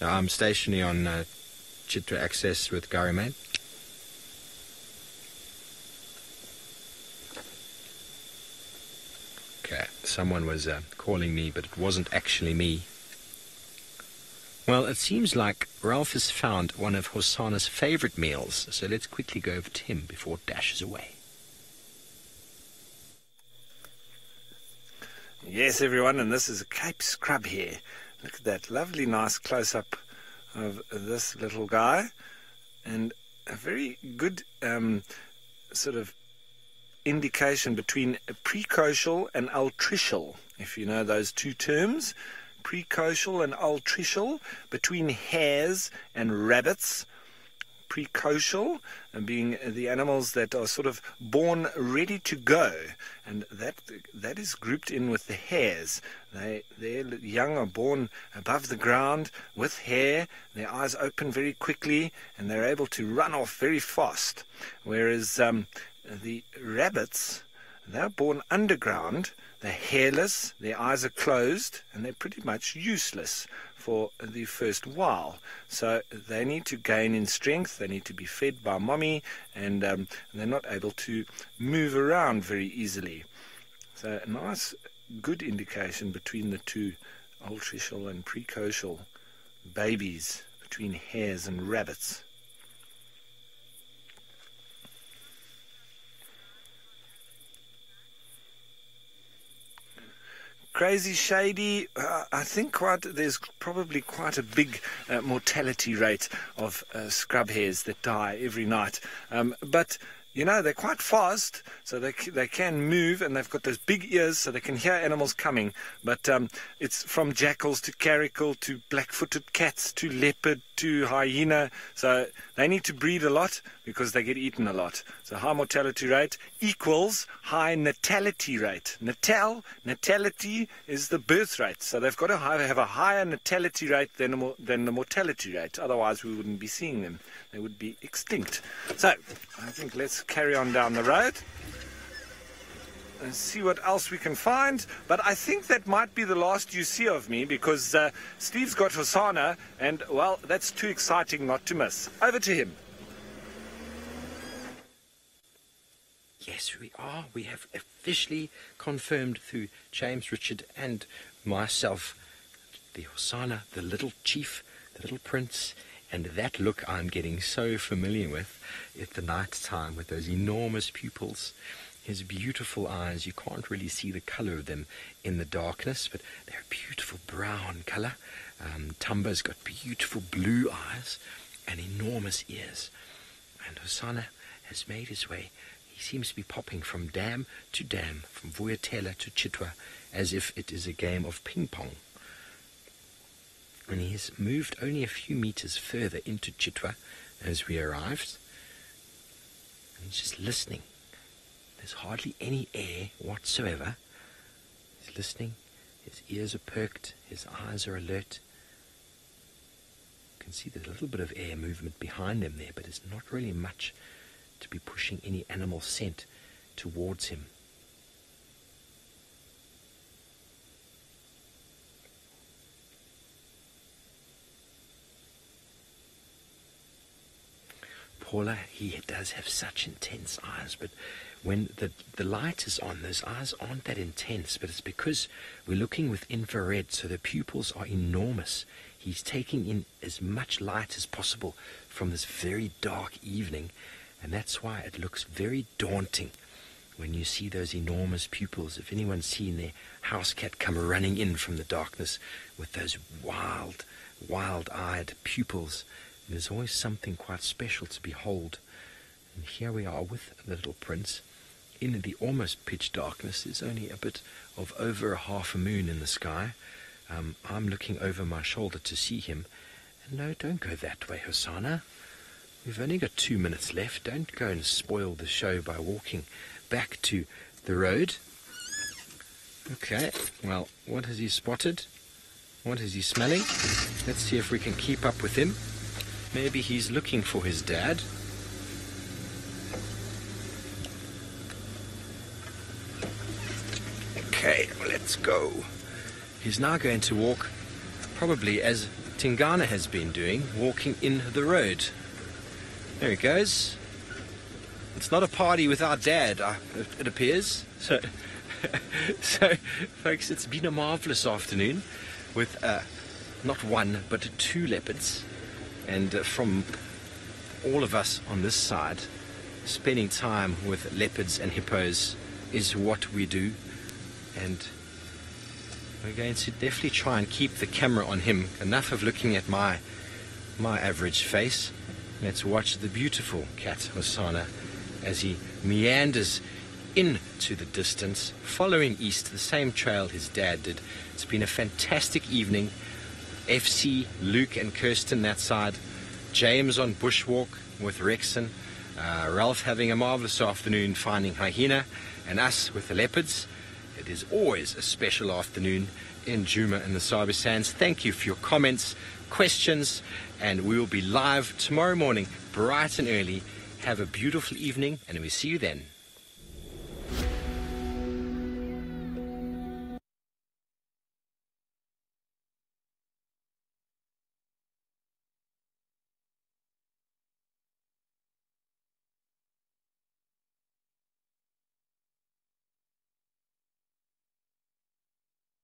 I'm stationary on uh, Chitwa Access with Gowrie Main. Okay, someone was uh, calling me, but it wasn't actually me. Well, it seems like Ralph has found one of Hosana's favorite meals, so let's quickly go over to him before it dashes away. Yes, everyone, and this is a Cape Scrub here. Look at that lovely, nice close up of this little guy, and a very good um, sort of indication between a precocial and altricial, if you know those two terms precocial and altricial, between hares and rabbits. Precocial being the animals that are sort of born ready to go, and that that is grouped in with the hares. They their young are born above the ground with hair. Their eyes open very quickly, and they're able to run off very fast. Whereas um, the rabbits They're born underground, they're hairless, their eyes are closed, and they're pretty much useless for the first while. So they need to gain in strength, they need to be fed by mommy, and um, they're not able to move around very easily. So a nice, good indication between the two altricial and precocial babies, between hares and rabbits. Crazy Shady, uh, I think quite there's probably quite a big uh, mortality rate of uh, scrub hares that die every night. Um, but you know, they're quite fast, so they, they can move, and they've got those big ears, so they can hear animals coming. But um, it's from jackals to caracal to black-footed cats to leopard to hyena. So they need to breed a lot because they get eaten a lot. So high mortality rate equals high natality rate. Natal, natality is the birth rate. So they've got to have a higher natality rate than, than the mortality rate. Otherwise, we wouldn't be seeing them. They would be extinct. So I think let's carry on down the road and see what else we can find. But I think that might be the last you see of me because uh, Steve's got Hosana, and well, that's too exciting not to miss. Over to him. Yes, we are. We have officially confirmed through James Richard and myself the Hosana, the little chief, the little prince, and that look I'm getting so familiar with at the night time with those enormous pupils. His beautiful eyes, you can't really see the color of them in the darkness, but they're a beautiful brown color. Um, Tumba's got beautiful blue eyes and enormous ears. And Hosana has made his way. He seems to be popping from dam to dam, from Vuyatela to Chitwa, as if it is a game of ping pong and he has moved only a few meters further into Chitwa as we arrived. And he's just listening. There's hardly any air whatsoever. He's listening. His ears are perked. His eyes are alert. You can see there's a little bit of air movement behind him there, but it's not really much to be pushing any animal scent towards him. Paula, he does have such intense eyes, but when the, the light is on, those eyes aren't that intense, but it's because we're looking with infrared, so the pupils are enormous. He's taking in as much light as possible from this very dark evening, and that's why it looks very daunting when you see those enormous pupils. If anyone's seen their house cat come running in from the darkness with those wild, wild eyed pupils, there's always something quite special to behold. And here we are with the little prince. In the almost pitch darkness, there's only a bit of over a half a moon in the sky. Um, I'm looking over my shoulder to see him. And no, don't go that way, Hosana. We've only got two minutes left. Don't go and spoil the show by walking back to the road. Okay, well, what has he spotted? What is he smelling? Let's see if we can keep up with him. Maybe he's looking for his dad. Okay, let's go. He's now going to walk, probably as Tingana has been doing, walking in the road. There he goes. It's not a party without dad, uh, it appears. So, so, folks, it's been a marvelous afternoon with uh, not one but two leopards and uh, from all of us on this side, spending time with leopards and hippos is what we do. And we're going to definitely try and keep the camera on him. Enough of looking at my my average face. Let's watch the beautiful cat Hosana as he meanders into the distance, following east, the same trail his dad did. It's been a fantastic evening. FC, Luke, and Kirsten that side. James on bushwalk with Rexon. Uh, Ralph having a marvelous afternoon finding hyena. And us with the leopards. It is always a special afternoon in Djuma and the Sabi Sands. Thank you for your comments, questions, and we will be live tomorrow morning, bright and early. Have a beautiful evening, and we see you then.